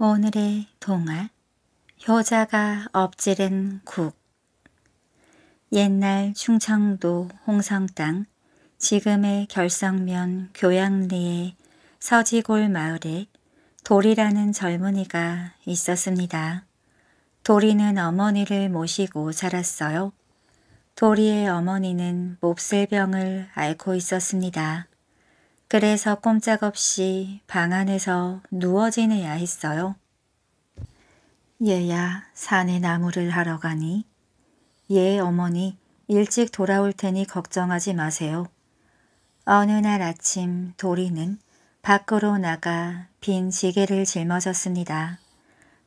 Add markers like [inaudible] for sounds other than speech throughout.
오늘의 동화 효자가 엎지른 국 옛날 충청도 홍성 땅 지금의 결성면 교양리의 서지골 마을에 도리라는 젊은이가 있었습니다. 도리는 어머니를 모시고 자랐어요. 도리의 어머니는 몹쓸 병을 앓고 있었습니다. 그래서 꼼짝없이 방 안에서 누워 지내야 했어요. 얘야 산에 나무를 하러 가니? 예 어머니 일찍 돌아올 테니 걱정하지 마세요. 어느 날 아침 도리는 밖으로 나가 빈 지게를 짊어졌습니다.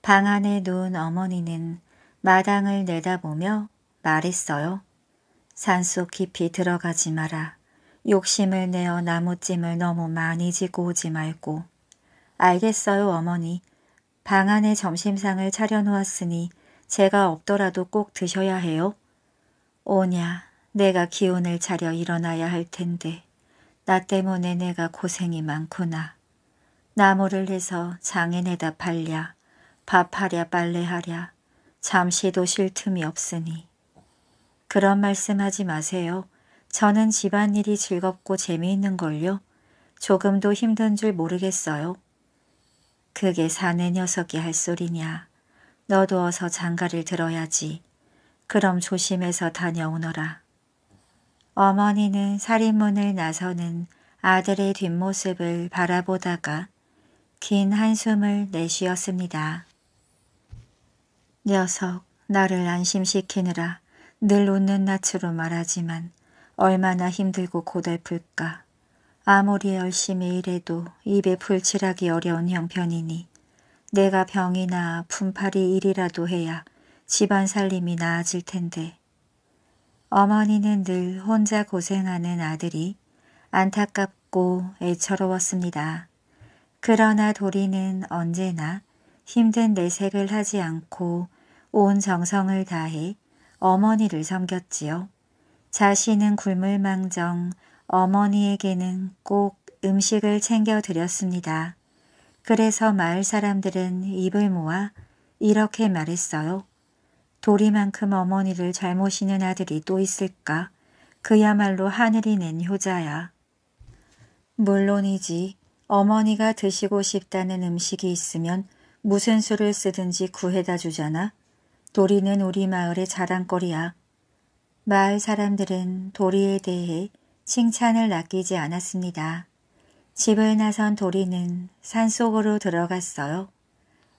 방 안에 누운 어머니는 마당을 내다보며 말했어요. 산속 깊이 들어가지 마라. 욕심을 내어 나무찜을 너무 많이 지고 오지 말고. 알겠어요 어머니. 방 안에 점심상을 차려놓았으니 제가 없더라도 꼭 드셔야 해요. 오냐 내가 기운을 차려 일어나야 할 텐데 나 때문에 내가 고생이 많구나. 나무를 해서 장에 내다 팔랴 밥하랴 빨래하랴 잠시도 쉴 틈이 없으니 그런 말씀하지 마세요. 저는 집안일이 즐겁고 재미있는 걸요. 조금도 힘든 줄 모르겠어요. 그게 사내 녀석이 할 소리냐. 너도 어서 장가를 들어야지. 그럼 조심해서 다녀오너라. 어머니는 살인문을 나서는 아들의 뒷모습을 바라보다가 긴 한숨을 내쉬었습니다. 녀석, 나를 안심시키느라 늘 웃는 낯으로 말하지만 얼마나 힘들고 고달플까. 아무리 열심히 일해도 입에 풀칠하기 어려운 형편이니 내가 병이나 품팔이 일이라도 해야 집안 살림이 나아질 텐데. 어머니는 늘 혼자 고생하는 아들이 안타깝고 애처로웠습니다. 그러나 도리는 언제나 힘든 내색을 하지 않고 온 정성을 다해 어머니를 섬겼지요. 자신은 굶을망정 어머니에게는 꼭 음식을 챙겨 드렸습니다. 그래서 마을 사람들은 입을 모아 이렇게 말했어요. 도리만큼 어머니를 잘 모시는 아들이 또 있을까? 그야말로 하늘이 낸 효자야. 물론이지 어머니가 드시고 싶다는 음식이 있으면 무슨 수를 쓰든지 구해다 주잖아. 도리는 우리 마을의 자랑거리야. 마을 사람들은 도리에 대해 칭찬을 아끼지 않았습니다. 집을 나선 도리는 산속으로 들어갔어요.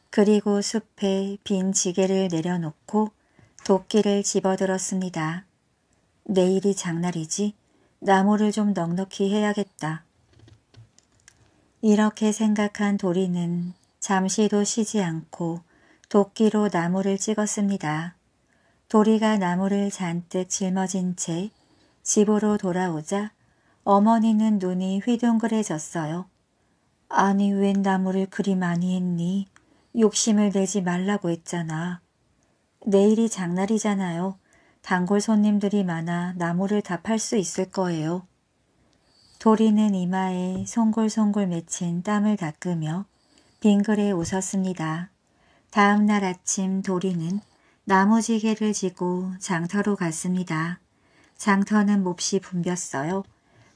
그리고 숲에 빈 지게를 내려놓고 도끼를 집어들었습니다. 내일이 장날이지 나무를 좀 넉넉히 해야겠다. 이렇게 생각한 도리는 잠시도 쉬지 않고 도끼로 나무를 찍었습니다. 도리가 나무를 잔뜩 짊어진 채 집으로 돌아오자 어머니는 눈이 휘둥그레졌어요. 아니 웬 나무를 그리 많이 했니? 욕심을 내지 말라고 했잖아. 내일이 장날이잖아요. 단골 손님들이 많아 나무를 다 팔 수 있을 거예요. 도리는 이마에 송골송골 맺힌 땀을 닦으며 빙그레 웃었습니다. 다음 날 아침 도리는 나무지게를 지고 장터로 갔습니다. 장터는 몹시 붐볐어요.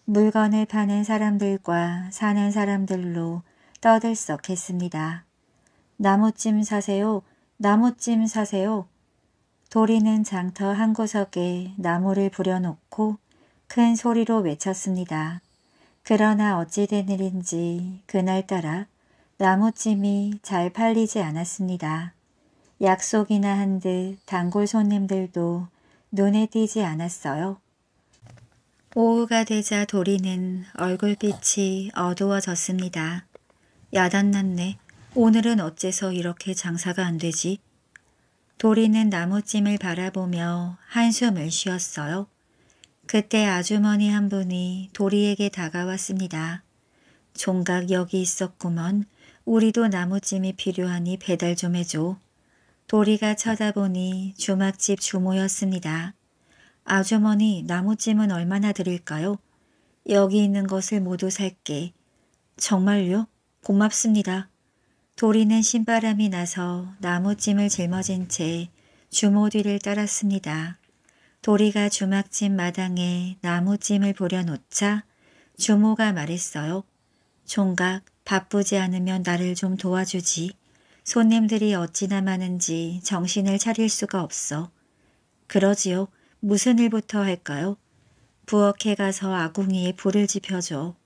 물건을 파는 사람들과 사는 사람들로 떠들썩했습니다. 나무찜 사세요. 나무찜 사세요. 도리는 장터 한 구석에 나무를 부려놓고 큰 소리로 외쳤습니다. 그러나 어찌 된 일인지 그날따라 나무찜이 잘 팔리지 않았습니다. 약속이나 한 듯 단골 손님들도 눈에 띄지 않았어요. 오후가 되자 도리는 얼굴빛이 어두워졌습니다. 야단났네. 오늘은 어째서 이렇게 장사가 안 되지? 도리는 나무찜을 바라보며 한숨을 쉬었어요. 그때 아주머니 한 분이 도리에게 다가왔습니다. 종각 여기 있었구먼. 우리도 나무찜이 필요하니 배달 좀 해줘. 도리가 쳐다보니 주막집 주모였습니다. 아주머니 나무찜은 얼마나 드릴까요? 여기 있는 것을 모두 살게. 정말요? 고맙습니다. 도리는 신바람이 나서 나무찜을 짊어진 채 주모 뒤를 따랐습니다. 도리가 주막집 마당에 나무찜을 부려놓자 주모가 말했어요. 총각 바쁘지 않으면 나를 좀 도와주지. 손님들이 어찌나 많은지 정신을 차릴 수가 없어. 그러지요. 무슨 일부터 할까요? 부엌에 가서 아궁이에 불을 지펴줘.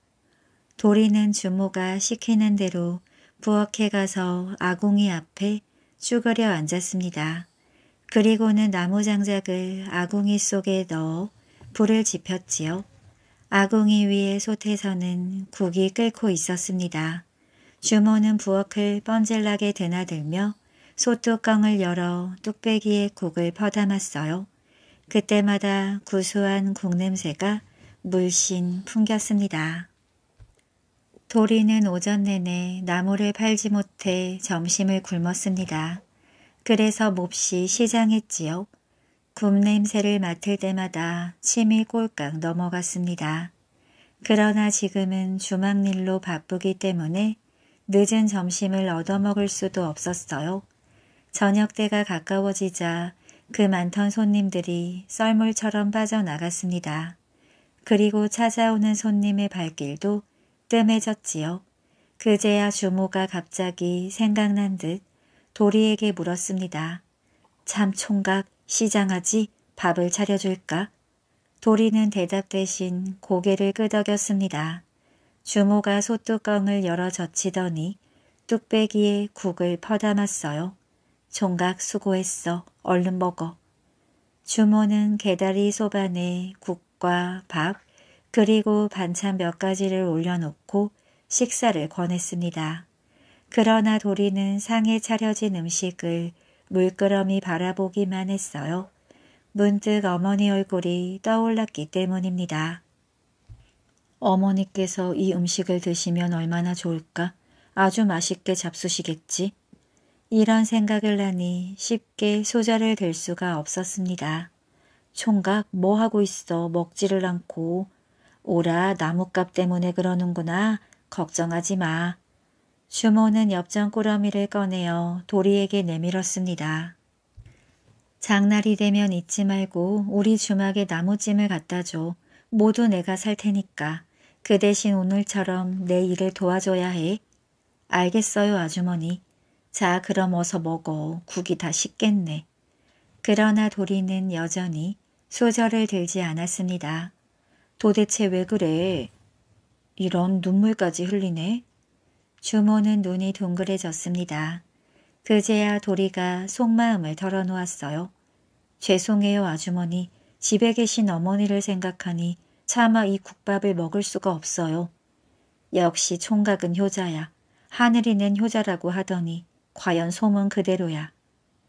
도리는 주모가 시키는 대로 부엌에 가서 아궁이 앞에 쭈그려 앉았습니다. 그리고는 나무 장작을 아궁이 속에 넣어 불을 지폈지요. 아궁이 위에 솥에서는 국이 끓고 있었습니다. 주모는 부엌을 뻔질나게 드나들며 솥뚜껑을 열어 뚝배기에 국을 퍼담았어요. 그때마다 구수한 국냄새가 물씬 풍겼습니다. 도리는 오전 내내 나무를 팔지 못해 점심을 굶었습니다. 그래서 몹시 시장했지요. 굽 냄새를 맡을 때마다 침이 꼴깍 넘어갔습니다. 그러나 지금은 주막일로 바쁘기 때문에 늦은 점심을 얻어먹을 수도 없었어요. 저녁 때가 가까워지자 그 많던 손님들이 썰물처럼 빠져나갔습니다. 그리고 찾아오는 손님의 발길도 뜸해졌지요. 그제야 주모가 갑자기 생각난 듯 도리에게 물었습니다. 참 총각 시장하지 밥을 차려줄까? 도리는 대답 대신 고개를 끄덕였습니다. 주모가 소뚜껑을 열어 젖히더니 뚝배기에 국을 퍼담았어요. 총각 수고했어. 얼른 먹어. 주모는 개다리 소반에 국과 밥 그리고 반찬 몇 가지를 올려놓고 식사를 권했습니다. 그러나 도리는 상에 차려진 음식을 물끄러미 바라보기만 했어요. 문득 어머니 얼굴이 떠올랐기 때문입니다. 어머니께서 이 음식을 드시면 얼마나 좋을까? 아주 맛있게 잡수시겠지? 이런 생각을 하니 쉽게 소절을 들 수가 없었습니다. 총각 뭐 하고 있어 먹지를 않고 오라 나뭇값 때문에 그러는구나 걱정하지 마. 주모는 엽전 꾸러미를 꺼내어 도리에게 내밀었습니다. 장날이 되면 잊지 말고 우리 주막에 나무찜을 갖다 줘. 모두 내가 살 테니까. 그 대신 오늘처럼 내 일을 도와줘야 해. 알겠어요 아주머니. 자 그럼 어서 먹어. 국이 다 식겠네. 그러나 도리는 여전히 소절을 들지 않았습니다. 도대체 왜 그래? 이런 눈물까지 흘리네. 주모는 눈이 동그래졌습니다. 그제야 도리가 속마음을 털어놓았어요. 죄송해요 아주머니. 집에 계신 어머니를 생각하니 차마 이 국밥을 먹을 수가 없어요. 역시 총각은 효자야. 하늘이는 효자라고 하더니 과연 소문 그대로야.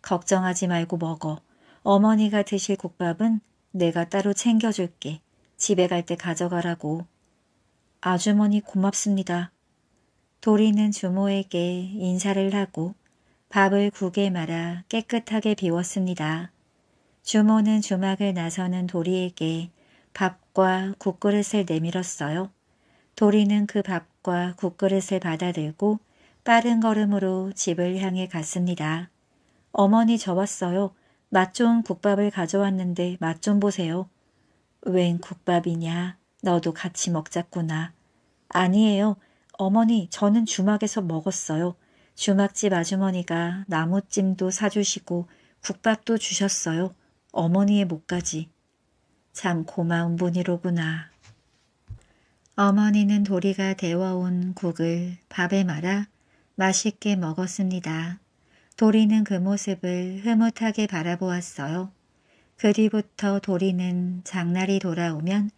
걱정하지 말고 먹어. 어머니가 드실 국밥은 내가 따로 챙겨줄게. 집에 갈 때 가져가라고. 아주머니 고맙습니다. 도리는 주모에게 인사를 하고 밥을 국에 말아 깨끗하게 비웠습니다. 주모는 주막을 나서는 도리에게 밥과 국그릇을 내밀었어요. 도리는 그 밥과 국그릇을 받아들고 빠른 걸음으로 집을 향해 갔습니다. 어머니 저 왔어요. 맛 좋은 국밥을 가져왔는데 맛 좀 보세요. 웬 국밥이냐. 너도 같이 먹자꾸나. 아니에요. 어머니 저는 주막에서 먹었어요. 주막집 아주머니가 나무찜도 사주시고 국밥도 주셨어요. 어머니의 목까지. 참 고마운 분이로구나. 어머니는 도리가 데워온 국을 밥에 말아 맛있게 먹었습니다. 도리는 그 모습을 흐뭇하게 바라보았어요. 그 뒤부터 도리는 장날이 돌아오면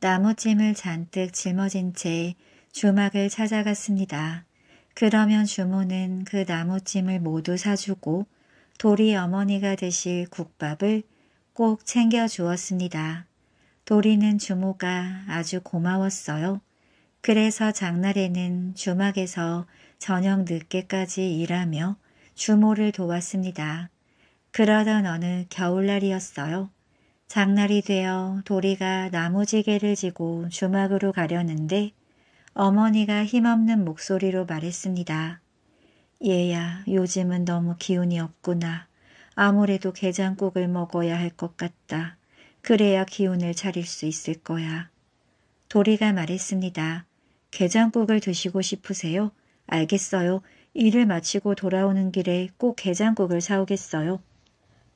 나무찜을 잔뜩 짊어진 채 주막을 찾아갔습니다. 그러면 주모는 그 나무찜을 모두 사주고 도리 어머니가 드실 국밥을 꼭 챙겨주었습니다. 도리는 주모가 아주 고마웠어요. 그래서 장날에는 주막에서 저녁 늦게까지 일하며 주모를 도왔습니다. 그러던 어느 겨울날이었어요. 장날이 되어 도리가 나무지게를 지고 주막으로 가려는데 어머니가 힘없는 목소리로 말했습니다. 얘야 요즘은 너무 기운이 없구나. 아무래도 게장국을 먹어야 할 것 같다. 그래야 기운을 차릴 수 있을 거야. 도리가 말했습니다. 게장국을 드시고 싶으세요? 알겠어요. 일을 마치고 돌아오는 길에 꼭 게장국을 사오겠어요.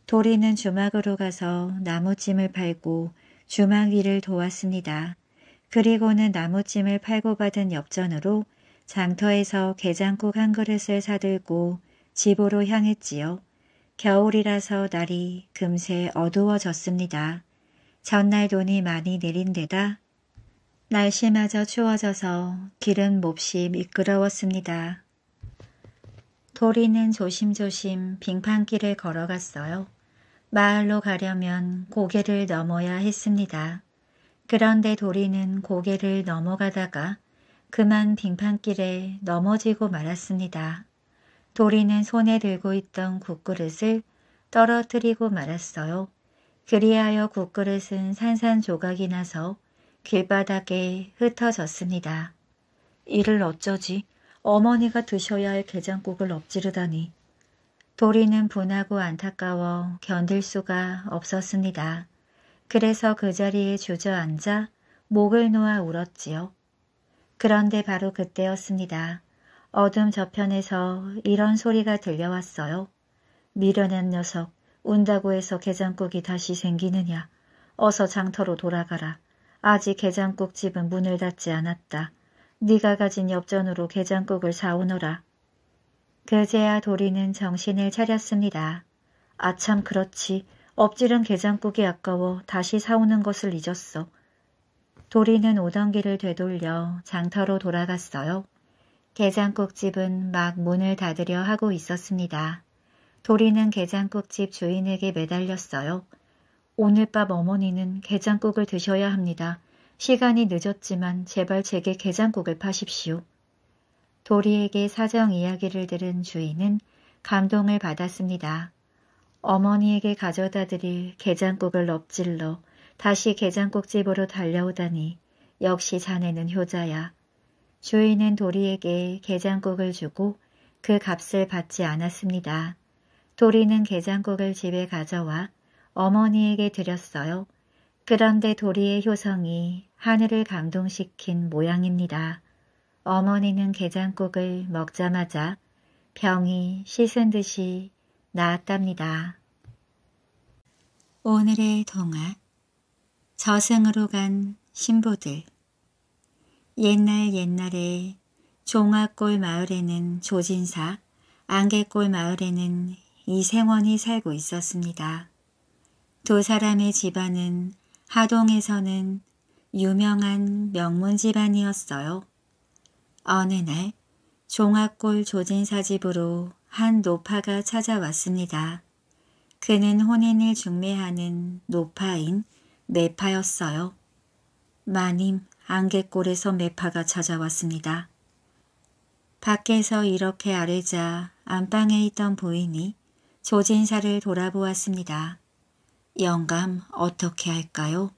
도리는 주막으로 가서 나무찜을 팔고 주막 일을 도왔습니다. 그리고는 나무찜을 팔고 받은 엽전으로 장터에서 게장국 한 그릇을 사들고 집으로 향했지요. 겨울이라서 날이 금세 어두워졌습니다. 전날 돈이 많이 내린 데다 날씨마저 추워져서 길은 몹시 미끄러웠습니다. 도리는 조심조심 빙판길을 걸어갔어요. 마을로 가려면 고개를 넘어야 했습니다. 그런데 도리는 고개를 넘어가다가 그만 빙판길에 넘어지고 말았습니다. 도리는 손에 들고 있던 국그릇을 떨어뜨리고 말았어요. 그리하여 국그릇은 산산조각이 나서 길바닥에 흩어졌습니다. 이를 어쩌지? 어머니가 드셔야 할 게장국을 엎지르다니. 도리는 분하고 안타까워 견딜 수가 없었습니다. 그래서 그 자리에 주저앉아 목을 놓아 울었지요. 그런데 바로 그때였습니다. 어둠 저편에서 이런 소리가 들려왔어요. 미련한 녀석, 운다고 해서 게장국이 다시 생기느냐. 어서 장터로 돌아가라. 아직 게장국 집은 문을 닫지 않았다. 네가 가진 엽전으로 게장국을 사오너라. 그제야 도리는 정신을 차렸습니다. 아참 그렇지. 엎질은 게장국이 아까워 다시 사오는 것을 잊었어. 도리는 오던 길을 되돌려 장터로 돌아갔어요. 게장국집은 막 문을 닫으려 하고 있었습니다. 도리는 게장국집 주인에게 매달렸어요. 오늘 밤 어머니는 게장국을 드셔야 합니다. 시간이 늦었지만 제발 제게 게장국을 파십시오. 도리에게 사정 이야기를 들은 주인은 감동을 받았습니다. 어머니에게 가져다 드릴 게장국을 엎질러 다시 게장국집으로 달려오다니 역시 자네는 효자야. 주인은 도리에게 게장국을 주고 그 값을 받지 않았습니다. 도리는 게장국을 집에 가져와 어머니에게 드렸어요. 그런데 도리의 효성이 하늘을 감동시킨 모양입니다. 어머니는 게장국을 먹자마자 병이 씻은 듯이 나았답니다. 오늘의 동화 저승으로 간 신부들 옛날 옛날에 종합골 마을에는 조진사, 안개골 마을에는 이생원이 살고 있었습니다. 두 사람의 집안은 하동에서는 유명한 명문 집안이었어요. 어느 날 종합골 조진사 집으로 한 노파가 찾아왔습니다. 그는 혼인을 중매하는 노파인 매파였어요. 마님, 안개골에서 매파가 찾아왔습니다. 밖에서 이렇게 아뢰자 안방에 있던 부인이 조진사를 돌아보았습니다. 영감 어떻게 할까요?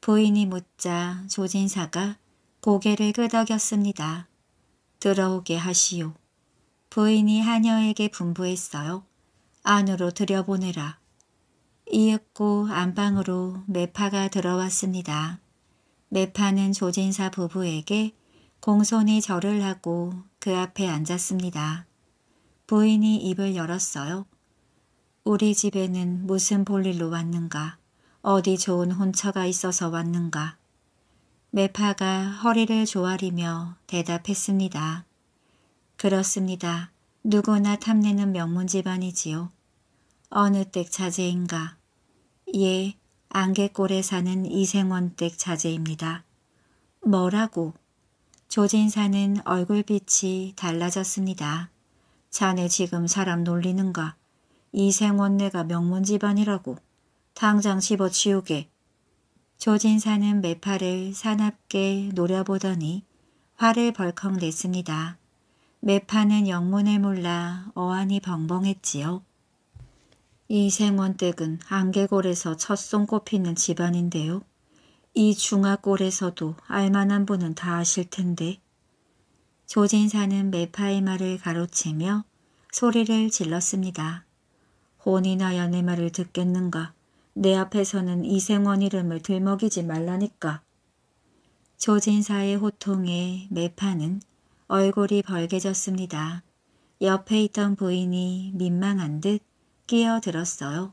부인이 묻자 조진사가 고개를 끄덕였습니다. 들어오게 하시오. 부인이 하녀에게 분부했어요. 안으로 들여보내라. 이윽고 안방으로 매파가 들어왔습니다. 매파는 조진사 부부에게 공손히 절을 하고 그 앞에 앉았습니다. 부인이 입을 열었어요. 우리 집에는 무슨 볼일로 왔는가? 어디 좋은 혼처가 있어서 왔는가? 매파가 허리를 조아리며 대답했습니다. 그렇습니다. 누구나 탐내는 명문 집안이지요. 어느 댁 자제인가? 예, 안개골에 사는 이생원 댁 자제입니다. 뭐라고? 조진사는 얼굴빛이 달라졌습니다. 자네 지금 사람 놀리는가? 이생원 내가 명문 집안이라고. 당장 집어치우게. 조진사는 매파를 사납게 노려보더니 화를 벌컥 냈습니다. 매파는 영문을 몰라 어안이 벙벙했지요. 이생원 댁은 안개골에서 첫 손 꼽히는 집안인데요. 이 중화골에서도 알만한 분은 다 아실 텐데. 조진사는 매파의 말을 가로채며 소리를 질렀습니다. 혼이나야 내 말을 듣겠는가. 내 앞에서는 이생원 이름을 들먹이지 말라니까. 조진사의 호통에 매파는 얼굴이 벌개졌습니다. 옆에 있던 부인이 민망한 듯 끼어들었어요.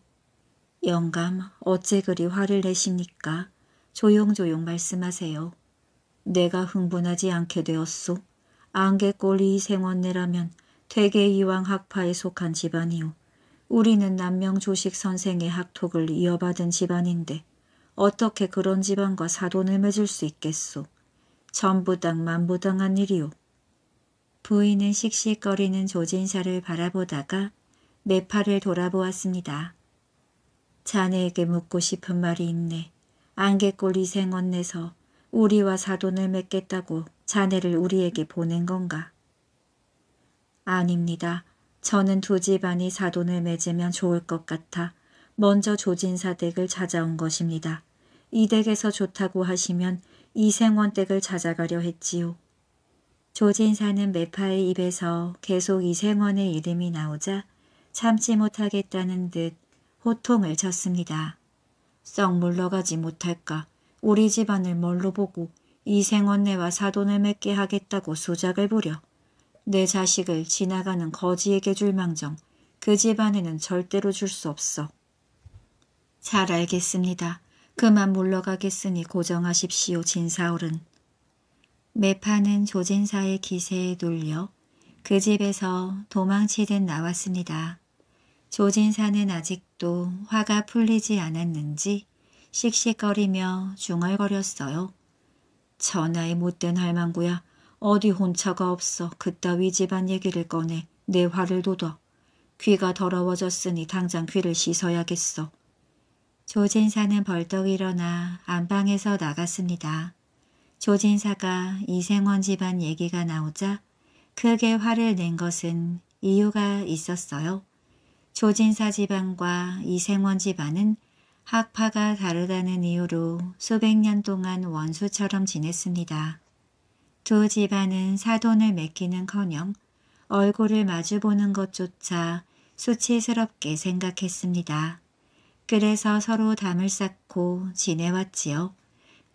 영감, 어째 그리 화를 내십니까? 조용조용 말씀하세요. 내가 흥분하지 않게 되었소. 안개꼴이 생원내라면 퇴계 이왕 학파에 속한 집안이오. 우리는 남명조식 선생의 학톡을 이어받은 집안인데 어떻게 그런 집안과 사돈을 맺을 수 있겠소. 전부당 만부당한 일이오. 부인은 씩씩거리는 조진사를 바라보다가 매팔을 돌아보았습니다. 자네에게 묻고 싶은 말이 있네. 안개꼴 이 생언내서 우리와 사돈을 맺겠다고 자네를 우리에게 보낸 건가? 아닙니다. 저는 두 집안이 사돈을 맺으면 좋을 것 같아 먼저 조진사 댁을 찾아온 것입니다. 이 댁에서 좋다고 하시면 이생원 댁을 찾아가려 했지요. 조진사는 매파의 입에서 계속 이생원의 이름이 나오자 참지 못하겠다는 듯 호통을 쳤습니다. 썩 물러가지 못할까. 우리 집안을 뭘로 보고 이생원네와 사돈을 맺게 하겠다고 수작을 부려. 내 자식을 지나가는 거지에게 줄 망정 그 집안에는 절대로 줄 수 없어. 잘 알겠습니다. 그만 물러가겠으니 고정하십시오, 진사올은. 매파는 조진사의 기세에 눌려 그 집에서 도망치듯 나왔습니다. 조진사는 아직도 화가 풀리지 않았는지 씩씩거리며 중얼거렸어요. 전하의 못된 할망구야. 어디 혼처가 없어 그따위 집안 얘기를 꺼내 내 화를 돋워. 귀가 더러워졌으니 당장 귀를 씻어야겠어. 조진사는 벌떡 일어나 안방에서 나갔습니다. 조진사가 이생원 집안 얘기가 나오자 크게 화를 낸 것은 이유가 있었어요. 조진사 집안과 이생원 집안은 학파가 다르다는 이유로 수백 년 동안 원수처럼 지냈습니다. 두 집안은 사돈을 맺기는커녕 얼굴을 마주보는 것조차 수치스럽게 생각했습니다. 그래서 서로 담을 쌓고 지내왔지요.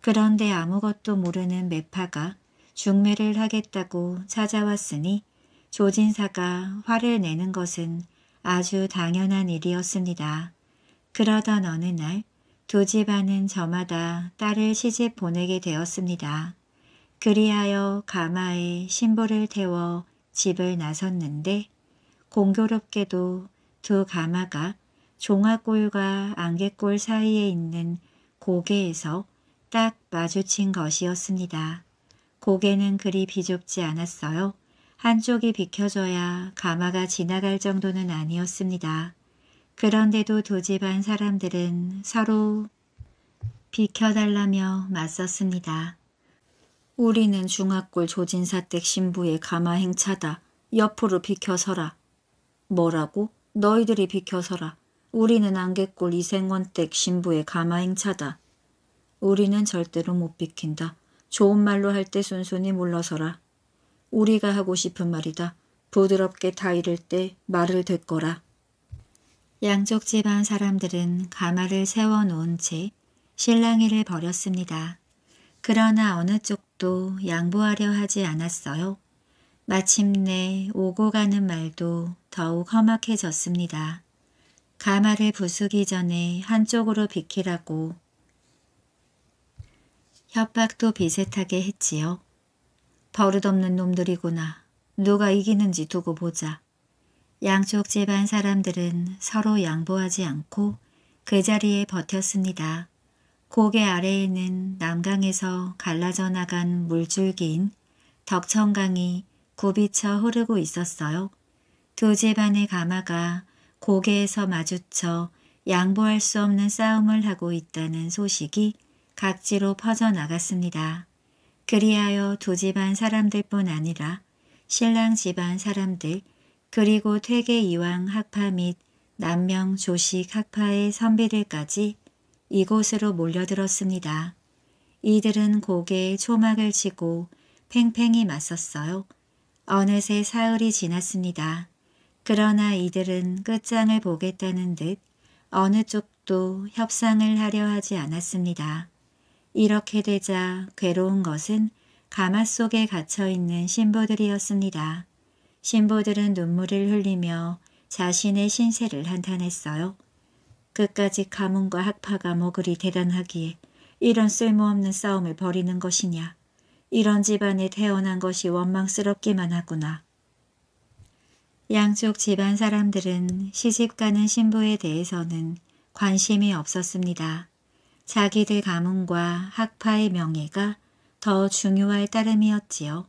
그런데 아무것도 모르는 매파가 중매를 하겠다고 찾아왔으니 조진사가 화를 내는 것은 아주 당연한 일이었습니다. 그러던 어느 날 두 집안은 저마다 딸을 시집 보내게 되었습니다. 그리하여 가마에 신부를 태워 집을 나섰는데 공교롭게도 두 가마가 종아골과 안개골 사이에 있는 고개에서 딱 마주친 것이었습니다. 고개는 그리 비좁지 않았어요. 한쪽이 비켜져야 가마가 지나갈 정도는 아니었습니다. 그런데도 두 집안 사람들은 서로 비켜달라며 맞섰습니다. 우리는 중학골 조진사댁 신부의 가마 행차다. 옆으로 비켜서라. 뭐라고? 너희들이 비켜서라. 우리는 안개골 이생원댁 신부의 가마 행차다. 우리는 절대로 못 비킨다. 좋은 말로 할 때 순순히 물러서라. 우리가 하고 싶은 말이다. 부드럽게 다 이를 때 말을 듣거라. 양쪽 집안 사람들은 가마를 세워놓은 채 실랑이를 벌였습니다. 그러나 어느 쪽도 양보하려 하지 않았어요. 마침내 오고 가는 말도 더욱 험악해졌습니다. 가마를 부수기 전에 한쪽으로 비키라고 협박도 비슷하게 했지요. 버릇없는 놈들이구나. 누가 이기는지 두고 보자. 양쪽 집안 사람들은 서로 양보하지 않고 그 자리에 버텼습니다. 고개 아래에는 남강에서 갈라져 나간 물줄기인 덕천강이 굽이쳐 흐르고 있었어요. 두 집안의 가마가 고개에서 마주쳐 양보할 수 없는 싸움을 하고 있다는 소식이 각지로 퍼져나갔습니다. 그리하여 두 집안 사람들뿐 아니라 신랑 집안 사람들 그리고 퇴계 이왕 학파 및 남명 조식 학파의 선비들까지 이곳으로 몰려들었습니다. 이들은 고개에 초막을 치고 팽팽히 맞섰어요. 어느새 사흘이 지났습니다. 그러나 이들은 끝장을 보겠다는 듯 어느 쪽도 협상을 하려 하지 않았습니다. 이렇게 되자 괴로운 것은 가마 속에 갇혀있는 신부들이었습니다. 신부들은 눈물을 흘리며 자신의 신세를 한탄했어요. 끝까지 가문과 학파가 뭐 그리 대단하기에 이런 쓸모없는 싸움을 벌이는 것이냐. 이런 집안에 태어난 것이 원망스럽기만 하구나. 양쪽 집안 사람들은 시집가는 신부에 대해서는 관심이 없었습니다. 자기들 가문과 학파의 명예가 더 중요할 따름이었지요.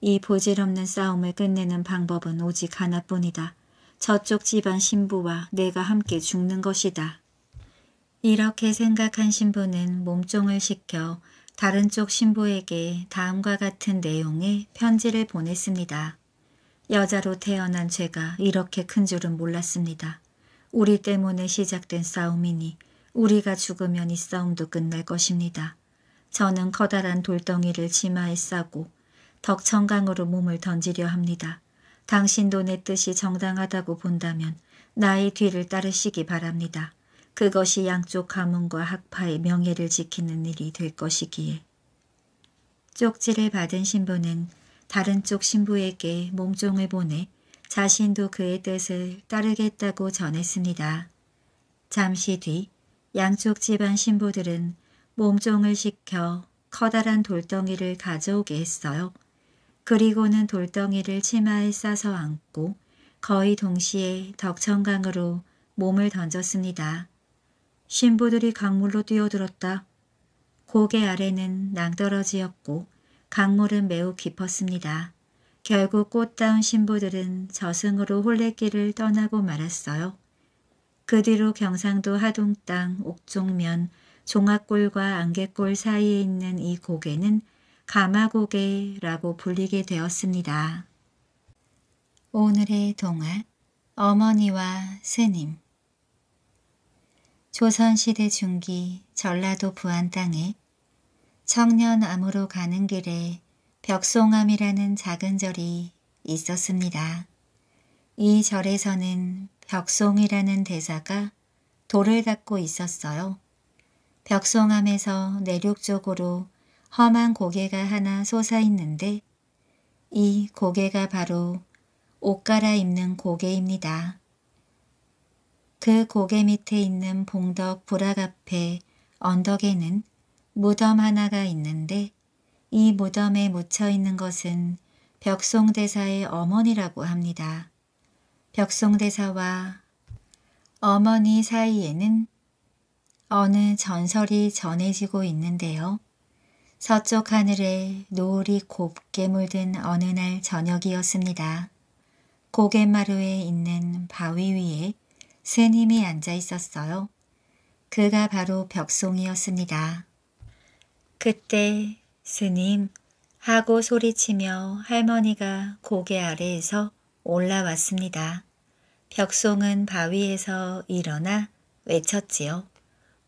이 보질없는 싸움을 끝내는 방법은 오직 하나뿐이다. 저쪽 집안 신부와 내가 함께 죽는 것이다. 이렇게 생각한 신부는 몸종을 시켜 다른 쪽 신부에게 다음과 같은 내용의 편지를 보냈습니다. 여자로 태어난 죄가 이렇게 큰 줄은 몰랐습니다. 우리 때문에 시작된 싸움이니 우리가 죽으면 이 싸움도 끝날 것입니다. 저는 커다란 돌덩이를 치마에 싸고 덕천강으로 몸을 던지려 합니다. 당신도 내 뜻이 정당하다고 본다면 나의 뒤를 따르시기 바랍니다. 그것이 양쪽 가문과 학파의 명예를 지키는 일이 될 것이기에. 쪽지를 받은 신부는 다른 쪽 신부에게 몸종을 보내 자신도 그의 뜻을 따르겠다고 전했습니다. 잠시 뒤 양쪽 집안 신부들은 몸종을 시켜 커다란 돌덩이를 가져오게 했어요. 그리고는 돌덩이를 치마에 싸서 안고 거의 동시에 덕천강으로 몸을 던졌습니다. 신부들이 강물로 뛰어들었다. 고개 아래는 낭떠러지였고 강물은 매우 깊었습니다. 결국 꽃다운 신부들은 저승으로 홀레길을 떠나고 말았어요. 그 뒤로 경상도 하동 땅 옥종면 종합골과 안개골 사이에 있는 이 고개는 가마고개라고 불리게 되었습니다. 오늘의 동화 어머니와 스님 조선시대 중기 전라도 부안 땅에 청년암으로 가는 길에 벽송암이라는 작은 절이 있었습니다. 이 절에서는 벽송이라는 대사가 돌을 닦고 있었어요. 벽송암에서 내륙 쪽으로 험한 고개가 하나 솟아있는데 이 고개가 바로 옷 갈아입는 고개입니다. 그 고개 밑에 있는 봉덕 불악 앞에 언덕에는 무덤 하나가 있는데 이 무덤에 묻혀 있는 것은 벽송대사의 어머니라고 합니다. 벽송대사와 어머니 사이에는 어느 전설이 전해지고 있는데요. 서쪽 하늘에 노을이 곱게 물든 어느 날 저녁이었습니다. 고갯마루에 있는 바위 위에 스님이 앉아 있었어요. 그가 바로 벽송이었습니다. 그때 스님 하고 소리치며 할머니가 고개 아래에서 올라왔습니다. 벽송은 바위에서 일어나 외쳤지요.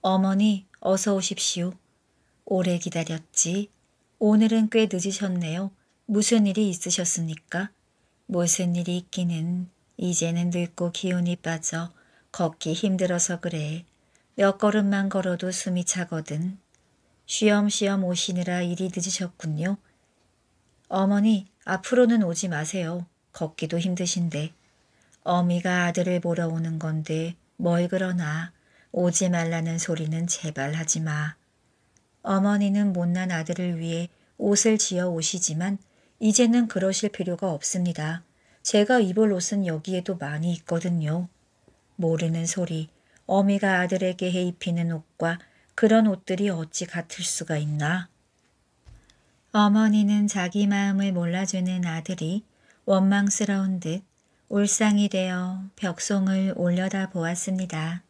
어머니 어서 오십시오. 오래 기다렸지. 오늘은 꽤 늦으셨네요. 무슨 일이 있으셨습니까? 무슨 일이 있기는 이제는 늙고 기운이 빠져 걷기 힘들어서 그래. 몇 걸음만 걸어도 숨이 차거든. 쉬엄쉬엄 오시느라 일이 늦으셨군요. 어머니 앞으로는 오지 마세요. 걷기도 힘드신데. 어미가 아들을 보러 오는 건데 뭘 그러나 오지 말라는 소리는 제발 하지 마. 어머니는 못난 아들을 위해 옷을 지어 오시지만 이제는 그러실 필요가 없습니다. 제가 입을 옷은 여기에도 많이 있거든요. 모르는 소리, 어미가 아들에게 해 입히는 옷과 그런 옷들이 어찌 같을 수가 있나. 어머니는 자기 마음을 몰라주는 아들이 원망스러운 듯 울상이 되어 벽송을 올려다 보았습니다.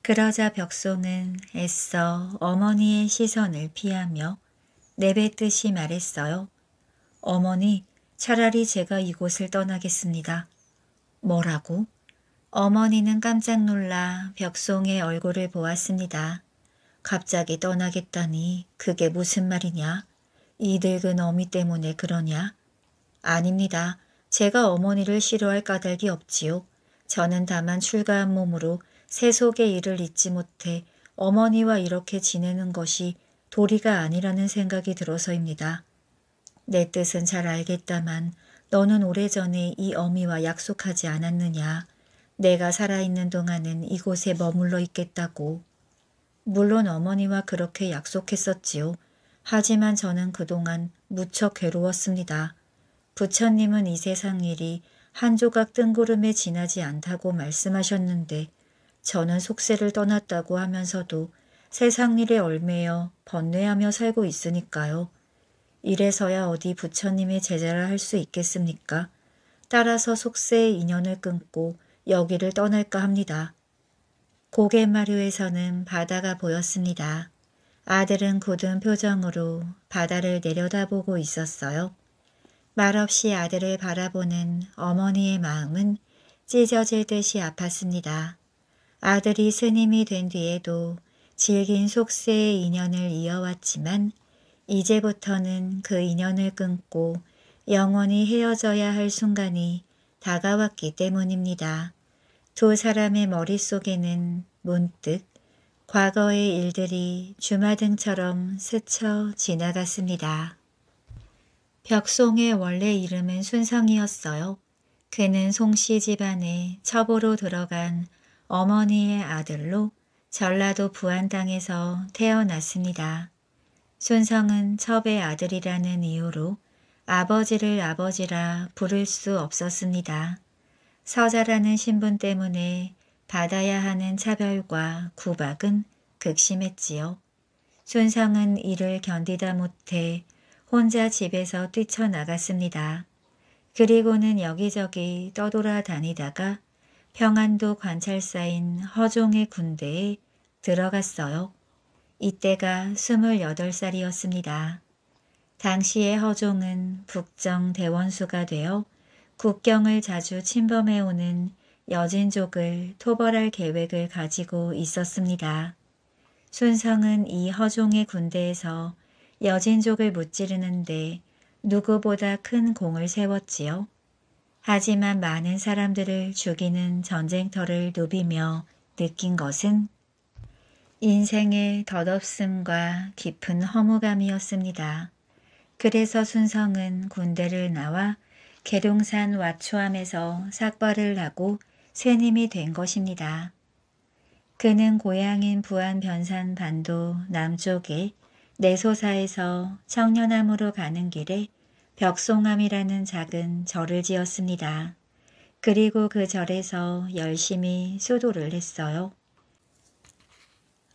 그러자 벽송은 애써 어머니의 시선을 피하며 내뱉듯이 말했어요. 어머니, 차라리 제가 이곳을 떠나겠습니다. 뭐라고? 어머니는 깜짝 놀라 벽송의 얼굴을 보았습니다. 갑자기 떠나겠다니 그게 무슨 말이냐? 이 늙은 어미 때문에 그러냐? 아닙니다. 제가 어머니를 싫어할 까닭이 없지요. 저는 다만 출가한 몸으로 세속의 일을 잊지 못해 어머니와 이렇게 지내는 것이 도리가 아니라는 생각이 들어서입니다. 내 뜻은 잘 알겠다만 너는 오래전에 이 어미와 약속하지 않았느냐. 내가 살아있는 동안은 이곳에 머물러 있겠다고. 물론 어머니와 그렇게 약속했었지요. 하지만 저는 그동안 무척 괴로웠습니다. 부처님은 이 세상 일이 한 조각 뜬구름에 지나지 않다고 말씀하셨는데 저는 속세를 떠났다고 하면서도 세상 일에 얼매여 번뇌하며 살고 있으니까요. 이래서야 어디 부처님의 제자라 할 수 있겠습니까? 따라서 속세의 인연을 끊고 여기를 떠날까 합니다. 고갯마루에서는 바다가 보였습니다. 아들은 굳은 표정으로 바다를 내려다보고 있었어요. 말없이 아들을 바라보는 어머니의 마음은 찢어질 듯이 아팠습니다. 아들이 스님이 된 뒤에도 질긴 속세의 인연을 이어왔지만 이제부터는 그 인연을 끊고 영원히 헤어져야 할 순간이 다가왔기 때문입니다. 두 사람의 머릿속에는 문득 과거의 일들이 주마등처럼 스쳐 지나갔습니다. 벽송의 원래 이름은 순성이었어요. 그는 송씨 집안에 첩으로 들어간 어머니의 아들로 전라도 부안 땅에서 태어났습니다. 순성은 첩의 아들이라는 이유로 아버지를 아버지라 부를 수 없었습니다. 서자라는 신분 때문에 받아야 하는 차별과 구박은 극심했지요. 순성은 이를 견디다 못해 혼자 집에서 뛰쳐나갔습니다. 그리고는 여기저기 떠돌아다니다가 평안도 관찰사인 허종의 군대에 들어갔어요. 이때가 28살이었습니다. 당시의 허종은 북정 대원수가 되어 국경을 자주 침범해오는 여진족을 토벌할 계획을 가지고 있었습니다. 순성은 이 허종의 군대에서 여진족을 무찌르는데 누구보다 큰 공을 세웠지요. 하지만 많은 사람들을 죽이는 전쟁터를 누비며 느낀 것은 인생의 덧없음과 깊은 허무감이었습니다. 그래서 순성은 군대를 나와 계룡산 와초암에서 삭발을 하고 쇠님이 된 것입니다. 그는 고향인 부안 변산 반도 남쪽에 내소사에서 청년암으로 가는 길에 벽송암이라는 작은 절을 지었습니다. 그리고 그 절에서 열심히 수도를 했어요.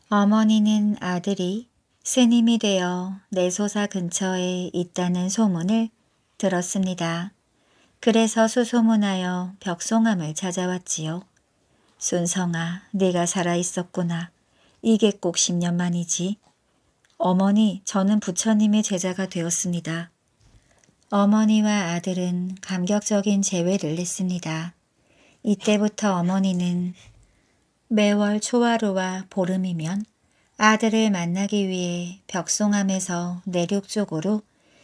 어머니는 아들이 스님이 되어 내소사 근처에 있다는 소문을 들었습니다. 그래서 수소문하여 벽송암을 찾아왔지요. 순성아, 네가 살아있었구나. 이게 꼭 10년 만이지. 어머니, 저는 부처님의 제자가 되었습니다. 어머니와 아들은 감격적인 재회를 냈습니다. 이때부터 어머니는 매월 초하루와 보름이면 아들을 만나기 위해 벽송암에서 내륙 쪽으로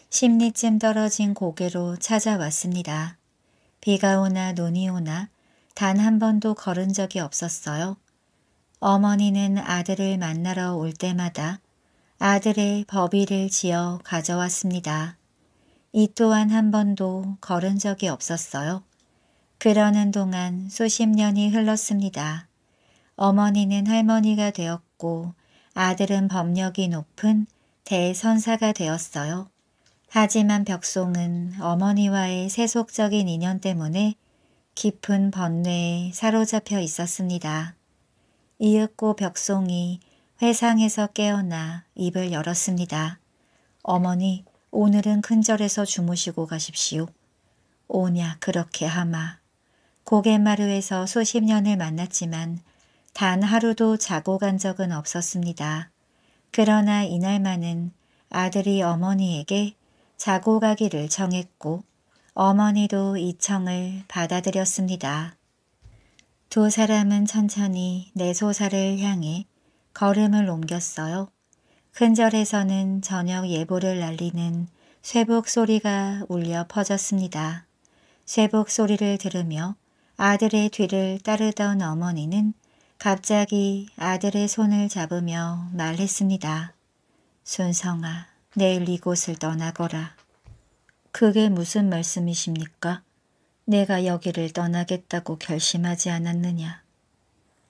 10리쯤 떨어진 고개로 찾아왔습니다. 비가 오나 눈이 오나 단 한 번도 걸은 적이 없었어요. 어머니는 아들을 만나러 올 때마다 아들의 법의를 지어 가져왔습니다. 이 또한 한 번도 걸은 적이 없었어요. 그러는 동안 수십 년이 흘렀습니다. 어머니는 할머니가 되었고 아들은 법력이 높은 대선사가 되었어요. 하지만 벽송은 어머니와의 세속적인 인연 때문에 깊은 번뇌에 사로잡혀 있었습니다. 이윽고 벽송이 회상에서 깨어나 입을 열었습니다. 어머니, 오늘은 큰절에서 주무시고 가십시오. 오냐 그렇게 하마. 고갯마루에서 수십 년을 만났지만 단 하루도 자고 간 적은 없었습니다. 그러나 이날만은 아들이 어머니에게 자고 가기를 청했고 어머니도 이 청을 받아들였습니다. 두 사람은 천천히 내 소사를 향해 걸음을 옮겼어요. 큰 절에서는 저녁 예보를 날리는 쇠복 소리가 울려 퍼졌습니다. 쇠복 소리를 들으며 아들의 뒤를 따르던 어머니는 갑자기 아들의 손을 잡으며 말했습니다. 순성아, 내일 이곳을 떠나거라. 그게 무슨 말씀이십니까? 내가 여기를 떠나겠다고 결심하지 않았느냐.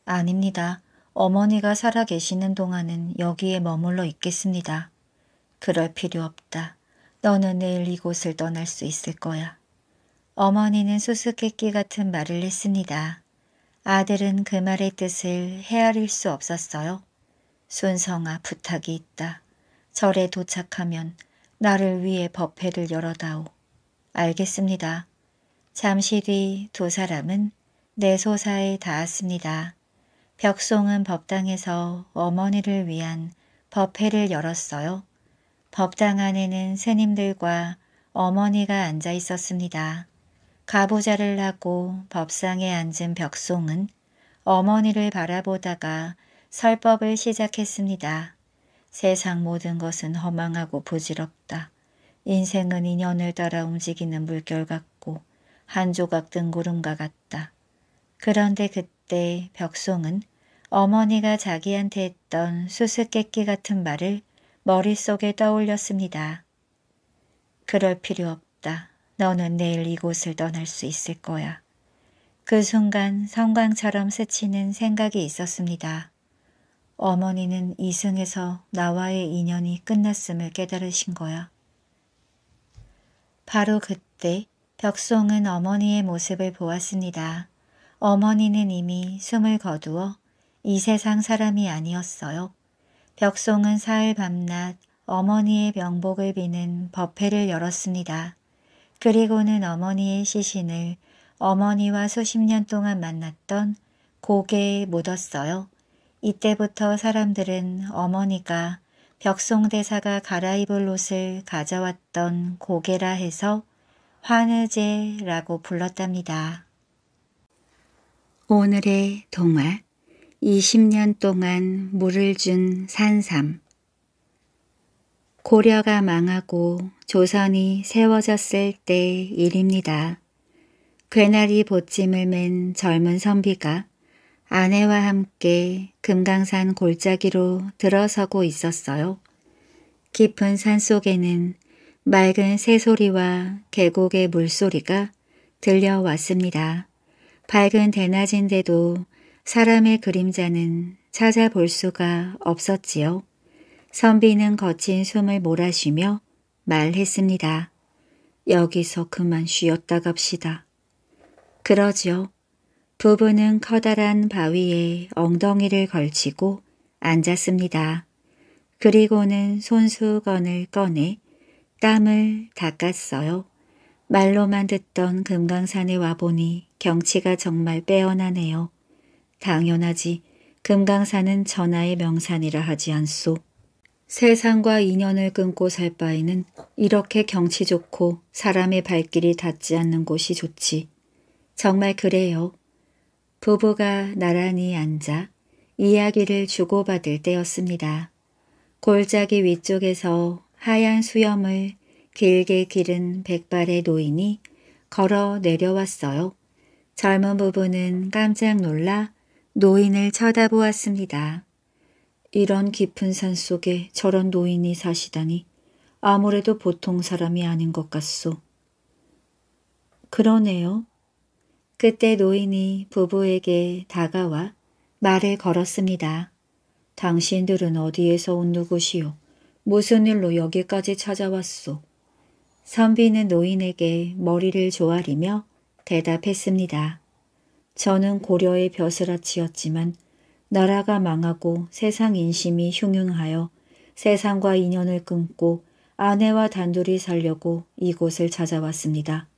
아닙니다. 어머니가 살아 계시는 동안은 여기에 머물러 있겠습니다. 그럴 필요 없다. 너는 내일 이곳을 떠날 수 있을 거야. 어머니는 수수께끼 같은 말을 했습니다. 아들은 그 말의 뜻을 헤아릴 수 없었어요. 순성아 부탁이 있다. 절에 도착하면 나를 위해 법회를 열어다오. 알겠습니다. 잠시 뒤 두 사람은 내 소사에 닿았습니다. 벽송은 법당에서 어머니를 위한 법회를 열었어요. 법당 안에는 스님들과 어머니가 앉아 있었습니다. 가부자를 하고 법상에 앉은 벽송은 어머니를 바라보다가 설법을 시작했습니다. 세상 모든 것은 허망하고 부질없다. 인생은 인연을 따라 움직이는 물결 같고 한 조각 등구름과 같다. 그런데 그때 벽송은 어머니가 자기한테 했던 수수께끼 같은 말을 머릿속에 떠올렸습니다. 그럴 필요 없다. 너는 내일 이곳을 떠날 수 있을 거야. 그 순간 성광처럼 스치는 생각이 있었습니다. 어머니는 이승에서 나와의 인연이 끝났음을 깨달으신 거야. 바로 그때 벽송은 어머니의 모습을 보았습니다. 어머니는 이미 숨을 거두어 이 세상 사람이 아니었어요. 벽송은 사흘 밤낮 어머니의 명복을 비는 법회를 열었습니다. 그리고는 어머니의 시신을 어머니와 수십 년 동안 만났던 고개에 묻었어요. 이때부터 사람들은 어머니가 벽송대사가 갈아입을 옷을 가져왔던 고개라 해서 환의제라고 불렀답니다. 오늘의 동화 20년 동안 물을 준 산삼 고려가 망하고 조선이 세워졌을 때 일입니다. 괴나리 보찜을 맨 젊은 선비가 아내와 함께 금강산 골짜기로 들어서고 있었어요. 깊은 산 속에는 맑은 새소리와 계곡의 물소리가 들려왔습니다. 밝은 대낮인데도 사람의 그림자는 찾아볼 수가 없었지요. 선비는 거친 숨을 몰아쉬며 말했습니다. 여기서 그만 쉬었다 갑시다. 그러죠. 부부는 커다란 바위에 엉덩이를 걸치고 앉았습니다. 그리고는 손수건을 꺼내 땀을 닦았어요. 말로만 듣던 금강산에 와보니 경치가 정말 빼어나네요. 당연하지 금강산은 전하의 명산이라 하지 않소. 세상과 인연을 끊고 살 바에는 이렇게 경치 좋고 사람의 발길이 닿지 않는 곳이 좋지. 정말 그래요. 부부가 나란히 앉아 이야기를 주고받을 때였습니다. 골짜기 위쪽에서 하얀 수염을 길게 기른 백발의 노인이 걸어 내려왔어요. 젊은 부부는 깜짝 놀라 노인을 쳐다보았습니다. 이런 깊은 산 속에 저런 노인이 사시다니 아무래도 보통 사람이 아닌 것 같소. 그러네요. 그때 노인이 부부에게 다가와 말을 걸었습니다. 당신들은 어디에서 온 누구시오? 무슨 일로 여기까지 찾아왔소? 선비는 노인에게 머리를 조아리며 대답했습니다. 저는 고려의 벼슬아치였지만 나라가 망하고 세상 인심이 흉흉하여 세상과 인연을 끊고 아내와 단둘이 살려고 이곳을 찾아왔습니다.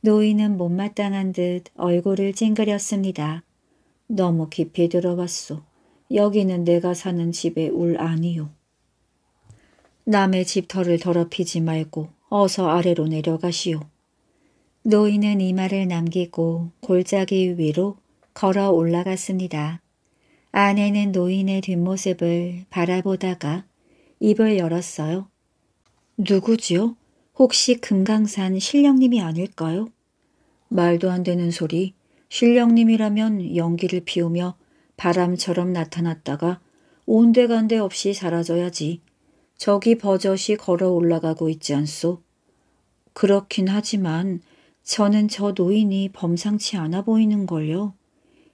노인은 못마땅한 듯 얼굴을 찡그렸습니다. 너무 깊이 들어갔소. 여기는 내가 사는 집의 울 아니요. 남의 집터를 더럽히지 말고 어서 아래로 내려가시오. 노인은 이 말을 남기고 골짜기 위로 걸어 올라갔습니다. 아내는 노인의 뒷모습을 바라보다가 입을 열었어요. 누구지요? 혹시 금강산 신령님이 아닐까요? 말도 안 되는 소리. 신령님이라면 연기를 피우며 바람처럼 나타났다가 온데간데 없이 사라져야지. 저기 버젓이 걸어 올라가고 있지 않소? 그렇긴 하지만 저는 저 노인이 범상치 않아 보이는걸요.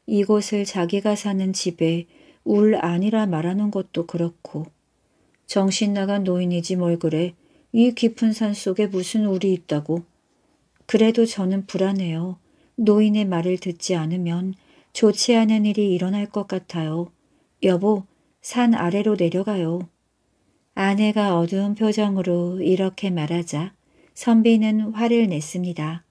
이곳을 자기가 사는 집에 울 아니라 말하는 것도 그렇고 정신 나간 노인이지 뭘 그래. 이 깊은 산 속에 무슨 울이 있다고. 그래도 저는 불안해요. 노인의 말을 듣지 않으면 좋지 않은 일이 일어날 것 같아요. 여보, 산 아래로 내려가요. 아내가 어두운 표정으로 이렇게 말하자 선비는 화를 냈습니다.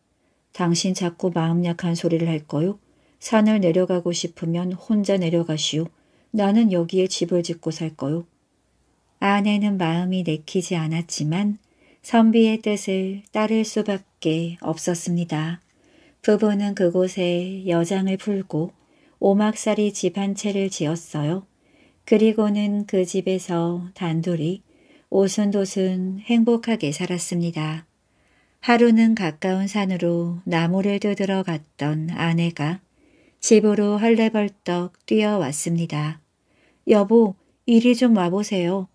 당신 자꾸 마음 약한 소리를 할 거요? 산을 내려가고 싶으면 혼자 내려가시오. 나는 여기에 집을 짓고 살 거요. 아내는 마음이 내키지 않았지만 선비의 뜻을 따를 수밖에 없었습니다. 부부는 그곳에 여장을 풀고 오막살이 집 한 채를 지었어요. 그리고는 그 집에서 단둘이 오순도순 행복하게 살았습니다. 하루는 가까운 산으로 나무를 뜯으러 갔던 아내가 집으로 헐레벌떡 뛰어왔습니다. 여보, 이리 좀 와보세요.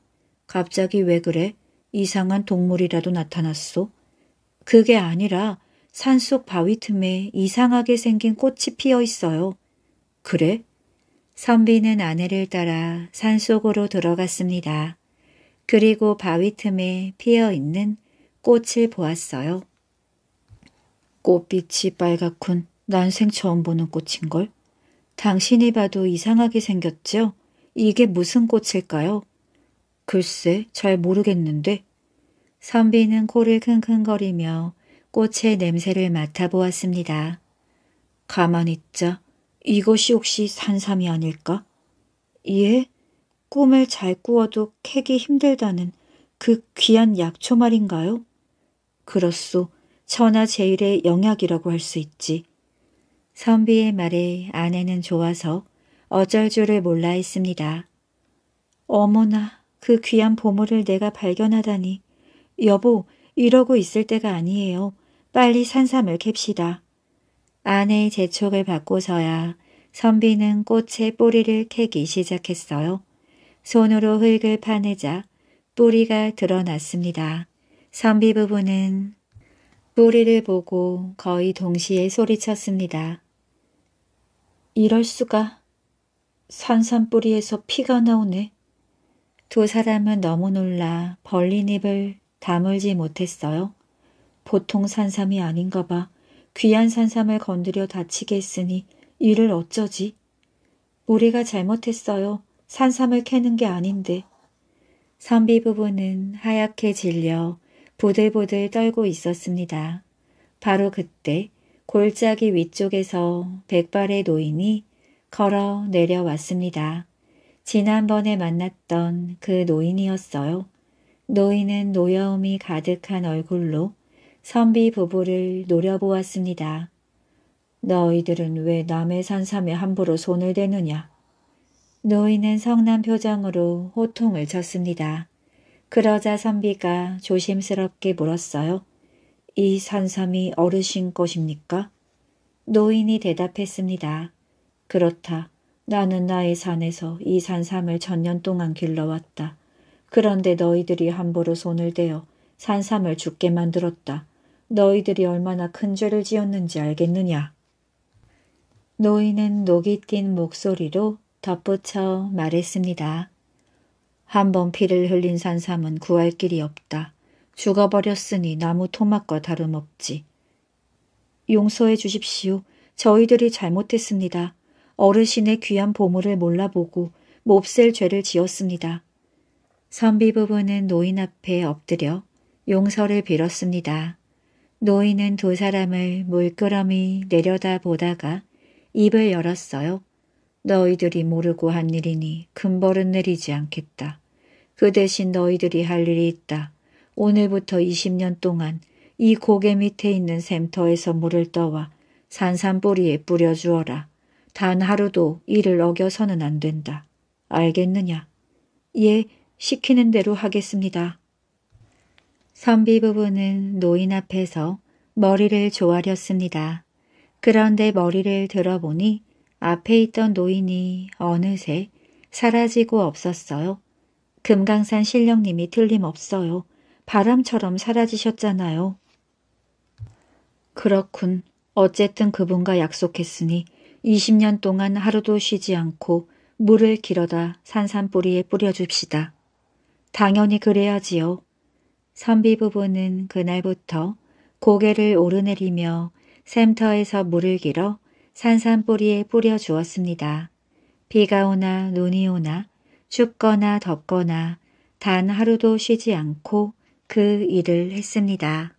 갑자기 왜 그래? 이상한 동물이라도 나타났소? 그게 아니라 산속 바위 틈에 이상하게 생긴 꽃이 피어 있어요. 그래? 선비는 아내를 따라 산속으로 들어갔습니다. 그리고 바위 틈에 피어 있는 꽃을 보았어요. 꽃빛이 빨갛군. 난생 처음 보는 꽃인걸? 당신이 봐도 이상하게 생겼죠? 이게 무슨 꽃일까요? 글쎄 잘 모르겠는데. 선비는 코를 킁킁거리며 꽃의 냄새를 맡아보았습니다. 가만히 있자. 이것이 혹시 산삼이 아닐까? 예? 꿈을 잘 꾸어도 캐기 힘들다는 그 귀한 약초 말인가요? 그렇소. 천하 제일의 영약이라고 할 수 있지. 선비의 말에 아내는 좋아서 어쩔 줄을 몰라 했습니다. 어머나 그 귀한 보물을 내가 발견하다니. 여보 이러고 있을 때가 아니에요. 빨리 산삼을 캡시다. 아내의 재촉을 받고서야 선비는 꽃의 뿌리를 캐기 시작했어요. 손으로 흙을 파내자 뿌리가 드러났습니다. 선비 부부는 뿌리를 보고 거의 동시에 소리쳤습니다. 이럴 수가. 산삼 뿌리에서 피가 나오네. 두 사람은 너무 놀라 벌린 입을 다물지 못했어요. 보통 산삼이 아닌가 봐. 귀한 산삼을 건드려 다치게 했으니 이를 어쩌지? 우리가 잘못했어요. 산삼을 캐는 게 아닌데. 선비 부부는 하얗게 질려 보들보들 떨고 있었습니다. 바로 그때 골짜기 위쪽에서 백발의 노인이 걸어 내려왔습니다. 지난번에 만났던 그 노인이었어요. 노인은 노여움이 가득한 얼굴로 선비 부부를 노려보았습니다. 너희들은 왜 남의 산삼에 함부로 손을 대느냐? 노인은 성난 표정으로 호통을 쳤습니다. 그러자 선비가 조심스럽게 물었어요. 이 산삼이 어르신 것입니까? 노인이 대답했습니다. 그렇다. 나는 나의 산에서 이 산삼을 천년 동안 길러왔다. 그런데 너희들이 함부로 손을 대어 산삼을 죽게 만들었다. 너희들이 얼마나 큰 죄를 지었는지 알겠느냐? 노인은 녹이 띈 목소리로 덧붙여 말했습니다. 한번 피를 흘린 산삼은 구할 길이 없다. 죽어버렸으니 나무 토막과 다름없지. 용서해 주십시오. 저희들이 잘못했습니다. 어르신의 귀한 보물을 몰라보고 몹쓸 죄를 지었습니다. 선비 부부는 노인 앞에 엎드려 용서를 빌었습니다. 노인은 두 사람을 물끄러미 내려다 보다가 입을 열었어요. 너희들이 모르고 한 일이니 큰 벌은 내리지 않겠다. 그 대신 너희들이 할 일이 있다. 오늘부터 20년 동안 이 고개 밑에 있는 샘터에서 물을 떠와 산산뿌리에 뿌려주어라. 단 하루도 이를 어겨서는 안 된다. 알겠느냐? 예, 시키는 대로 하겠습니다. 선비 부부는 노인 앞에서 머리를 조아렸습니다. 그런데 머리를 들어보니 앞에 있던 노인이 어느새 사라지고 없었어요. 금강산 신령님이 틀림없어요. 바람처럼 사라지셨잖아요. 그렇군. 어쨌든 그분과 약속했으니 20년 동안 하루도 쉬지 않고 물을 길어다 산산뿌리에 뿌려줍시다. 당연히 그래야지요. 선비 부부는 그날부터 고개를 오르내리며 샘터에서 물을 길어 산산뿌리에 뿌려주었습니다. 비가 오나 눈이 오나 춥거나 덥거나 단 하루도 쉬지 않고 그 일을 했습니다.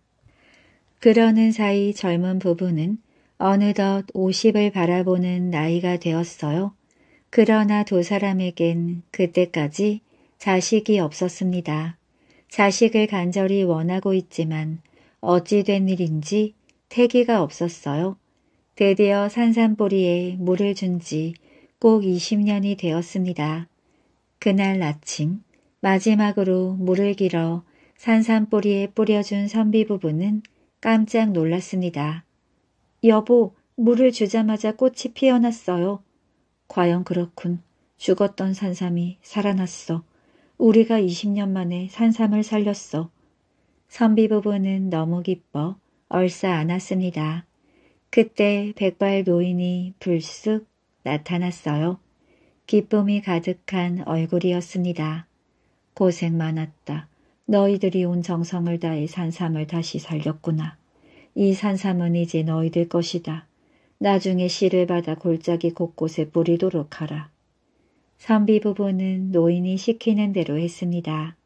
그러는 사이 젊은 부부는 어느덧 50을 바라보는 나이가 되었어요. 그러나 두 사람에겐 그때까지 자식이 없었습니다. 자식을 간절히 원하고 있지만 어찌 된 일인지 태기가 없었어요. 드디어 산산보리에 물을 준 지 꼭 20년이 되었습니다. 그날 아침 마지막으로 물을 길어 산산보리에 뿌려준 선비 부부는 깜짝 놀랐습니다. 여보, 물을 주자마자 꽃이 피어났어요. 과연 그렇군. 죽었던 산삼이 살아났어. 우리가 20년 만에 산삼을 살렸어. 선비 부부는 너무 기뻐 얼싸 안았습니다. 그때 백발 노인이 불쑥 나타났어요. 기쁨이 가득한 얼굴이었습니다. 고생 많았다. 너희들이 온 정성을 다해 산삼을 다시 살렸구나. 이 산삼은 이제 너희들 것이다. 나중에 씨를 받아 골짜기 곳곳에 뿌리도록 하라. 선비 부부는 노인이 시키는 대로 했습니다.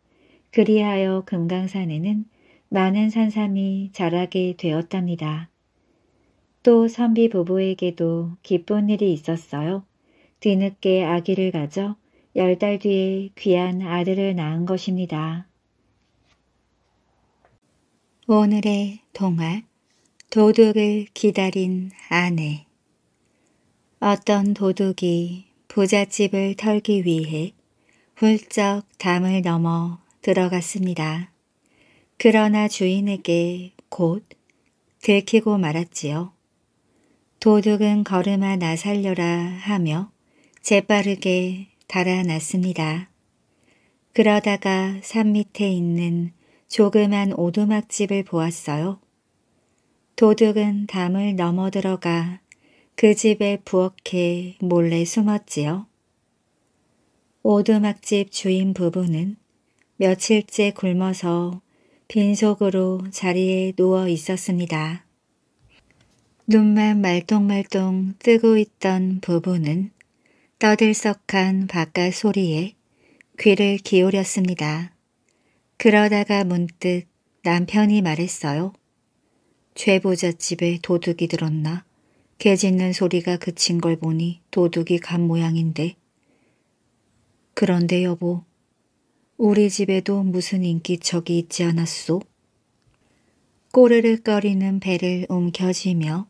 그리하여 금강산에는 많은 산삼이 자라게 되었답니다. 또 선비 부부에게도 기쁜 일이 있었어요. 뒤늦게 아기를 가져 열 달 뒤에 귀한 아들을 낳은 것입니다. 오늘의 동화 도둑을 기다린 아내 어떤 도둑이 부잣집을 털기 위해 훌쩍 담을 넘어 들어갔습니다. 그러나 주인에게 곧 들키고 말았지요. 도둑은 걸음아 나 살려라 하며 재빠르게 달아났습니다. 그러다가 산 밑에 있는 조그만 오두막집을 보았어요. 도둑은 담을 넘어 들어가 그 집에 부엌에 몰래 숨었지요. 오두막집 주인 부부는 며칠째 굶어서 빈속으로 자리에 누워 있었습니다. 눈만 말똥말똥 뜨고 있던 부부는 떠들썩한 바깥 소리에 귀를 기울였습니다. 그러다가 문득 남편이 말했어요. 죄부잣집에 도둑이 들었나? 개 짖는 소리가 그친 걸 보니 도둑이 간 모양인데. 그런데 여보, 우리 집에도 무슨 인기척이 있지 않았소? 꼬르륵거리는 배를 움켜쥐며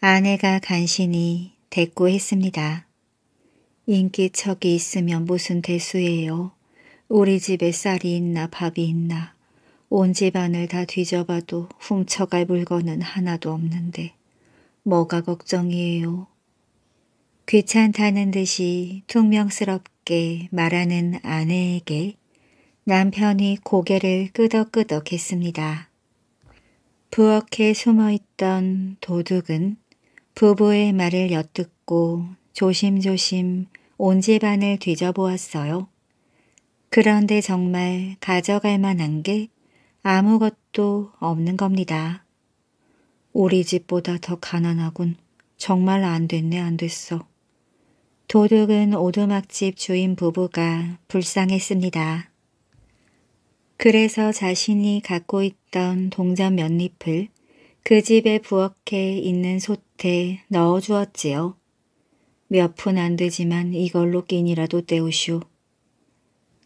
아내가 간신히 대꾸했습니다. 인기척이 있으면 무슨 대수예요. 우리 집에 쌀이 있나 밥이 있나 온 집안을 다 뒤져봐도 훔쳐갈 물건은 하나도 없는데 뭐가 걱정이에요. 귀찮다는 듯이 퉁명스럽게 말하는 아내에게 남편이 고개를 끄덕끄덕 했습니다. 부엌에 숨어있던 도둑은 부부의 말을 엿듣고 조심조심 온 집안을 뒤져보았어요. 그런데 정말 가져갈 만한 게 아무것도 없는 겁니다. 우리 집보다 더 가난하군. 정말 안 됐네 안 됐어. 도둑은 오두막집 주인 부부가 불쌍했습니다. 그래서 자신이 갖고 있던 동전 몇 잎을 그 집의 부엌에 있는 솥에 넣어주었지요. 몇 푼 안 되지만 이걸로 끼니라도 때우시오.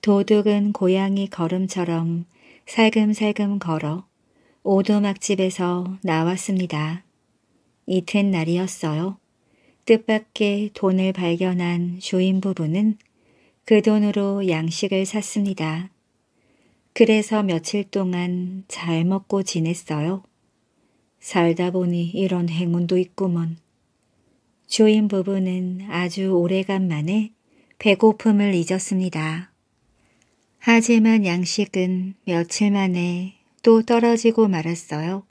도둑은 고양이 걸음처럼 살금살금 걸어 오두막집에서 나왔습니다. 이튿날이었어요. 뜻밖의 돈을 발견한 주인 부부는 그 돈으로 양식을 샀습니다. 그래서 며칠 동안 잘 먹고 지냈어요. 살다 보니 이런 행운도 있구먼. 주인 부부는 아주 오래간만에 배고픔을 잊었습니다. 하지만 양식은 며칠 만에 또 떨어지고 말았어요.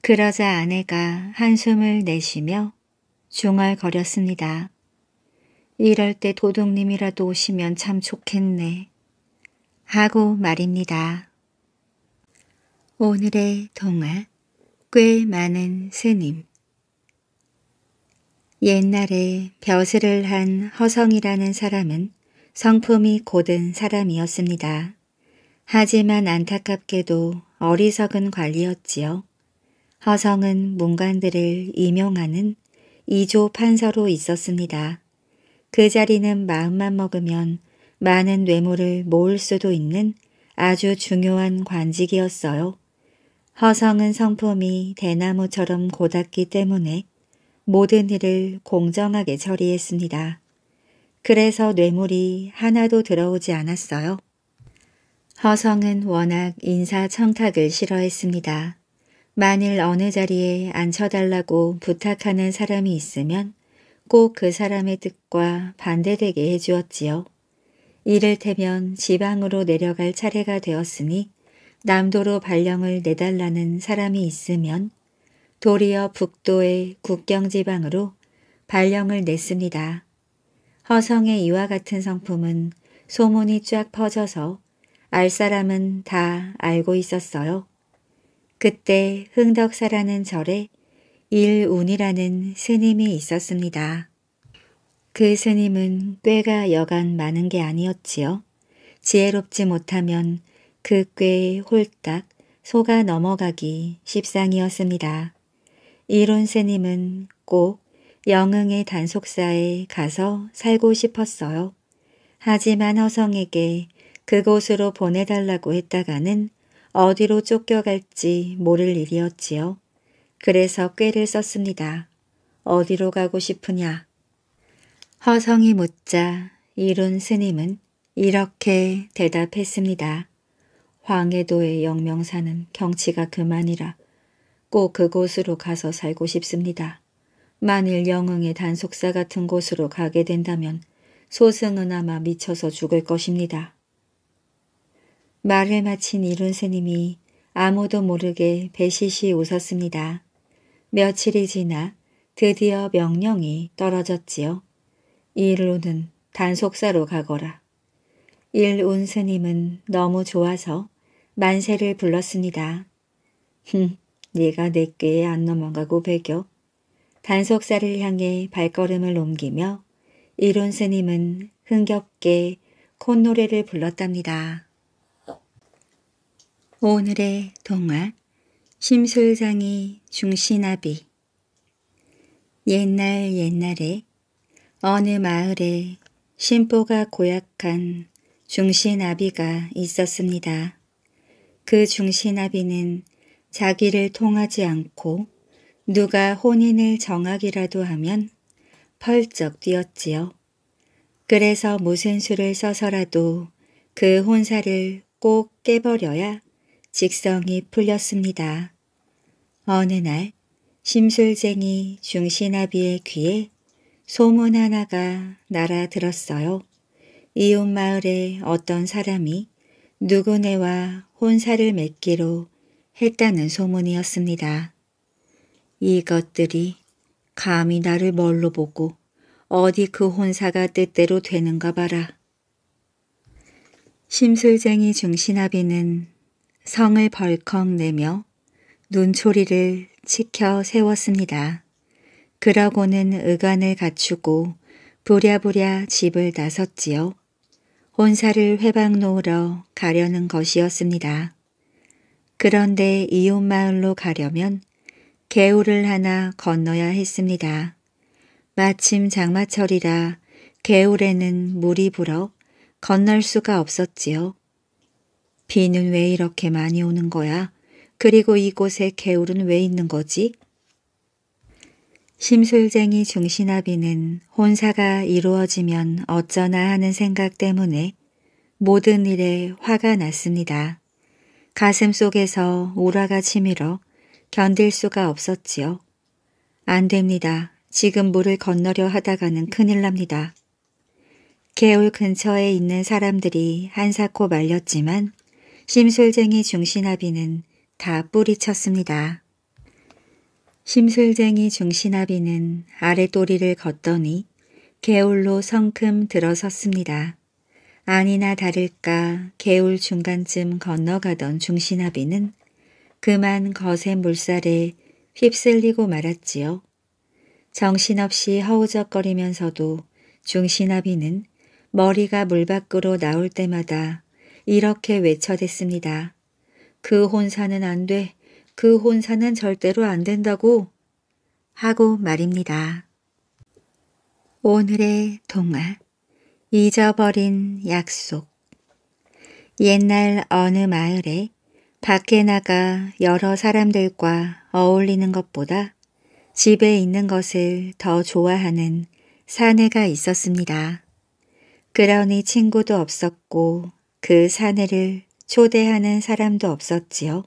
그러자 아내가 한숨을 내쉬며 중얼거렸습니다. 이럴 때 도둑님이라도 오시면 참 좋겠네. 하고 말입니다. 오늘의 동화 꽤 많은 스님 옛날에 벼슬을 한 허성이라는 사람은 성품이 고든 사람이었습니다. 하지만 안타깝게도 어리석은 관리였지요. 허성은 문관들을 임용하는 이조 판서로 있었습니다. 그 자리는 마음만 먹으면 많은 뇌물을 모을 수도 있는 아주 중요한 관직이었어요. 허성은 성품이 대나무처럼 고닫기 때문에 모든 일을 공정하게 처리했습니다. 그래서 뇌물이 하나도 들어오지 않았어요. 허성은 워낙 인사청탁을 싫어했습니다. 만일 어느 자리에 앉혀달라고 부탁하는 사람이 있으면 꼭 그 사람의 뜻과 반대되게 해주었지요. 이를테면 지방으로 내려갈 차례가 되었으니 남도로 발령을 내달라는 사람이 있으면 도리어 북도의 국경지방으로 발령을 냈습니다. 허성의 이와 같은 성품은 소문이 쫙 퍼져서 알 사람은 다 알고 있었어요. 그때 흥덕사라는 절에 일운이라는 스님이 있었습니다. 그 스님은 꾀가 여간 많은 게 아니었지요. 지혜롭지 못하면 그 꾀에 홀딱 속아 넘어가기 십상이었습니다. 이론 스님은 꼭 영흥의 단속사에 가서 살고 싶었어요. 하지만 허성에게 그곳으로 보내달라고 했다가는 어디로 쫓겨갈지 모를 일이었지요. 그래서 꾀를 썼습니다. 어디로 가고 싶으냐? 허성이 묻자 이룬 스님은 이렇게 대답했습니다. 황해도의 영명사는 경치가 그만이라 꼭 그곳으로 가서 살고 싶습니다. 만일 영흥의 단속사 같은 곳으로 가게 된다면 소승은 아마 미쳐서 죽을 것입니다. 말을 마친 이룬 스님이 아무도 모르게 배시시 웃었습니다. 며칠이 지나 드디어 명령이 떨어졌지요. 일운은 단속사로 가거라. 일운 스님은 너무 좋아서 만세를 불렀습니다. [laughs] 흠, 네가 내 꾀에 안 넘어가고 배겨. 단속사를 향해 발걸음을 옮기며 이론 스님은 흥겹게 콧노래를 불렀답니다. 오늘의 동화 심술장이 중신아비 옛날 옛날에 어느 마을에 심보가 고약한 중신아비가 있었습니다. 그 중신아비는 자기를 통하지 않고 누가 혼인을 정하기라도 하면 펄쩍 뛰었지요. 그래서 무슨 수를 써서라도 그 혼사를 꼭 깨버려야 직성이 풀렸습니다. 어느 날 심술쟁이 중신아비의 귀에 소문 하나가 날아들었어요. 이웃 마을에 어떤 사람이 누구네와 혼사를 맺기로 했다는 소문이었습니다. 이것들이 감히 나를 뭘로 보고 어디 그 혼사가 뜻대로 되는가 봐라. 심술쟁이 중신아비는 성을 벌컥 내며 눈초리를 치켜 세웠습니다. 그러고는 의관을 갖추고 부랴부랴 집을 나섰지요. 혼사를 회방 놓으러 가려는 것이었습니다. 그런데 이웃 마을로 가려면 개울을 하나 건너야 했습니다. 마침 장마철이라 개울에는 물이 불어 건널 수가 없었지요. 비는 왜 이렇게 많이 오는 거야? 그리고 이곳에 개울은 왜 있는 거지? 심술쟁이 중신아비는 혼사가 이루어지면 어쩌나 하는 생각 때문에 모든 일에 화가 났습니다. 가슴 속에서 우라가 치밀어 견딜 수가 없었지요. 안 됩니다. 지금 물을 건너려 하다가는 큰일 납니다. 개울 근처에 있는 사람들이 한사코 말렸지만 심술쟁이 중신아비는 다 뿌리쳤습니다. 심술쟁이 중신아비는 아래도리를 걷더니 개울로 성큼 들어섰습니다. 아니나 다를까 개울 중간쯤 건너가던 중신아비는 그만 거센 물살에 휩쓸리고 말았지요. 정신없이 허우적거리면서도 중신아비는 머리가 물 밖으로 나올 때마다 이렇게 외쳐댔습니다. 그 혼사는 안 돼. 그 혼사는 절대로 안 된다고 하고 말입니다. 오늘의 동화 잊어버린 약속 옛날 어느 마을에 밖에 나가 여러 사람들과 어울리는 것보다 집에 있는 것을 더 좋아하는 사내가 있었습니다. 그러니 친구도 없었고 그 사내를 초대하는 사람도 없었지요.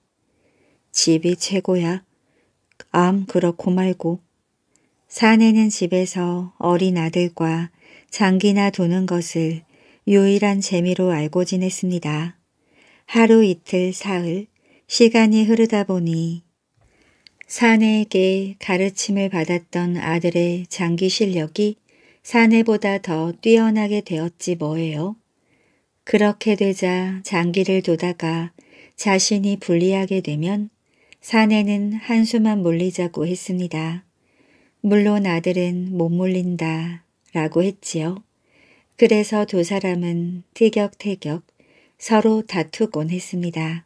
집이 최고야. 암 그렇고 말고. 사내는 집에서 어린 아들과 장기나 두는 것을 유일한 재미로 알고 지냈습니다. 하루 이틀 사흘 시간이 흐르다 보니 사내에게 가르침을 받았던 아들의 장기 실력이 사내보다 더 뛰어나게 되었지 뭐예요. 그렇게 되자 장기를 두다가 자신이 불리하게 되면 사내는 한수만 물리자고 했습니다. 물론 아들은 못 물린다 라고 했지요. 그래서 두 사람은 티격태격 서로 다투곤 했습니다.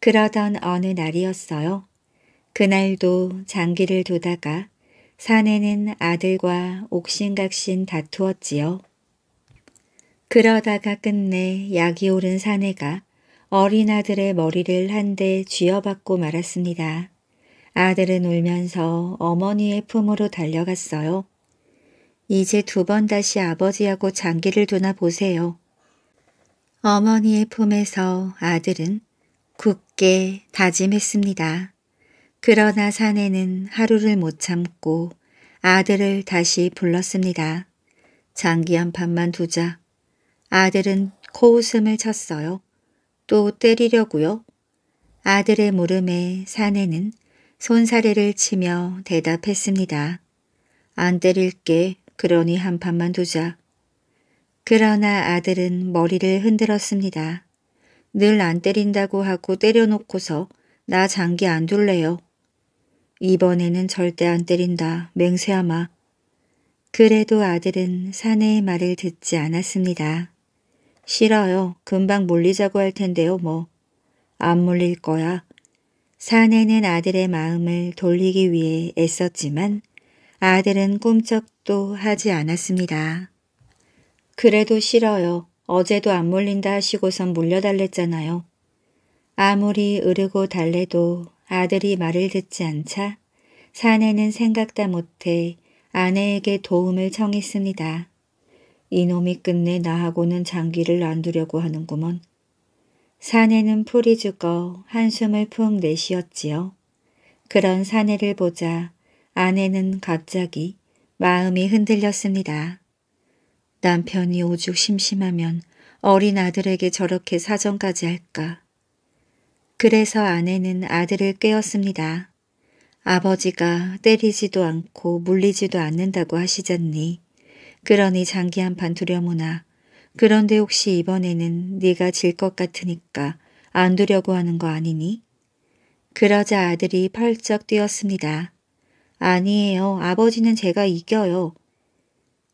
그러던 어느 날이었어요. 그날도 장기를 두다가 사내는 아들과 옥신각신 다투었지요. 그러다가 끝내 약이 오른 사내가 어린 아들의 머리를 한 대 쥐어받고 말았습니다. 아들은 울면서 어머니의 품으로 달려갔어요. 이제 두 번 다시 아버지하고 장기를 두나 보세요. 어머니의 품에서 아들은 굳게 다짐했습니다. 그러나 사내는 하루를 못 참고 아들을 다시 불렀습니다. 장기 한 판만 두자. 아들은 코웃음을 쳤어요. 또 때리려고요? 아들의 물음에 사내는 손사래를 치며 대답했습니다. 안 때릴게. 그러니 한 판만 두자. 그러나 아들은 머리를 흔들었습니다. 늘 안 때린다고 하고 때려놓고서 나 장기 안 둘래요. 이번에는 절대 안 때린다. 맹세하마. 그래도 아들은 사내의 말을 듣지 않았습니다. 싫어요. 금방 물리자고 할 텐데요 뭐. 안 물릴 거야. 사내는 아들의 마음을 돌리기 위해 애썼지만 아들은 꿈쩍도 하지 않았습니다. 그래도 싫어요. 어제도 안 물린다 하시고선 물려달랬잖아요. 아무리 으르고 달래도 아들이 말을 듣지 않자 사내는 생각다 못해 아내에게 도움을 청했습니다. 이놈이 끝내 나하고는 장기를 안 두려고 하는구먼. 사내는 풀이 죽어 한숨을 푹 내쉬었지요. 그런 사내를 보자 아내는 갑자기 마음이 흔들렸습니다. 남편이 오죽 심심하면 어린 아들에게 저렇게 사정까지 할까. 그래서 아내는 아들을 깨웠습니다. 아버지가 때리지도 않고 물리지도 않는다고 하시잖니. 그러니 장기 한판 두려무나. 그런데 혹시 이번에는 네가 질 것 같으니까 안 두려고 하는 거 아니니? 그러자 아들이 펄쩍 뛰었습니다. 아니에요. 아버지는 제가 이겨요.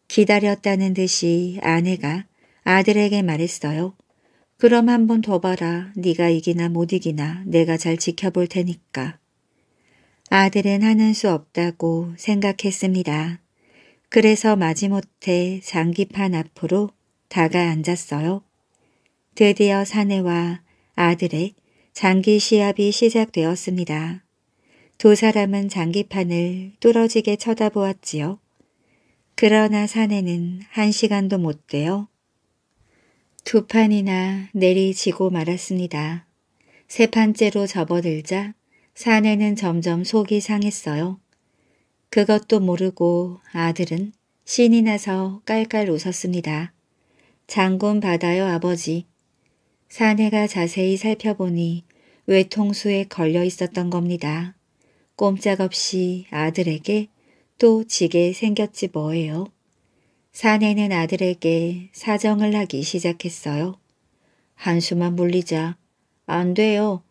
기다렸다는 듯이 아내가 아들에게 말했어요. 그럼 한 번 더 봐라. 네가 이기나 못 이기나 내가 잘 지켜볼 테니까. 아들은 하는 수 없다고 생각했습니다. 그래서 마지못해 장기판 앞으로 다가 앉았어요. 드디어 사내와 아들의 장기 시합이 시작되었습니다. 두 사람은 장기판을 뚫어지게 쳐다보았지요. 그러나 사내는 한 시간도 못 되어 두 판이나 내리지고 말았습니다. 세 판째로 접어들자 사내는 점점 속이 상했어요. 그것도 모르고 아들은 신이 나서 깔깔 웃었습니다. 장군 받아요 아버지. 사내가 자세히 살펴보니 외통수에 걸려 있었던 겁니다. 꼼짝없이 아들에게 또 지게 생겼지 뭐예요. 사내는 아들에게 사정을 하기 시작했어요. 한수만 물리자. 안 돼요.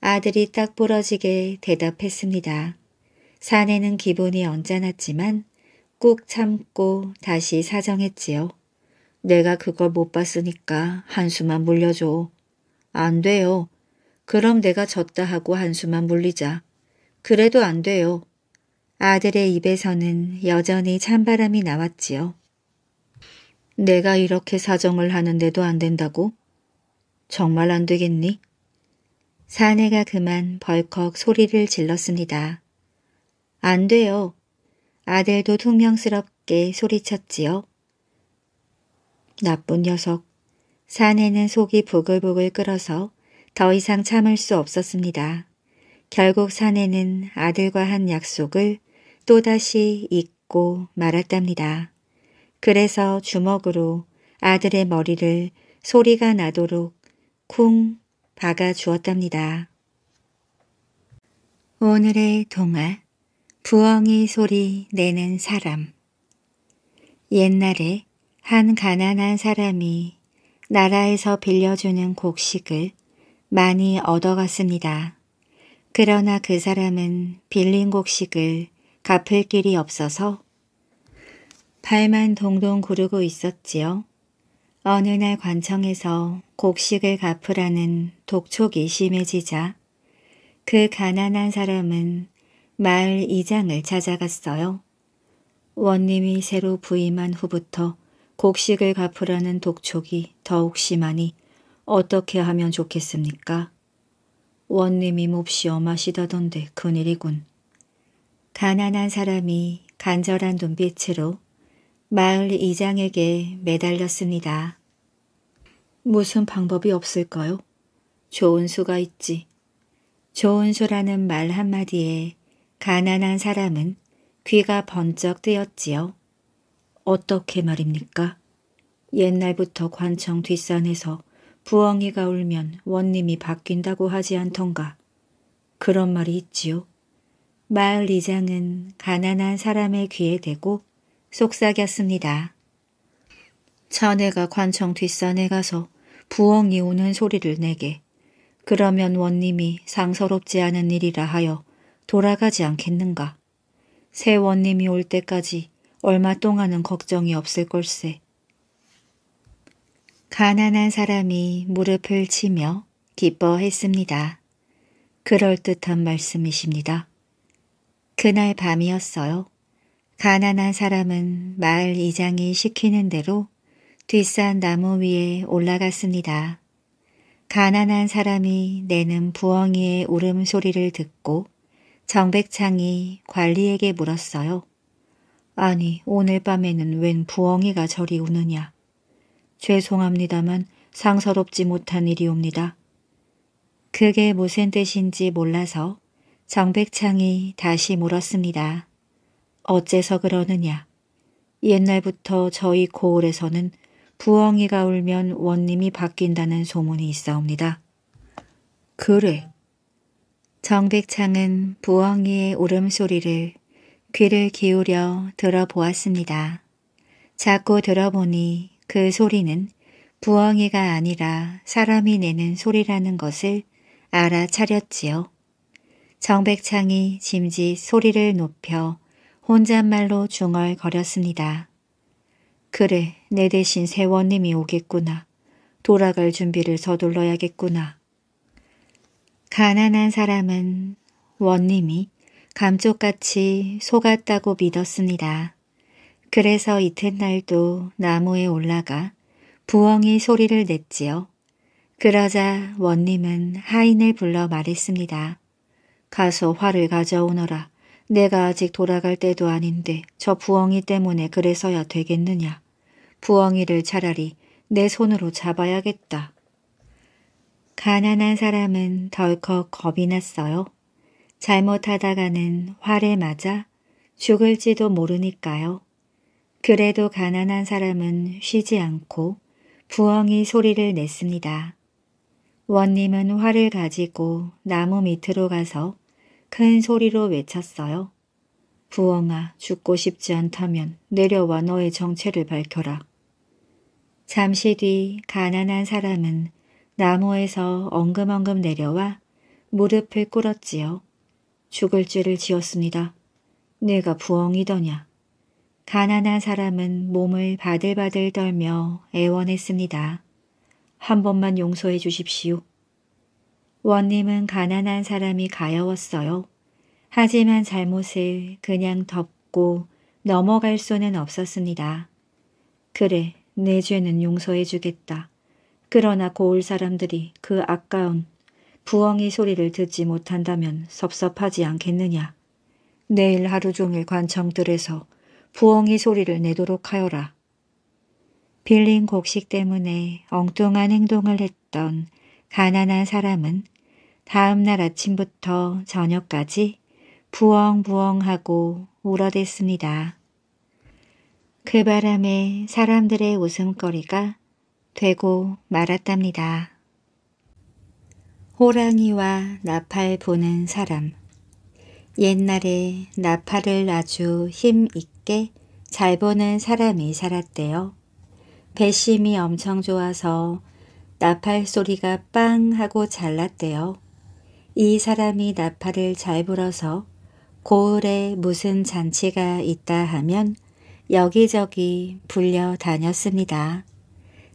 아들이 딱 부러지게 대답했습니다. 사내는 기분이 언짢았지만 꾹 참고 다시 사정했지요. 내가 그걸 못 봤으니까 한수만 물려줘. 안 돼요. 그럼 내가 졌다 하고 한수만 물리자. 그래도 안 돼요. 아들의 입에서는 여전히 찬바람이 나왔지요. 내가 이렇게 사정을 하는데도 안 된다고? 정말 안 되겠니? 사내가 그만 벌컥 소리를 질렀습니다. 안 돼요. 아들도 퉁명스럽게 소리쳤지요. 나쁜 녀석. 사내는 속이 부글부글 끓어서 더 이상 참을 수 없었습니다. 결국 사내는 아들과 한 약속을 또다시 잊고 말았답니다. 그래서 주먹으로 아들의 머리를 소리가 나도록 쿵 박아 주었답니다. 오늘의 동화 부엉이 소리 내는 사람 옛날에 한 가난한 사람이 나라에서 빌려주는 곡식을 많이 얻어갔습니다. 그러나 그 사람은 빌린 곡식을 갚을 길이 없어서 발만 동동 구르고 있었지요. 어느 날 관청에서 곡식을 갚으라는 독촉이 심해지자 그 가난한 사람은 마을 이장을 찾아갔어요. 원님이 새로 부임한 후부터 곡식을 갚으라는 독촉이 더욱 심하니 어떻게 하면 좋겠습니까? 원님이 몹시 엄하시다던데 큰일이군. 가난한 사람이 간절한 눈빛으로 마을 이장에게 매달렸습니다. 무슨 방법이 없을까요? 좋은 수가 있지. 좋은 수라는 말 한마디에 가난한 사람은 귀가 번쩍 뜨였지요. 어떻게 말입니까? 옛날부터 관청 뒷산에서 부엉이가 울면 원님이 바뀐다고 하지 않던가. 그런 말이 있지요. 마을 이장은 가난한 사람의 귀에 대고 속삭였습니다. 자네가 관청 뒷산에 가서 부엉이 우는 소리를 내게 그러면 원님이 상서롭지 않은 일이라 하여 돌아가지 않겠는가. 새 원님이 올 때까지 얼마 동안은 걱정이 없을 걸세. 가난한 사람이 무릎을 치며 기뻐했습니다. 그럴듯한 말씀이십니다. 그날 밤이었어요. 가난한 사람은 마을 이장이 시키는 대로 뒷산 나무 위에 올라갔습니다. 가난한 사람이 내는 부엉이의 울음소리를 듣고 정백창이 관리에게 물었어요. 아니 오늘 밤에는 웬 부엉이가 저리 우느냐. 죄송합니다만 상서롭지 못한 일이옵니다. 그게 무슨 뜻인지 몰라서 정백창이 다시 물었습니다. 어째서 그러느냐. 옛날부터 저희 고을에서는 부엉이가 울면 원님이 바뀐다는 소문이 있사옵니다. 그래. 정백창은 부엉이의 울음소리를 귀를 기울여 들어보았습니다. 자꾸 들어보니 그 소리는 부엉이가 아니라 사람이 내는 소리라는 것을 알아차렸지요. 정백창이 짐짓 소리를 높여 혼잣말로 중얼거렸습니다. 그래, 내 대신 세원님이 오겠구나. 돌아갈 준비를 서둘러야겠구나. 가난한 사람은 원님이 감쪽같이 속았다고 믿었습니다. 그래서 이튿날도 나무에 올라가 부엉이 소리를 냈지요. 그러자 원님은 하인을 불러 말했습니다. 가서 활을 가져오너라. 내가 아직 돌아갈 때도 아닌데 저 부엉이 때문에 그래서야 되겠느냐. 부엉이를 차라리 내 손으로 잡아야겠다. 가난한 사람은 덜컥 겁이 났어요. 잘못하다가는 활에 맞아 죽을지도 모르니까요. 그래도 가난한 사람은 쉬지 않고 부엉이 소리를 냈습니다. 원님은 활을 가지고 나무 밑으로 가서 큰 소리로 외쳤어요. 부엉아 죽고 싶지 않다면 내려와 너의 정체를 밝혀라. 잠시 뒤 가난한 사람은 나무에서 엉금엉금 내려와 무릎을 꿇었지요. 죽을 죄를 지었습니다. 내가 부엉이더냐. 가난한 사람은 몸을 바들바들 떨며 애원했습니다. 한 번만 용서해 주십시오. 원님은 가난한 사람이 가여웠어요. 하지만 잘못을 그냥 덮고 넘어갈 수는 없었습니다. 그래, 내 죄는 용서해 주겠다. 그러나 고을 사람들이 그 아까운 부엉이 소리를 듣지 못한다면 섭섭하지 않겠느냐. 내일 하루 종일 관청들에서 부엉이 소리를 내도록 하여라. 빌린 곡식 때문에 엉뚱한 행동을 했던 가난한 사람은 다음 날 아침부터 저녁까지 부엉부엉하고 울어댔습니다. 그 바람에 사람들의 웃음거리가 되고 말았답니다. 호랑이와 나팔 보는 사람 옛날에 나팔을 아주 힘있게 잘 보는 사람이 살았대요. 배심이 엄청 좋아서 나팔 소리가 빵 하고 잘났대요. 이 사람이 나팔을 잘 불어서 고을에 무슨 잔치가 있다 하면 여기저기 불려 다녔습니다.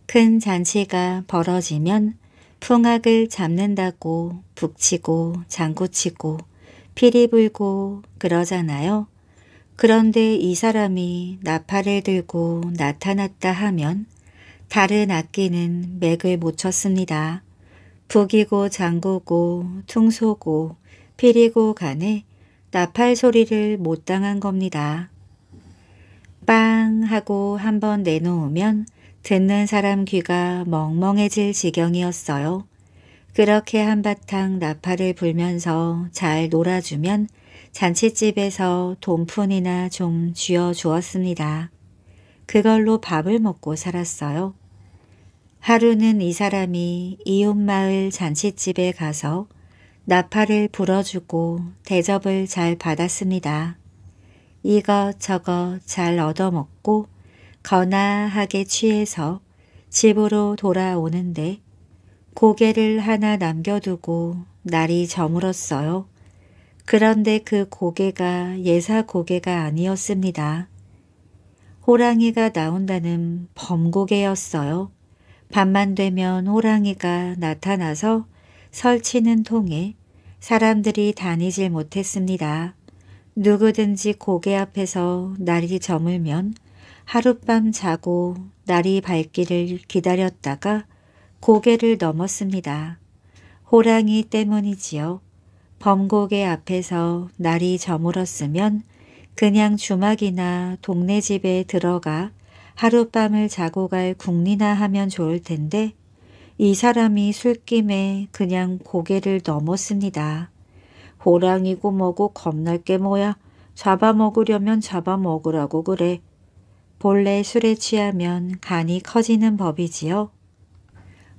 큰 잔치가 벌어지면 풍악을 잡는다고 북치고 장구치고 피리 불고 그러잖아요. 그런데 이 사람이 나팔을 들고 나타났다 하면 다른 악기는 맥을 못 쳤습니다. 북이고 장구고 퉁소고 피리고 간에 나팔 소리를 못 당한 겁니다. 빵 하고 한번 내놓으면 듣는 사람 귀가 멍멍해질 지경이었어요. 그렇게 한바탕 나팔을 불면서 잘 놀아주면 잔치집에서 돈푼이나 좀 쥐어 주었습니다. 그걸로 밥을 먹고 살았어요. 하루는 이 사람이 이웃마을 잔치집에 가서 나팔을 불어주고 대접을 잘 받았습니다. 이것저것 잘 얻어먹고 거나하게 취해서 집으로 돌아오는데 고개를 하나 남겨두고 날이 저물었어요. 그런데 그 고개가 예사 고개가 아니었습니다. 호랑이가 나온다는 범고개였어요. 밤만 되면 호랑이가 나타나서 설치는 통에 사람들이 다니질 못했습니다. 누구든지 고개 앞에서 날이 저물면 하룻밤 자고 날이 밝기를 기다렸다가 고개를 넘었습니다. 호랑이 때문이지요. 범고개 앞에서 날이 저물었으면 그냥 주막이나 동네 집에 들어가 하룻밤을 자고 갈 국리나 하면 좋을 텐데 이 사람이 술김에 그냥 고개를 넘었습니다. 호랑이고 뭐고 겁날 게 뭐야. 잡아먹으려면 잡아먹으라고 그래. 본래 술에 취하면 간이 커지는 법이지요.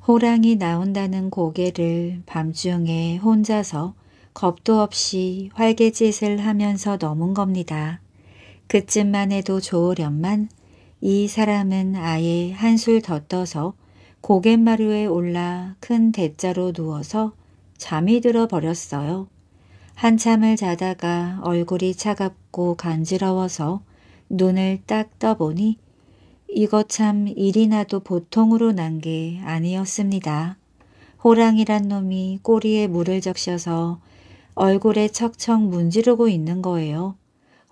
호랑이 나온다는 고개를 밤중에 혼자서 겁도 없이 활개짓을 하면서 넘은 겁니다. 그쯤만 해도 좋으련만 이 사람은 아예 한술 더 떠서 고갯마루에 올라 큰 대자로 누워서 잠이 들어 버렸어요. 한참을 자다가 얼굴이 차갑고 간지러워서 눈을 딱 떠보니 이것 참 일이나도 보통으로 난 게 아니었습니다. 호랑이란 놈이 꼬리에 물을 적셔서 얼굴에 척척 문지르고 있는 거예요.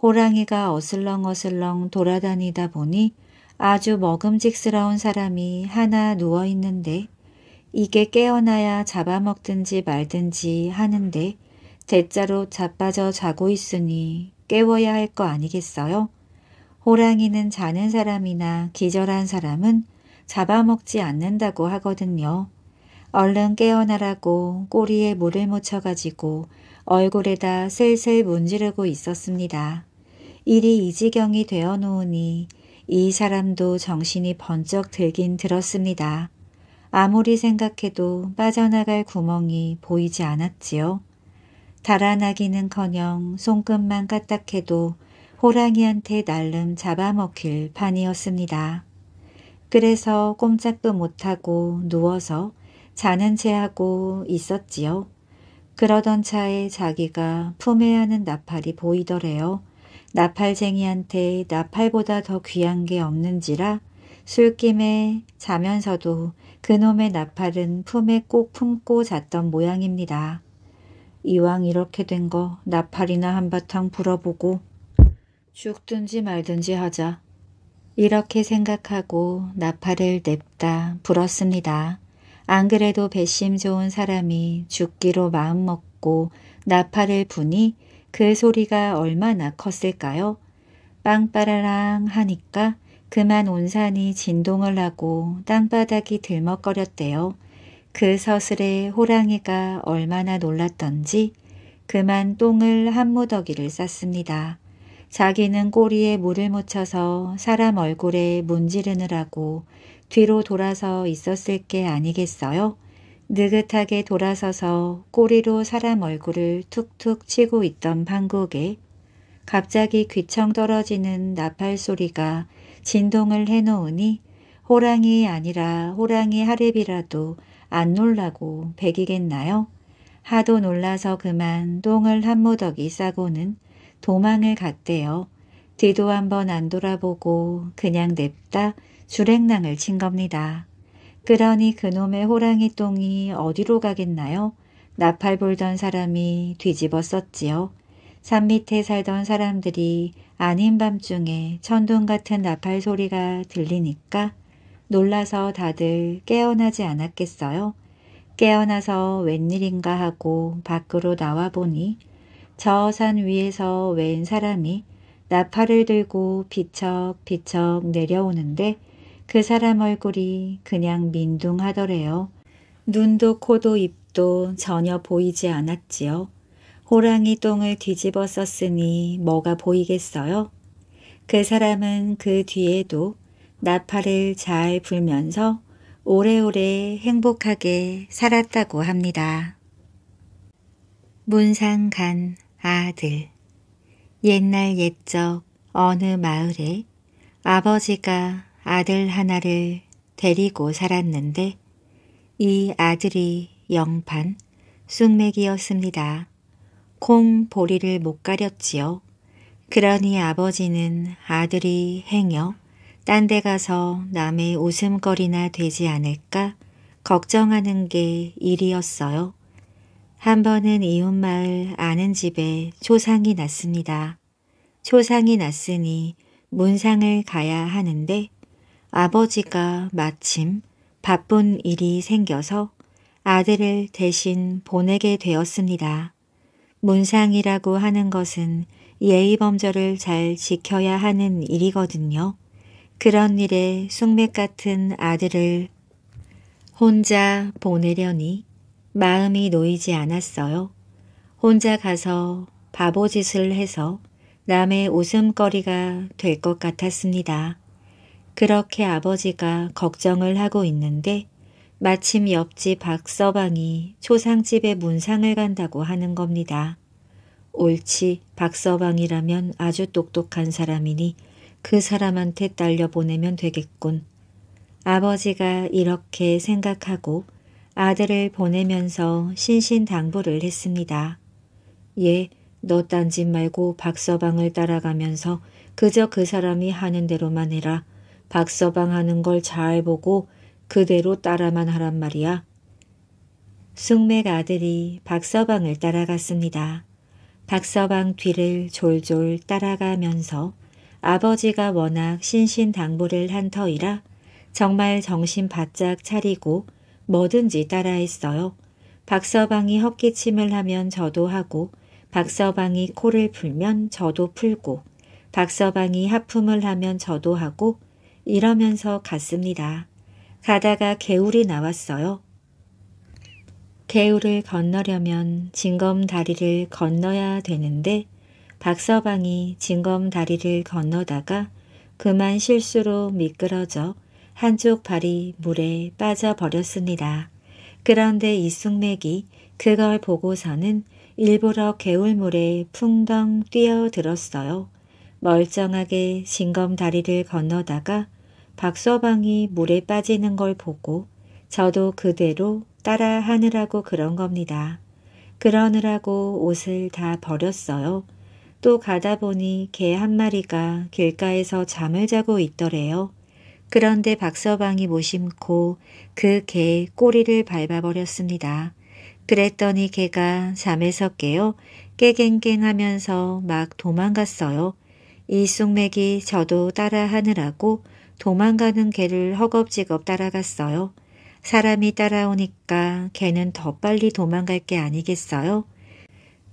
호랑이가 어슬렁어슬렁 돌아다니다 보니 아주 먹음직스러운 사람이 하나 누워있는데 이게 깨어나야 잡아먹든지 말든지 하는데 대자로 자빠져 자고 있으니 깨워야 할 거 아니겠어요? 호랑이는 자는 사람이나 기절한 사람은 잡아먹지 않는다고 하거든요. 얼른 깨어나라고 꼬리에 물을 묻혀가지고 얼굴에다 슬슬 문지르고 있었습니다. 일이 이 지경이 되어 놓으니 이 사람도 정신이 번쩍 들긴 들었습니다. 아무리 생각해도 빠져나갈 구멍이 보이지 않았지요. 달아나기는커녕 손끝만 까딱해도 호랑이한테 날름 잡아먹힐 판이었습니다. 그래서 꼼짝도 못하고 누워서 자는 채 하고 있었지요. 그러던 차에 자기가 품에 하는 나팔이 보이더래요. 나팔쟁이한테 나팔보다 더 귀한 게 없는지라 술김에 자면서도 그놈의 나팔은 품에 꼭 품고 잤던 모양입니다. 이왕 이렇게 된 거 나팔이나 한바탕 불어보고 죽든지 말든지 하자. 이렇게 생각하고 나팔을 냅다 불었습니다. 안 그래도 배심 좋은 사람이 죽기로 마음먹고 나팔을 부니 그 소리가 얼마나 컸을까요? 빵빠라랑 하니까 그만 온 산이 진동을 하고 땅바닥이 들먹거렸대요. 그 서슬에 호랑이가 얼마나 놀랐던지 그만 똥을 한 무더기를 쌌습니다. 자기는 꼬리에 물을 묻혀서 사람 얼굴에 문지르느라고 뒤로 돌아서 있었을 게 아니겠어요? 느긋하게 돌아서서 꼬리로 사람 얼굴을 툭툭 치고 있던 방국에 갑자기 귀청 떨어지는 나팔 소리가 진동을 해놓으니 호랑이 아니라 호랑이 하랩이라도 안 놀라고 배기겠나요? 하도 놀라서 그만 똥을 한 무더기 싸고는 도망을 갔대요. 뒤도 한번 안 돌아보고 그냥 냅다 주랭랑을 친 겁니다. 그러니 그놈의 호랑이 똥이 어디로 가겠나요? 나팔 불던 사람이 뒤집었었지요. 산 밑에 살던 사람들이 아닌 밤중에 천둥 같은 나팔 소리가 들리니까 놀라서 다들 깨어나지 않았겠어요? 깨어나서 웬일인가 하고 밖으로 나와 보니 저 산 위에서 웬 사람이 나팔을 들고 비척비척 내려오는데 그 사람 얼굴이 그냥 민둥하더래요. 눈도 코도 입도 전혀 보이지 않았지요. 호랑이 똥을 뒤집어 썼으니 뭐가 보이겠어요? 그 사람은 그 뒤에도 나팔을 잘 불면서 오래오래 행복하게 살았다고 합니다. 문상 간 아들 옛날 옛적 어느 마을에 아버지가 아들 하나를 데리고 살았는데 이 아들이 영판 쑥맥이었습니다. 콩 보리를 못 가렸지요. 그러니 아버지는 아들이 행여 딴 데 가서 남의 웃음거리나 되지 않을까 걱정하는 게 일이었어요. 한 번은 이웃마을 아는 집에 초상이 났습니다. 초상이 났으니 문상을 가야 하는데 아버지가 마침 바쁜 일이 생겨서 아들을 대신 보내게 되었습니다. 문상이라고 하는 것은 예의범절을 잘 지켜야 하는 일이거든요. 그런 일에 숭맥 같은 아들을 혼자 보내려니 마음이 놓이지 않았어요. 혼자 가서 바보짓을 해서 남의 웃음거리가 될 것 같았습니다. 그렇게 아버지가 걱정을 하고 있는데 마침 옆집 박서방이 초상집에 문상을 간다고 하는 겁니다. 옳지 박서방이라면 아주 똑똑한 사람이니 그 사람한테 딸려 보내면 되겠군. 아버지가 이렇게 생각하고 아들을 보내면서 신신당부를 했습니다. 예, 너딴집 말고 박서방을 따라가면서 그저 그 사람이 하는 대로만 해라. 박서방 하는 걸 잘 보고 그대로 따라만 하란 말이야. 숭맥 아들이 박서방을 따라갔습니다. 박서방 뒤를 졸졸 따라가면서 아버지가 워낙 신신당부를 한 터이라 정말 정신 바짝 차리고 뭐든지 따라했어요. 박서방이 헛기침을 하면 저도 하고 박서방이 코를 풀면 저도 풀고 박서방이 하품을 하면 저도 하고 이러면서 갔습니다. 가다가 개울이 나왔어요. 개울을 건너려면 징검다리를 건너야 되는데 박서방이 징검다리를 건너다가 그만 실수로 미끄러져 한쪽 발이 물에 빠져버렸습니다. 그런데 이숙맥이 그걸 보고서는 일부러 개울물에 풍덩 뛰어들었어요. 멀쩡하게 징검다리를 건너다가 박서방이 물에 빠지는 걸 보고 저도 그대로 따라 하느라고 그런 겁니다. 그러느라고 옷을 다 버렸어요. 또 가다 보니 개 한 마리가 길가에서 잠을 자고 있더래요. 그런데 박서방이 모심코 그개 꼬리를 밟아버렸습니다. 그랬더니 개가 잠에서 깨어 깨갱갱하면서 막 도망갔어요. 이 쑥맥이 저도 따라 하느라고 도망가는 개를 허겁지겁 따라갔어요. 사람이 따라오니까 개는 더 빨리 도망갈 게 아니겠어요?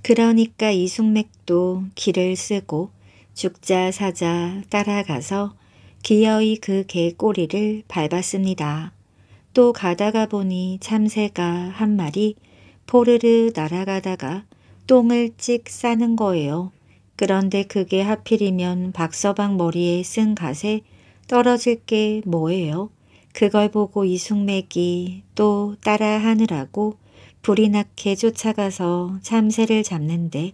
그러니까 이숙맥도 길을 쓰고 죽자 사자 따라가서 기어이 그 개 꼬리를 밟았습니다. 또 가다가 보니 참새가 한 마리 포르르 날아가다가 똥을 찍 싸는 거예요. 그런데 그게 하필이면 박서방 머리에 쓴 갓에 떨어질 게 뭐예요? 그걸 보고 이숙맥이 또 따라 하느라고 불이 나게 쫓아가서 참새를 잡는데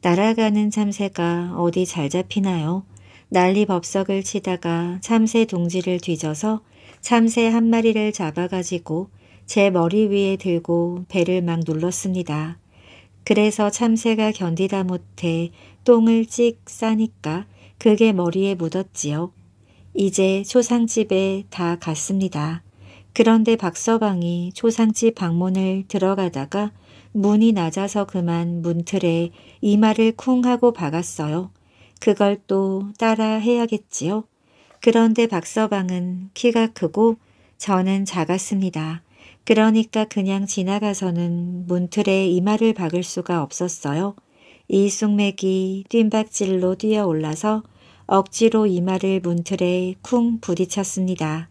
날아가는 참새가 어디 잘 잡히나요? 난리 법석을 치다가 참새 둥지를 뒤져서 참새 한 마리를 잡아가지고 제 머리 위에 들고 배를 막 눌렀습니다. 그래서 참새가 견디다 못해 똥을 찍 싸니까 그게 머리에 묻었지요. 이제 초상집에 다 갔습니다. 그런데 박서방이 초상집 방문을 들어가다가 문이 낮아서 그만 문틀에 이마를 쿵 하고 박았어요. 그걸 또 따라 해야겠지요. 그런데 박서방은 키가 크고 저는 작았습니다. 그러니까 그냥 지나가서는 문틀에 이마를 박을 수가 없었어요. 이 쑥맥이 뜀박질로 뛰어올라서 억지로 이마를 문틀에 쿵 부딪혔습니다.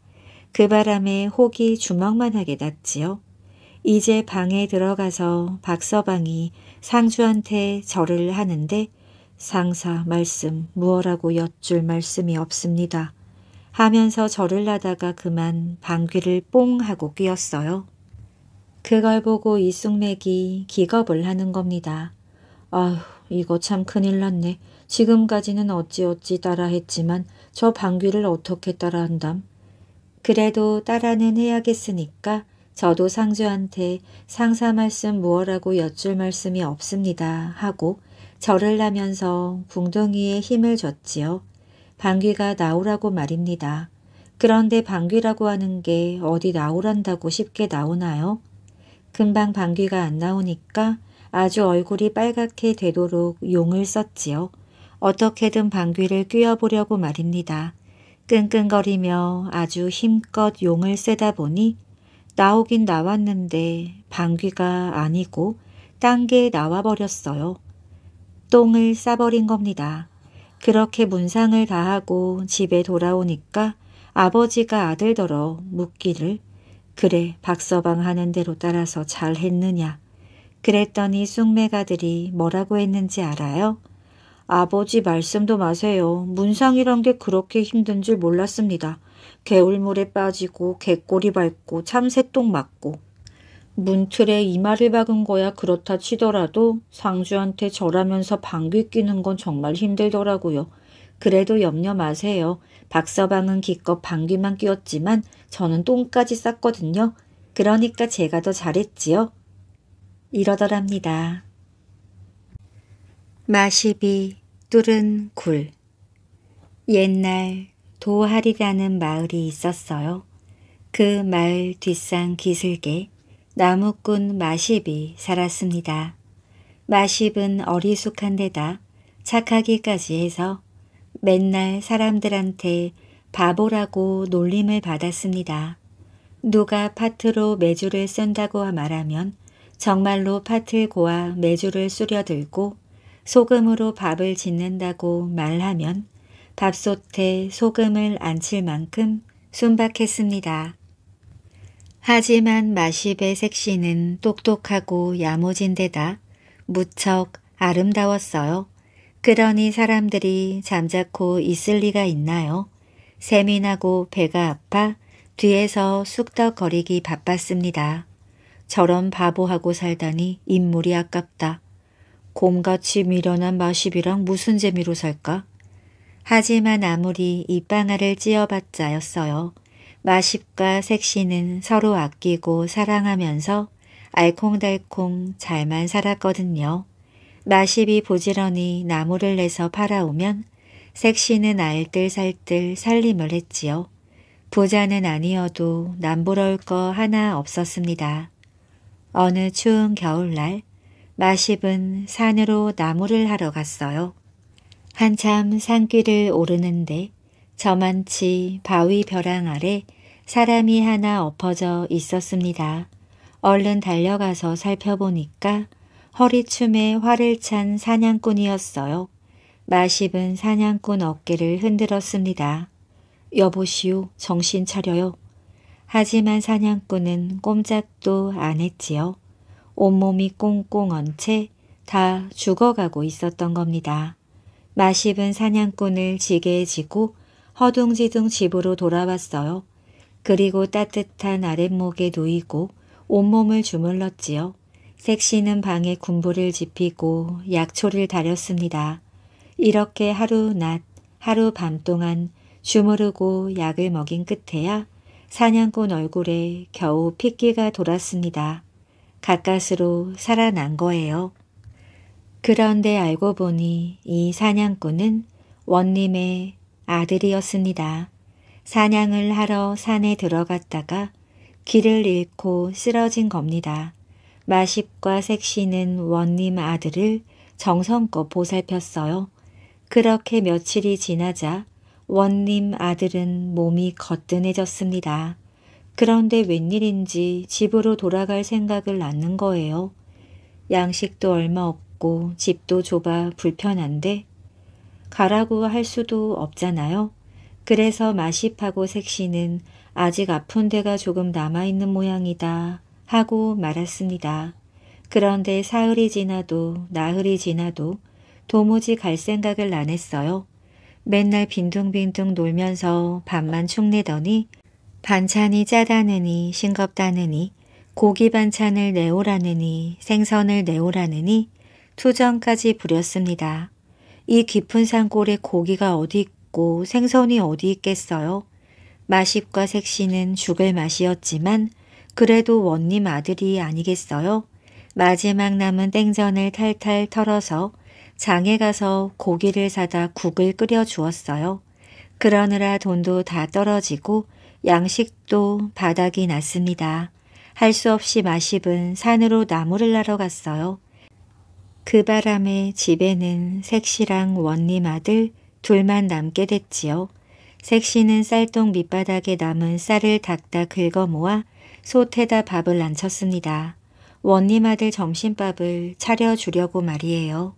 그 바람에 혹이 주먹만 하게 났지요. 이제 방에 들어가서 박서방이 상주한테 절을 하는데 상사 말씀 무엇라고 여쭐 말씀이 없습니다. 하면서 절을 하다가 그만 방귀를 뽕 하고 끼었어요. 그걸 보고 이숙맥이 기겁을 하는 겁니다. 아휴 이거 참 큰일 났네. 지금까지는 어찌어찌 따라 했지만 저 방귀를 어떻게 따라 한담. 그래도 따라는 해야겠으니까 저도 상주한테 상사 말씀 무엇라고 여쭐 말씀이 없습니다 하고 절을 하면서 궁둥이에 힘을 줬지요. 방귀가 나오라고 말입니다. 그런데 방귀라고 하는 게 어디 나오란다고 쉽게 나오나요? 금방 방귀가 안 나오니까 아주 얼굴이 빨갛게 되도록 용을 썼지요. 어떻게든 방귀를 뀌어보려고 말입니다. 끙끙거리며 아주 힘껏 용을 쓰다 보니 나오긴 나왔는데 방귀가 아니고 딴 게 나와버렸어요. 똥을 싸버린 겁니다. 그렇게 문상을 다하고 집에 돌아오니까 아버지가 아들더러 묻기를 그래 박서방 하는 대로 따라서 잘 했느냐. 그랬더니 쑥맥아들이 뭐라고 했는지 알아요? 아버지 말씀도 마세요. 문상이란 게 그렇게 힘든 줄 몰랐습니다. 개울물에 빠지고 개꼬리 밟고 참새똥 맞고 문틀에 이마를 박은 거야 그렇다 치더라도 상주한테 절하면서 방귀 끼는 건 정말 힘들더라고요. 그래도 염려 마세요. 박서방은 기껏 방귀만 끼웠지만 저는 똥까지 쌌거든요. 그러니까 제가 더 잘했지요. 이러더랍니다. 마시비 뚫은 굴 옛날 도할이라는 마을이 있었어요. 그 마을 뒷산 기슭에 나무꾼 마십이 살았습니다. 마십은 어리숙한 데다 착하기까지 해서 맨날 사람들한테 바보라고 놀림을 받았습니다. 누가 파트로 매주를 쓴다고 말하면 정말로 파틀 고와 매주를 수려들고 소금으로 밥을 짓는다고 말하면 밥솥에 소금을 안 칠 만큼 순박했습니다. 하지만 마십의 색시는 똑똑하고 야무진 데다 무척 아름다웠어요. 그러니 사람들이 잠자코 있을 리가 있나요? 나고 배가 아파 뒤에서 쑥덕거리기 바빴습니다. 저런 바보하고 살다니 인물이 아깝다. 곰같이 미련한 마십이랑 무슨 재미로 살까? 하지만 아무리 입방아를 찧어봤자였어요. 마십과 색시는 서로 아끼고 사랑하면서 알콩달콩 잘만 살았거든요. 마십이 부지런히 나무를 내서 팔아오면 색시는 알뜰살뜰 살림을 했지요. 부자는 아니어도 남부러울 거 하나 없었습니다. 어느 추운 겨울날 마십은 산으로 나무를 하러 갔어요. 한참 산길을 오르는데 저만치 바위 벼랑 아래 사람이 하나 엎어져 있었습니다. 얼른 달려가서 살펴보니까 허리춤에 활을 찬 사냥꾼이었어요. 마십은 사냥꾼 어깨를 흔들었습니다. 여보시오, 정신 차려요. 하지만 사냥꾼은 꼼짝도 안 했지요. 온몸이 꽁꽁 언 채 다 죽어가고 있었던 겁니다. 마십은 사냥꾼을 지게에 지고 허둥지둥 집으로 돌아왔어요. 그리고 따뜻한 아랫목에 누이고 온몸을 주물렀지요. 색시는 방에 군부를 지피고 약초를 다렸습니다. 이렇게 하루 낮, 하루 밤 동안 주무르고 약을 먹인 끝에야 사냥꾼 얼굴에 겨우 핏기가 돌았습니다. 가까스로 살아난 거예요. 그런데 알고 보니 이 사냥꾼은 원님의 아들이었습니다. 사냥을 하러 산에 들어갔다가 길을 잃고 쓰러진 겁니다. 마십과 색시는 원님 아들을 정성껏 보살폈어요. 그렇게 며칠이 지나자 원님 아들은 몸이 거뜬해졌습니다. 그런데 웬일인지 집으로 돌아갈 생각을 낳는 거예요. 양식도 얼마 없고 집도 좁아 불편한데 가라고 할 수도 없잖아요. 그래서 마십하고 색시는 아직 아픈 데가 조금 남아있는 모양이다 하고 말았습니다. 그런데 사흘이 지나도 나흘이 지나도 도무지 갈 생각을 안 했어요. 맨날 빈둥빈둥 놀면서 밥만 축내더니 반찬이 짜다느니 싱겁다느니 고기 반찬을 내오라느니 생선을 내오라느니 투정까지 부렸습니다. 이 깊은 산골에 고기가 어디 있고 생선이 어디 있겠어요? 마십과 색시는 죽을 맛이었지만 그래도 원님 아들이 아니겠어요? 마지막 남은 땡전을 탈탈 털어서 장에 가서 고기를 사다 국을 끓여 주었어요. 그러느라 돈도 다 떨어지고 양식도 바닥이 났습니다. 할 수 없이 마십은 산으로 나무를 나러 갔어요. 그 바람에 집에는 색시랑 원님 아들 둘만 남게 됐지요. 색시는 쌀통 밑바닥에 남은 쌀을 닦다 긁어 모아 솥에다 밥을 앉혔습니다. 원님 아들 점심밥을 차려주려고 말이에요.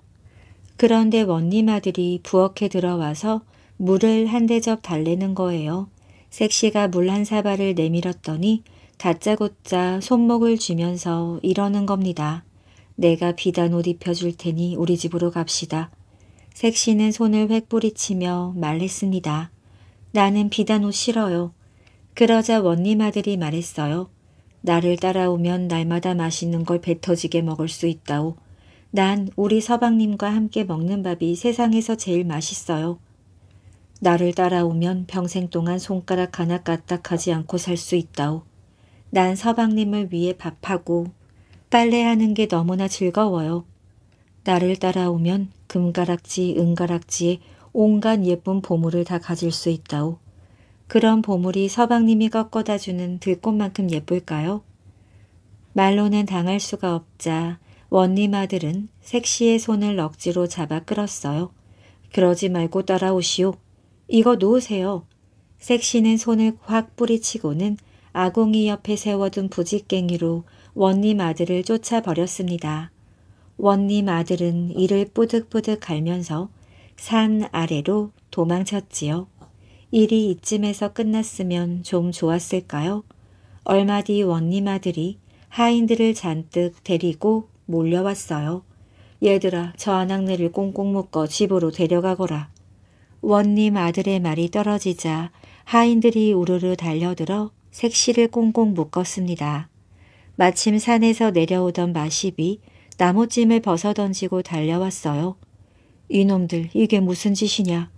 그런데 원님 아들이 부엌에 들어와서 물을 한 대접 달래는 거예요. 색시가 물 한 사발을 내밀었더니 다짜고짜 손목을 쥐면서 이러는 겁니다. 내가 비단 옷 입혀줄 테니 우리 집으로 갑시다. 색시는 손을 획 뿌리치며 말했습니다. 나는 비단 옷 싫어요. 그러자 원님 아들이 말했어요. 나를 따라오면 날마다 맛있는 걸 뱉어지게 먹을 수 있다오. 난 우리 서방님과 함께 먹는 밥이 세상에서 제일 맛있어요. 나를 따라오면 평생 동안 손가락 하나 까딱하지 않고 살 수 있다오. 난 서방님을 위해 밥하고 빨래하는 게 너무나 즐거워요. 나를 따라오면 금가락지, 은가락지에 온갖 예쁜 보물을 다 가질 수 있다오. 그런 보물이 서방님이 꺾어다 주는 들꽃만큼 예쁠까요? 말로는 당할 수가 없자 원님 아들은 색시의 손을 억지로 잡아 끌었어요. 그러지 말고 따라오시오. 이거 놓으세요. 색시는 손을 확 뿌리치고는 아궁이 옆에 세워둔 부직갱이로 원님 아들을 쫓아버렸습니다. 원님 아들은 이를 뿌득뿌득 갈면서 산 아래로 도망쳤지요. 일이 이쯤에서 끝났으면 좀 좋았을까요? 얼마 뒤 원님 아들이 하인들을 잔뜩 데리고 몰려왔어요. 얘들아 저 아낙네를 꽁꽁 묶어 집으로 데려가거라. 원님 아들의 말이 떨어지자 하인들이 우르르 달려들어 색시를 꽁꽁 묶었습니다. 마침 산에서 내려오던 마십이 나무찜을 벗어던지고 달려왔어요. 이놈들 이게 무슨 짓이냐.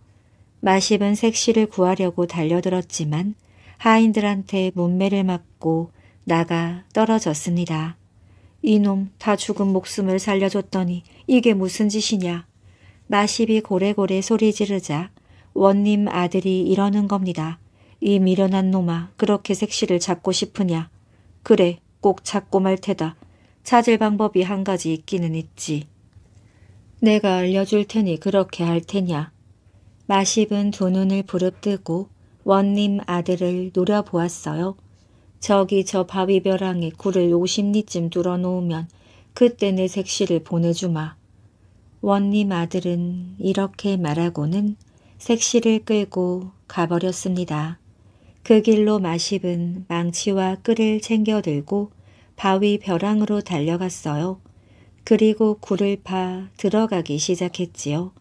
마십은 색시를 구하려고 달려들었지만 하인들한테 문매를 맞고 나가 떨어졌습니다. 이놈 다 죽은 목숨을 살려줬더니 이게 무슨 짓이냐. 마십이 고래고래 소리 지르자 원님 아들이 이러는 겁니다. 이 미련한 놈아 그렇게 색시를 잡고 싶으냐. 그래 꼭 찾고 말 테다. 찾을 방법이 한 가지 있기는 있지. 내가 알려줄 테니 그렇게 할 테냐. 마십은 두 눈을 부릅뜨고 원님 아들을 노려보았어요. 저기 저 바위 벼랑에 굴을 50리쯤 뚫어놓으면 그때 내 색시를 보내주마. 원님 아들은 이렇게 말하고는 색시를 끌고 가버렸습니다. 그 길로 마십은 망치와 끌을 챙겨 들고 바위 벼랑으로 달려갔어요. 그리고 굴을 파 들어가기 시작했지요.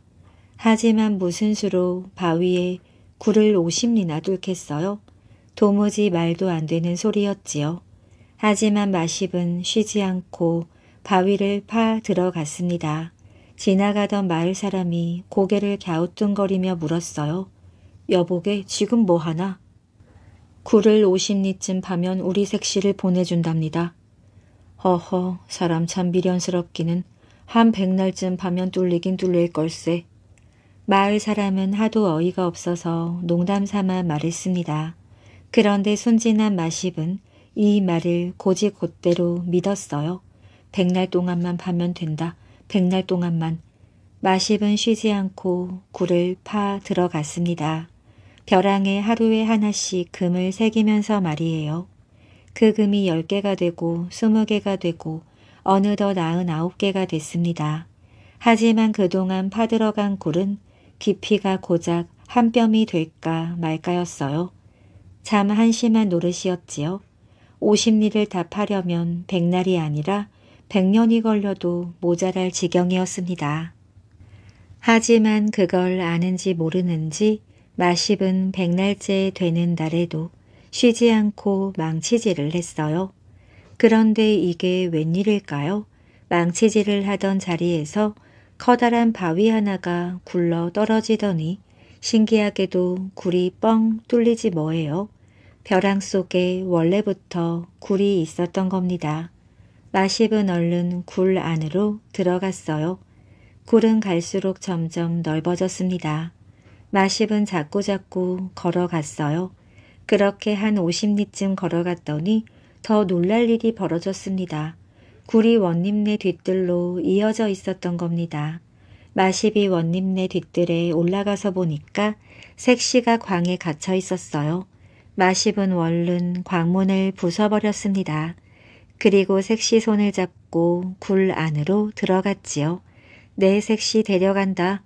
하지만 무슨 수로 바위에 굴을 50리나 뚫겠어요? 도무지 말도 안 되는 소리였지요. 하지만 마십은 쉬지 않고 바위를 파 들어갔습니다. 지나가던 마을 사람이 고개를 갸우뚱거리며 물었어요. 여보게 지금 뭐하나? 굴을 50리쯤 파면 우리 색시를 보내준답니다. 허허 사람 참 미련스럽기는 한 백날쯤 파면 뚫리긴 뚫릴 걸세. 마을 사람은 하도 어이가 없어서 농담 삼아 말했습니다. 그런데 순진한 마십은 이 말을 고지곧대로 믿었어요. 백날 동안만 파면 된다. 백날 동안만. 마십은 쉬지 않고 굴을 파 들어갔습니다. 벼랑에 하루에 하나씩 금을 새기면서 말이에요. 그 금이 10개가 되고 20개가 되고 어느덧 99개가 됐습니다. 하지만 그동안 파들어간 굴은 깊이가 고작 한 뼘이 될까 말까였어요. 참 한심한 노릇이었지요. 50리를 다 파려면 백날이 아니라 백년이 걸려도 모자랄 지경이었습니다. 하지만 그걸 아는지 모르는지 마십은 백날째 되는 날에도 쉬지 않고 망치질을 했어요. 그런데 이게 웬일일까요? 망치질을 하던 자리에서 커다란 바위 하나가 굴러 떨어지더니 신기하게도 굴이 뻥 뚫리지 뭐예요. 벼랑 속에 원래부터 굴이 있었던 겁니다. 마십은 얼른 굴 안으로 들어갔어요. 굴은 갈수록 점점 넓어졌습니다. 마십은 자꾸자꾸 걸어갔어요. 그렇게 한 50리쯤 걸어갔더니 더 놀랄 일이 벌어졌습니다. 굴이 원님네 뒤뜰로 이어져 있었던 겁니다. 마십이 원님네 뒤뜰에 올라가서 보니까 색시가 광에 갇혀 있었어요. 마십은 얼른 광문을 부숴버렸습니다. 그리고 색시 손을 잡고 굴 안으로 들어갔지요. 내 색시 데려간다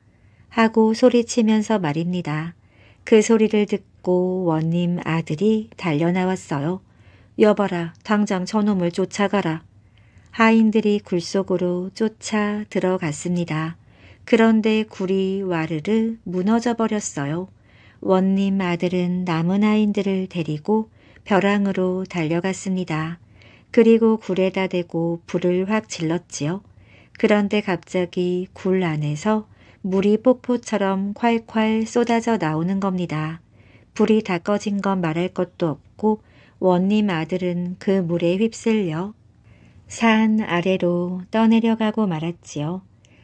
하고 소리치면서 말입니다. 그 소리를 듣고 원님 아들이 달려나왔어요. 여봐라 당장 저놈을 쫓아가라. 하인들이 굴 속으로 쫓아 들어갔습니다. 그런데 굴이 와르르 무너져 버렸어요. 원님 아들은 남은 아인들을 데리고 벼랑으로 달려갔습니다. 그리고 굴에다 대고 불을 확 질렀지요. 그런데 갑자기 굴 안에서 물이 폭포처럼 콸콸 쏟아져 나오는 겁니다. 불이 다 꺼진 건 말할 것도 없고 원님 아들은 그 물에 휩쓸려 산 아래로 떠내려가고 말았지요.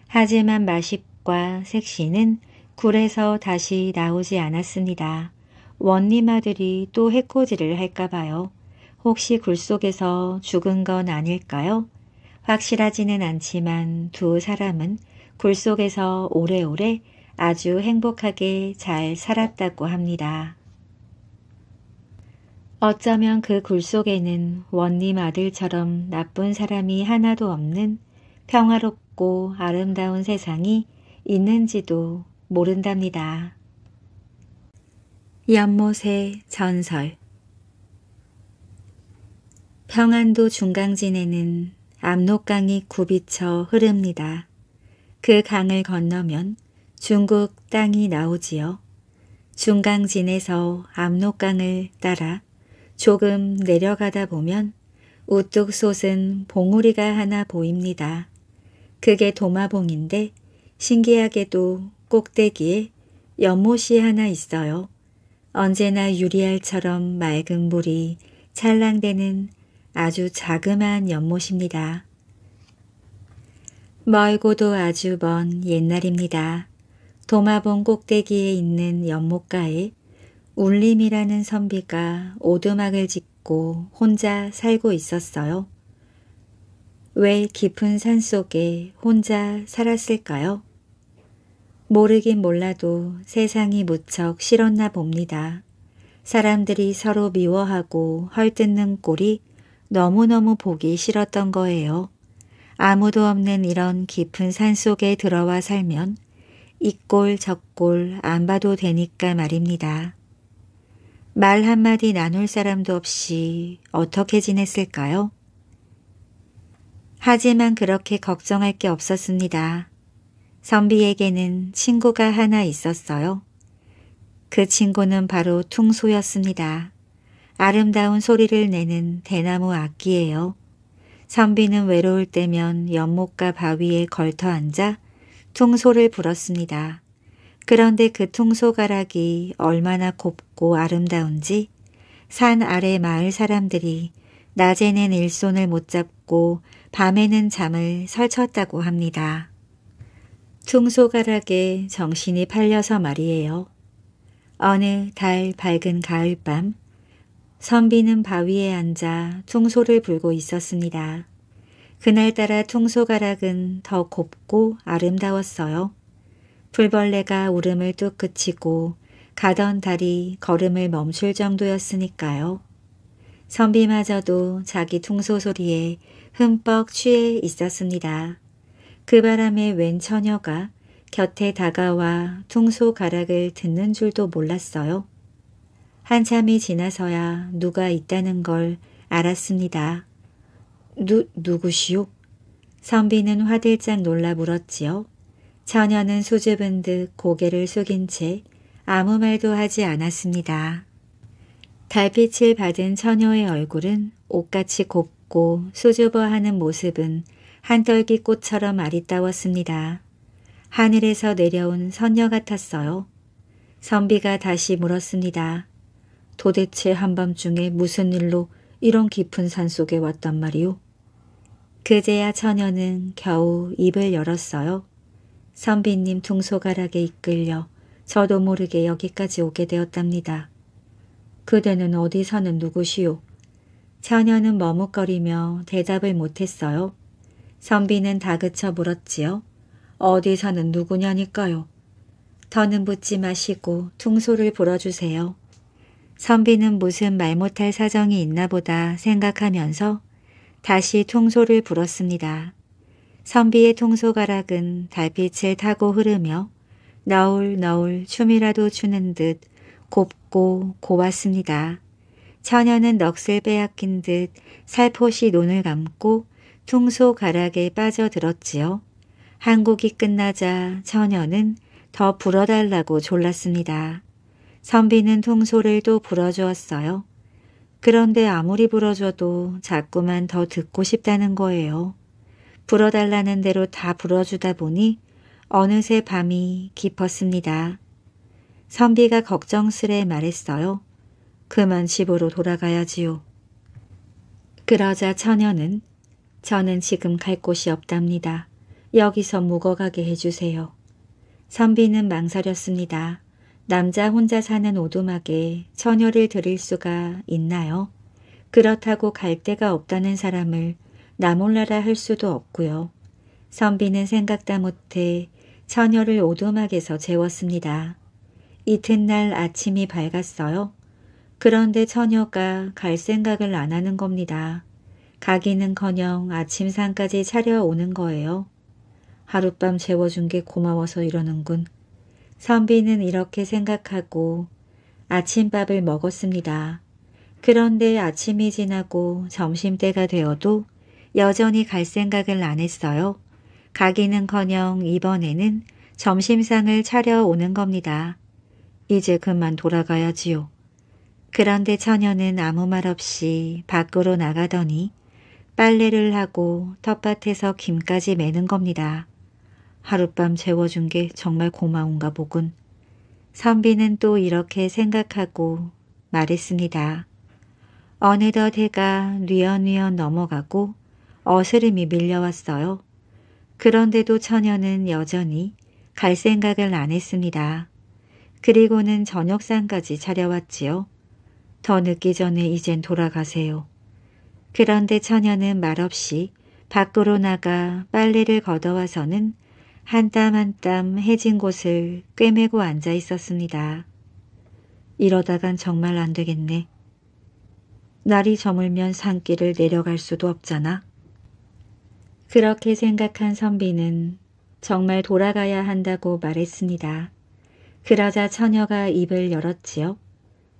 하지만 마십과 색시는 굴에서 다시 나오지 않았습니다. 원님 아들이 또 해코지를 할까봐요. 혹시 굴 속에서 죽은 건 아닐까요? 확실하지는 않지만 두 사람은 굴 속에서 오래오래 아주 행복하게 잘 살았다고 합니다. 어쩌면 그 굴 속에는 원님 아들처럼 나쁜 사람이 하나도 없는 평화롭고 아름다운 세상이 있는지도 모른답니다. 연못의 전설 평안도 중강진에는 압록강이 굽이쳐 흐릅니다. 그 강을 건너면 중국 땅이 나오지요. 중강진에서 압록강을 따라 조금 내려가다 보면 우뚝 솟은 봉우리가 하나 보입니다. 그게 도마봉인데 신기하게도 꼭대기에 연못이 하나 있어요. 언제나 유리알처럼 맑은 물이 찰랑대는 아주 자그마한 연못입니다. 멀고도 아주 먼 옛날입니다. 도마봉 꼭대기에 있는 연못가에 울림이라는 선비가 오두막을 짓고 혼자 살고 있었어요. 왜 깊은 산 속에 혼자 살았을까요? 모르긴 몰라도 세상이 무척 싫었나 봅니다. 사람들이 서로 미워하고 헐뜯는 꼴이 너무너무 보기 싫었던 거예요. 아무도 없는 이런 깊은 산 속에 들어와 살면 이꼴 저꼴 안 봐도 되니까 말입니다. 말 한마디 나눌 사람도 없이 어떻게 지냈을까요? 하지만 그렇게 걱정할 게 없었습니다. 선비에게는 친구가 하나 있었어요. 그 친구는 바로 퉁소였습니다. 아름다운 소리를 내는 대나무 악기예요. 선비는 외로울 때면 연못가 바위에 걸터 앉아 퉁소를 불었습니다. 그런데 그 퉁소가락이 얼마나 곱고 아름다운지 산 아래 마을 사람들이 낮에는 일손을 못 잡고 밤에는 잠을 설쳤다고 합니다. 퉁소가락에 정신이 팔려서 말이에요. 어느 달 밝은 가을밤 선비는 바위에 앉아 퉁소를 불고 있었습니다. 그날따라 퉁소가락은 더 곱고 아름다웠어요. 불벌레가 울음을 뚝 그치고 가던 달이 걸음을 멈출 정도였으니까요. 선비마저도 자기 퉁소 소리에 흠뻑 취해 있었습니다. 그 바람에 웬 처녀가 곁에 다가와 퉁소 가락을 듣는 줄도 몰랐어요. 한참이 지나서야 누가 있다는 걸 알았습니다. 누, 누구시오? 선비는 화들짝 놀라 물었지요. 처녀는 수줍은 듯 고개를 숙인 채 아무 말도 하지 않았습니다. 달빛을 받은 처녀의 얼굴은 옷같이 곱고 수줍어하는 모습은 한떨기 꽃처럼 아리따웠습니다. 하늘에서 내려온 선녀 같았어요. 선비가 다시 물었습니다. 도대체 한밤중에 무슨 일로 이런 깊은 산속에 왔단 말이오? 그제야 처녀는 겨우 입을 열었어요. 선비님 퉁소가락에 이끌려 저도 모르게 여기까지 오게 되었답니다. 그대는 어디 사는 누구시오? 처녀는 머뭇거리며 대답을 못했어요. 선비는 다그쳐 물었지요. 어디 사는 누구냐니까요. 더는 묻지 마시고 퉁소를 불어주세요. 선비는 무슨 말 못할 사정이 있나 보다 생각하면서 다시 통소를 불었습니다. 선비의 통소가락은 달빛을 타고 흐르며 너울너울 춤이라도 추는 듯 곱고 고왔습니다. 처녀는 넋을 빼앗긴 듯 살포시 눈을 감고 퉁소 가락에 빠져들었지요. 한 곡이 끝나자 처녀는 더 불어달라고 졸랐습니다. 선비는 통소를 또 불어주었어요. 그런데 아무리 불어줘도 자꾸만 더 듣고 싶다는 거예요. 불어달라는 대로 다 불어주다 보니 어느새 밤이 깊었습니다. 선비가 걱정스레 말했어요. 그만 집으로 돌아가야지요. 그러자 처녀는 저는 지금 갈 곳이 없답니다. 여기서 묵어가게 해주세요. 선비는 망설였습니다. 남자 혼자 사는 오두막에 처녀를 들일 수가 있나요? 그렇다고 갈 데가 없다는 사람을 나몰라라 할 수도 없고요. 선비는 생각다 못해 처녀를 오두막에서 재웠습니다. 이튿날 아침이 밝았어요. 그런데 처녀가 갈 생각을 안 하는 겁니다. 가기는커녕 아침상까지 차려오는 거예요. 하룻밤 재워준 게 고마워서 이러는군. 선비는 이렇게 생각하고 아침밥을 먹었습니다. 그런데 아침이 지나고 점심때가 되어도 여전히 갈 생각을 안 했어요. 가기는커녕 이번에는 점심상을 차려오는 겁니다. 이제 그만 돌아가야지요. 그런데 처녀는 아무 말 없이 밖으로 나가더니 빨래를 하고 텃밭에서 김까지 매는 겁니다. 하룻밤 재워준 게 정말 고마운가 보군. 선비는 또 이렇게 생각하고 말했습니다. 어느덧 해가 뉘연뉘연 넘어가고 어스름이 밀려왔어요. 그런데도 처녀는 여전히 갈 생각을 안 했습니다. 그리고는 저녁상까지 차려왔지요. 더 늦기 전에 이젠 돌아가세요. 그런데 처녀는 말없이 밖으로 나가 빨래를 걷어와서는 한 땀 한 땀 해진 곳을 꿰매고 앉아 있었습니다. 이러다간 정말 안 되겠네. 날이 저물면 산길을 내려갈 수도 없잖아. 그렇게 생각한 선비는 정말 돌아가야 한다고 말했습니다. 그러자 처녀가 입을 열었지요.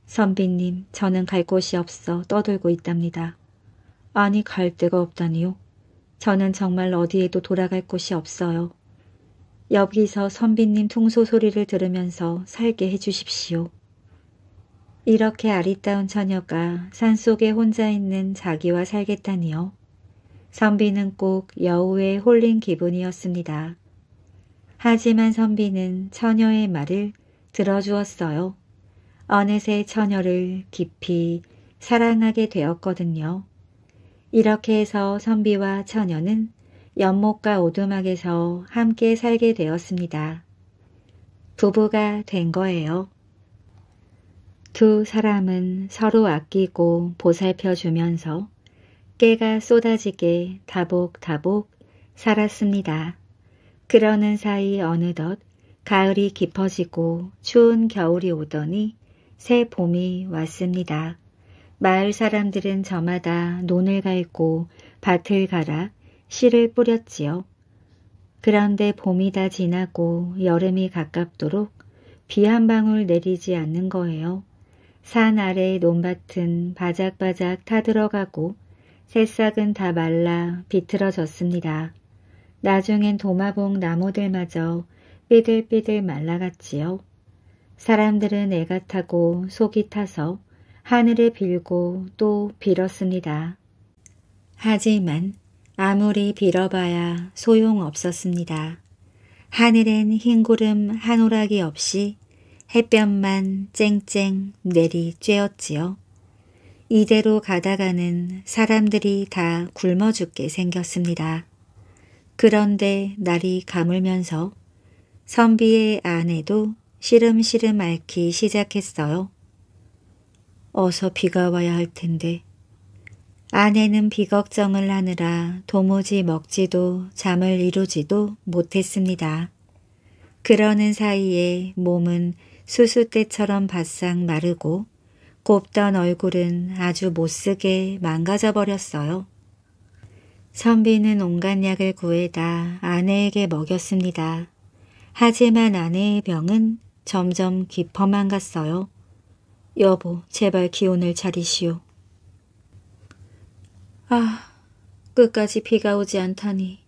선비님, 저는 갈 곳이 없어 떠들고 있답니다. 아니, 갈 데가 없다니요. 저는 정말 어디에도 돌아갈 곳이 없어요. 여기서 선비님 통소 소리를 들으면서 살게 해주십시오. 이렇게 아리따운 처녀가 산속에 혼자 있는 자기와 살겠다니요. 선비는 꼭 여우에 홀린 기분이었습니다. 하지만 선비는 처녀의 말을 들어주었어요. 어느새 처녀를 깊이 사랑하게 되었거든요. 이렇게 해서 선비와 처녀는 연못과 오두막에서 함께 살게 되었습니다. 부부가 된 거예요. 두 사람은 서로 아끼고 보살펴 주면서 깨가 쏟아지게 다복다복 살았습니다. 그러는 사이 어느덧 가을이 깊어지고 추운 겨울이 오더니 새 봄이 왔습니다. 마을 사람들은 저마다 논을 갈고 밭을 갈아 씨를 뿌렸지요. 그런데 봄이 다 지나고 여름이 가깝도록 비 한 방울 내리지 않는 거예요. 산 아래 논밭은 바작바작 타들어가고 새싹은 다 말라 비틀어졌습니다. 나중엔 도마봉 나무들마저 삐들삐들 말라갔지요. 사람들은 애가 타고 속이 타서 하늘에 빌고 또 빌었습니다. 하지만 아무리 빌어봐야 소용없었습니다. 하늘엔 흰 구름 한 오락이 없이 햇볕만 쨍쨍 내리 쬐었지요. 이대로 가다가는 사람들이 다 굶어 죽게 생겼습니다. 그런데 날이 가물면서 선비의 아내도 시름시름 앓기 시작했어요. 어서 비가 와야 할 텐데. 아내는 비걱정을 하느라 도무지 먹지도 잠을 이루지도 못했습니다. 그러는 사이에 몸은 수수때처럼 바싹 마르고 곱던 얼굴은 아주 못쓰게 망가져 버렸어요. 선비는 온갖 약을 구해다 아내에게 먹였습니다. 하지만 아내의 병은 점점 깊어만 갔어요. 여보, 제발 기운을 차리시오. 아, 끝까지 비가 오지 않다니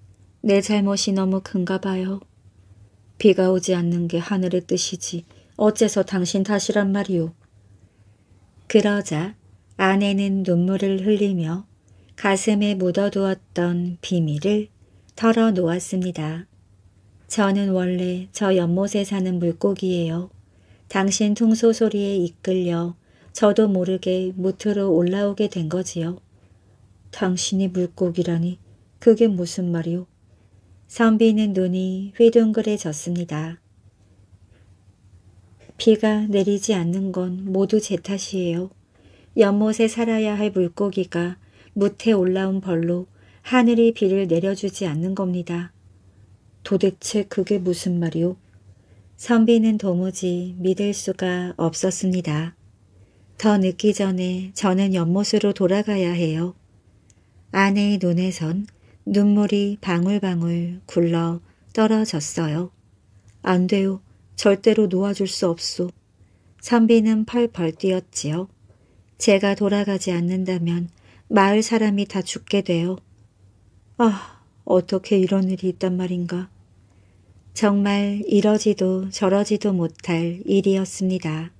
내 잘못이 너무 큰가 봐요. 비가 오지 않는 게 하늘의 뜻이지 어째서 당신 탓이란 말이오. 그러자 아내는 눈물을 흘리며 가슴에 묻어두었던 비밀을 털어놓았습니다. 저는 원래 저 연못에 사는 물고기예요. 당신 퉁소 소리에 이끌려 저도 모르게 무트로 올라오게 된 거지요. 당신이 물고기라니 그게 무슨 말이오? 선비는 눈이 휘둥그레졌습니다. 비가 내리지 않는 건 모두 제 탓이에요. 연못에 살아야 할 물고기가 무태 올라온 벌로 하늘이 비를 내려주지 않는 겁니다. 도대체 그게 무슨 말이오? 선비는 도무지 믿을 수가 없었습니다. 더 늦기 전에 저는 연못으로 돌아가야 해요. 아내의 눈에선 눈물이 방울방울 굴러 떨어졌어요. 안 돼요. 절대로 놓아줄 수 없소. 선비는 펄펄 뛰었지요. 제가 돌아가지 않는다면 마을 사람이 다 죽게 돼요. 아, 어떻게 이런 일이 있단 말인가. 정말 이러지도 저러지도 못할 일이었습니다.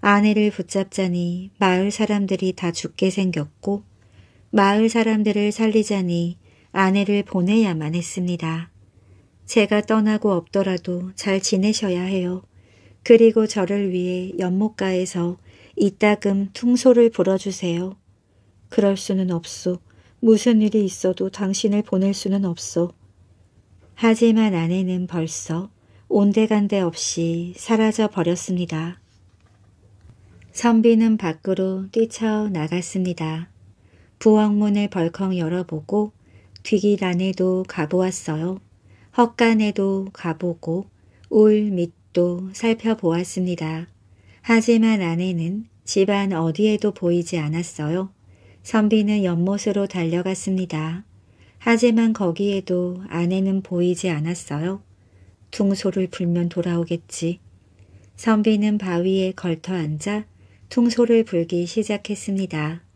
아내를 붙잡자니 마을 사람들이 다 죽게 생겼고 마을 사람들을 살리자니 아내를 보내야만 했습니다. 제가 떠나고 없더라도 잘 지내셔야 해요. 그리고 저를 위해 연못가에서 이따금 퉁소를 불어주세요. 그럴 수는 없소. 무슨 일이 있어도 당신을 보낼 수는 없소. 하지만 아내는 벌써 온데간데 없이 사라져 버렸습니다. 선비는 밖으로 뛰쳐나갔습니다. 부엌문을 벌컥 열어보고 안에도 가보았어요. 헛간에도 가보고 울 밑도 살펴보았습니다. 하지만 아내는 집안 어디에도 보이지 않았어요. 선비는 연못으로 달려갔습니다. 하지만 거기에도 아내는 보이지 않았어요. 퉁소를 불면 돌아오겠지. 선비는 바위에 걸터 앉아 퉁소를 불기 시작했습니다.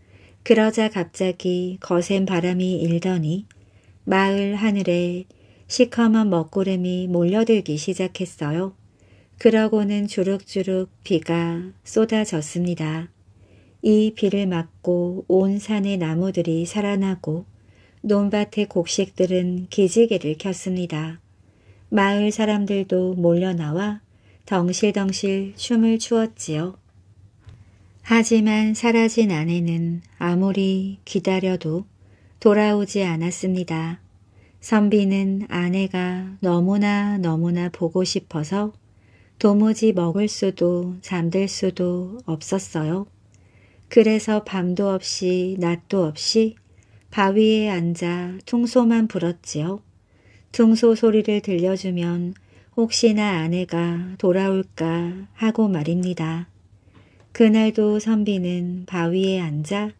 그러자 갑자기 거센 바람이 일더니 마을 하늘에 시커먼 먹구름이 몰려들기 시작했어요. 그러고는 주룩주룩 비가 쏟아졌습니다. 이 비를 맞고 온 산의 나무들이 살아나고 논밭의 곡식들은 기지개를 켰습니다. 마을 사람들도 몰려나와 덩실덩실 춤을 추었지요. 하지만 사라진 아내는 아무리 기다려도 돌아오지 않았습니다. 선비는 아내가 너무나 너무나 보고 싶어서 도무지 먹을 수도 잠들 수도 없었어요. 그래서 밤도 없이 낮도 없이 바위에 앉아 퉁소만 불었지요. 퉁소 소리를 들려주면 혹시나 아내가 돌아올까 하고 말입니다. 그날도 선비는 바위에 앉아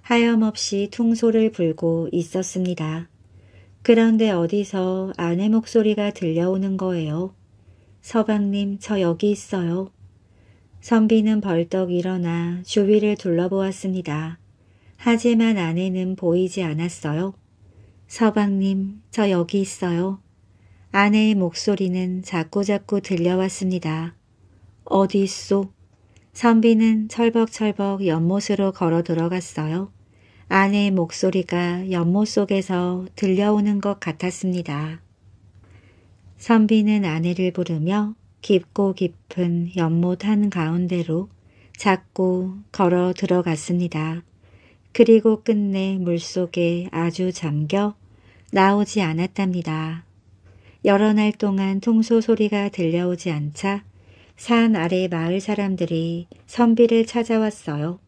하염없이 퉁소를 불고 있었습니다. 그런데 어디서 아내 목소리가 들려오는 거예요. 서방님 저 여기 있어요. 선비는 벌떡 일어나 주위를 둘러보았습니다. 하지만 아내는 보이지 않았어요. 서방님 저 여기 있어요. 아내의 목소리는 자꾸자꾸 들려왔습니다. 어디 있소? 선비는 철벅철벅 연못으로 걸어 들어갔어요. 아내의 목소리가 연못 속에서 들려오는 것 같았습니다. 선비는 아내를 부르며 깊고 깊은 연못 한 가운데로 자꾸 걸어 들어갔습니다. 그리고 끝내 물속에 아주 잠겨 나오지 않았답니다. 여러 날 동안 통소 소리가 들려오지 않자 산 아래 마을 사람들이 선비를 찾아왔어요.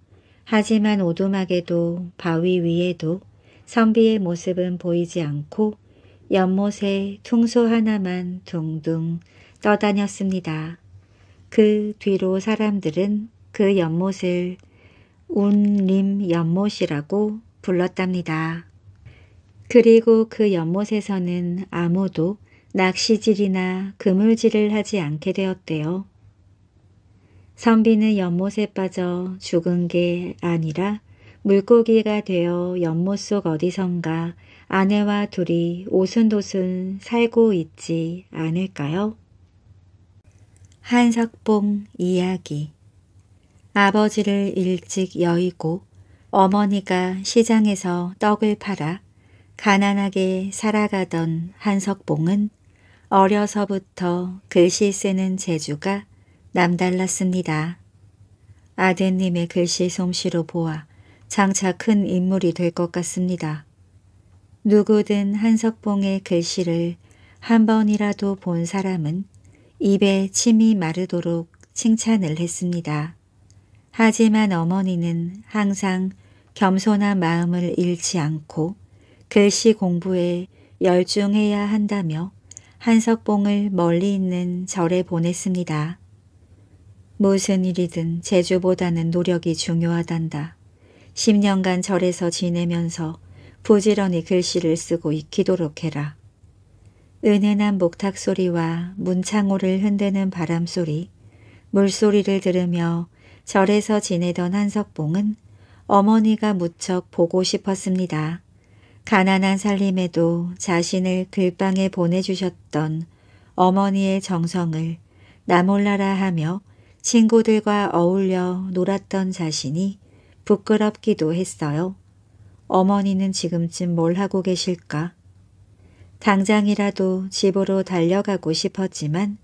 하지만 오두막에도 바위 위에도 선비의 모습은 보이지 않고 연못에 퉁소 하나만 둥둥 떠다녔습니다. 그 뒤로 사람들은 그 연못을 운림 연못이라고 불렀답니다. 그리고 그 연못에서는 아무도 낚시질이나 그물질을 하지 않게 되었대요. 선비는 연못에 빠져 죽은 게 아니라 물고기가 되어 연못 속 어디선가 아내와 둘이 오순도순 살고 있지 않을까요? 한석봉 이야기 아버지를 일찍 여의고 어머니가 시장에서 떡을 팔아 가난하게 살아가던 한석봉은 어려서부터 글씨 쓰는 재주가 남달랐습니다. 아드님의 글씨 솜씨로 보아 장차 큰 인물이 될 것 같습니다. 누구든 한석봉의 글씨를 한 번이라도 본 사람은 입에 침이 마르도록 칭찬을 했습니다. 하지만 어머니는 항상 겸손한 마음을 잃지 않고 글씨 공부에 열중해야 한다며 한석봉을 멀리 있는 절에 보냈습니다. 무슨 일이든 재주보다는 노력이 중요하단다. 10년간 절에서 지내면서 부지런히 글씨를 쓰고 익히도록 해라. 은은한 목탁 소리와 문창호를 흔드는 바람 소리, 물소리를 들으며 절에서 지내던 한석봉은 어머니가 무척 보고 싶었습니다. 가난한 살림에도 자신을 글방에 보내주셨던 어머니의 정성을 나몰라라 하며 친구들과 어울려 놀았던 자신이 부끄럽기도 했어요. 어머니는 지금쯤 뭘 하고 계실까? 당장이라도 집으로 달려가고 싶었지만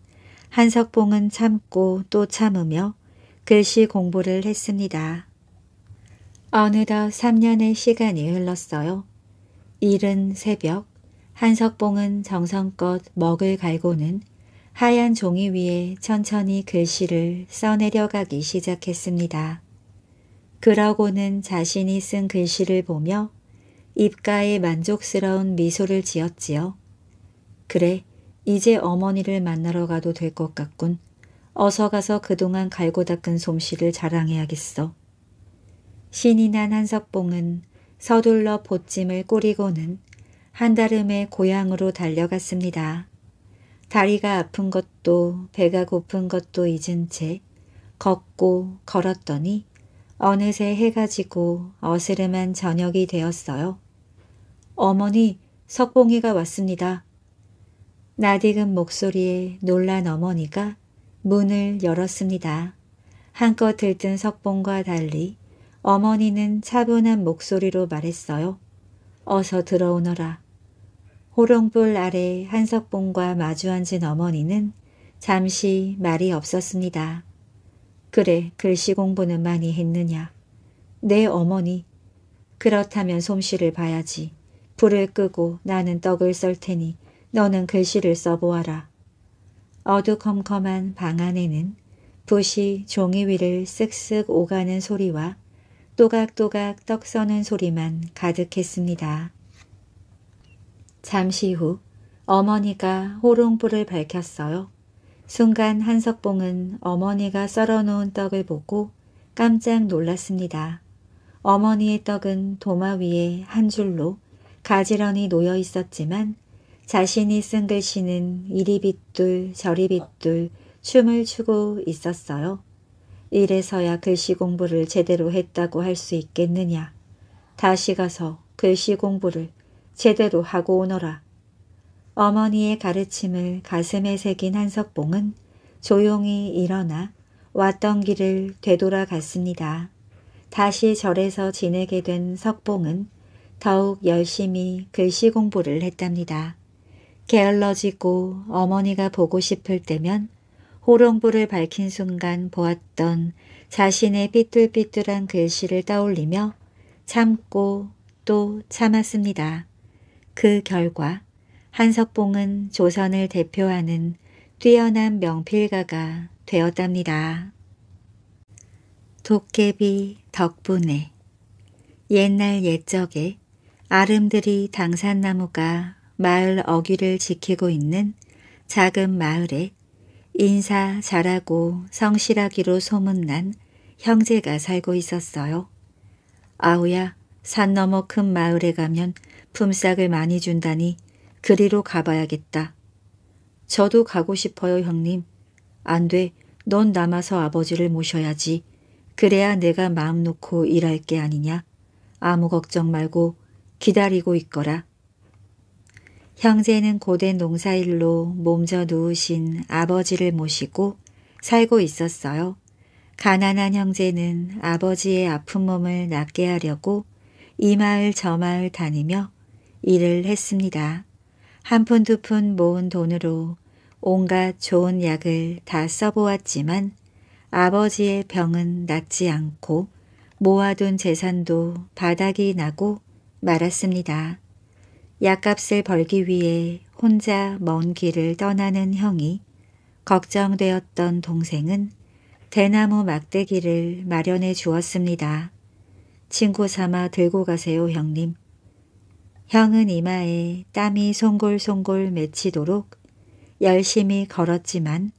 한석봉은 참고 또 참으며 글씨 공부를 했습니다. 어느덧 3년의 시간이 흘렀어요. 이른 새벽 한석봉은 정성껏 먹을 갈고는 하얀 종이 위에 천천히 글씨를 써내려가기 시작했습니다. 그러고는 자신이 쓴 글씨를 보며 입가에 만족스러운 미소를 지었지요. 그래, 이제 어머니를 만나러 가도 될 것 같군. 어서 가서 그동안 갈고 닦은 솜씨를 자랑해야겠어. 신이 난 한석봉은 서둘러 보찜을 꾸리고는 한달음에 고향으로 달려갔습니다. 다리가 아픈 것도 배가 고픈 것도 잊은 채 걷고 걸었더니 어느새 해가 지고 어스름한 저녁이 되었어요. 어머니, 석봉이가 왔습니다. 나디은 목소리에 놀란 어머니가 문을 열었습니다. 한껏 들뜬 석봉과 달리 어머니는 차분한 목소리로 말했어요. 어서 들어오너라. 호롱불 아래 한석봉과 마주 앉은 어머니는 잠시 말이 없었습니다. 그래 글씨 공부는 많이 했느냐. 내 어머니. 그렇다면 솜씨를 봐야지. 불을 끄고 나는 떡을 썰 테니 너는 글씨를 써보아라. 어두컴컴한 방 안에는 붓이 종이 위를 쓱쓱 오가는 소리와 또각또각 떡 써는 소리만 가득했습니다. 잠시 후 어머니가 호롱불을 밝혔어요. 순간 한석봉은 어머니가 썰어놓은 떡을 보고 깜짝 놀랐습니다. 어머니의 떡은 도마 위에 한 줄로 가지런히 놓여 있었지만 자신이 쓴 글씨는 이리 빗둘 저리 빗둘 춤을 추고 있었어요. 이래서야 글씨 공부를 제대로 했다고 할 수 있겠느냐. 다시 가서 글씨 공부를 제대로 하고 오너라. 어머니의 가르침을 가슴에 새긴 한석봉은 조용히 일어나 왔던 길을 되돌아갔습니다. 다시 절에서 지내게 된 석봉은 더욱 열심히 글씨 공부를 했답니다. 게을러지고 어머니가 보고 싶을 때면 호롱불을 밝힌 순간 보았던 자신의 삐뚤삐뚤한 글씨를 떠올리며 참고 또 참았습니다. 그 결과 한석봉은 조선을 대표하는 뛰어난 명필가가 되었답니다. 도깨비 덕분에 옛날 옛적에 아름드리 당산나무가 마을 어귀를 지키고 있는 작은 마을에 인사 잘하고 성실하기로 소문난 형제가 살고 있었어요. 아우야, 산 너머 큰 마을에 가면 품삯을 많이 준다니 그리로 가봐야겠다. 저도 가고 싶어요, 형님. 안 돼. 넌 남아서 아버지를 모셔야지. 그래야 내가 마음 놓고 일할 게 아니냐. 아무 걱정 말고 기다리고 있거라. 형제는 고된 농사일로 몸져 누우신 아버지를 모시고 살고 있었어요. 가난한 형제는 아버지의 아픈 몸을 낫게 하려고 이 마을 저 마을 다니며 일을 했습니다. 한 푼두푼 모은 돈으로 온갖 좋은 약을 다 써보았지만 아버지의 병은 낫지 않고 모아둔 재산도 바닥이 나고 말았습니다. 약값을 벌기 위해 혼자 먼 길을 떠나는 형이 걱정되었던 동생은 대나무 막대기를 마련해 주었습니다. 친구 삼아 들고 가세요 형님. 형은 이마에 땀이 송골송골 맺히도록 열심히 걸었지만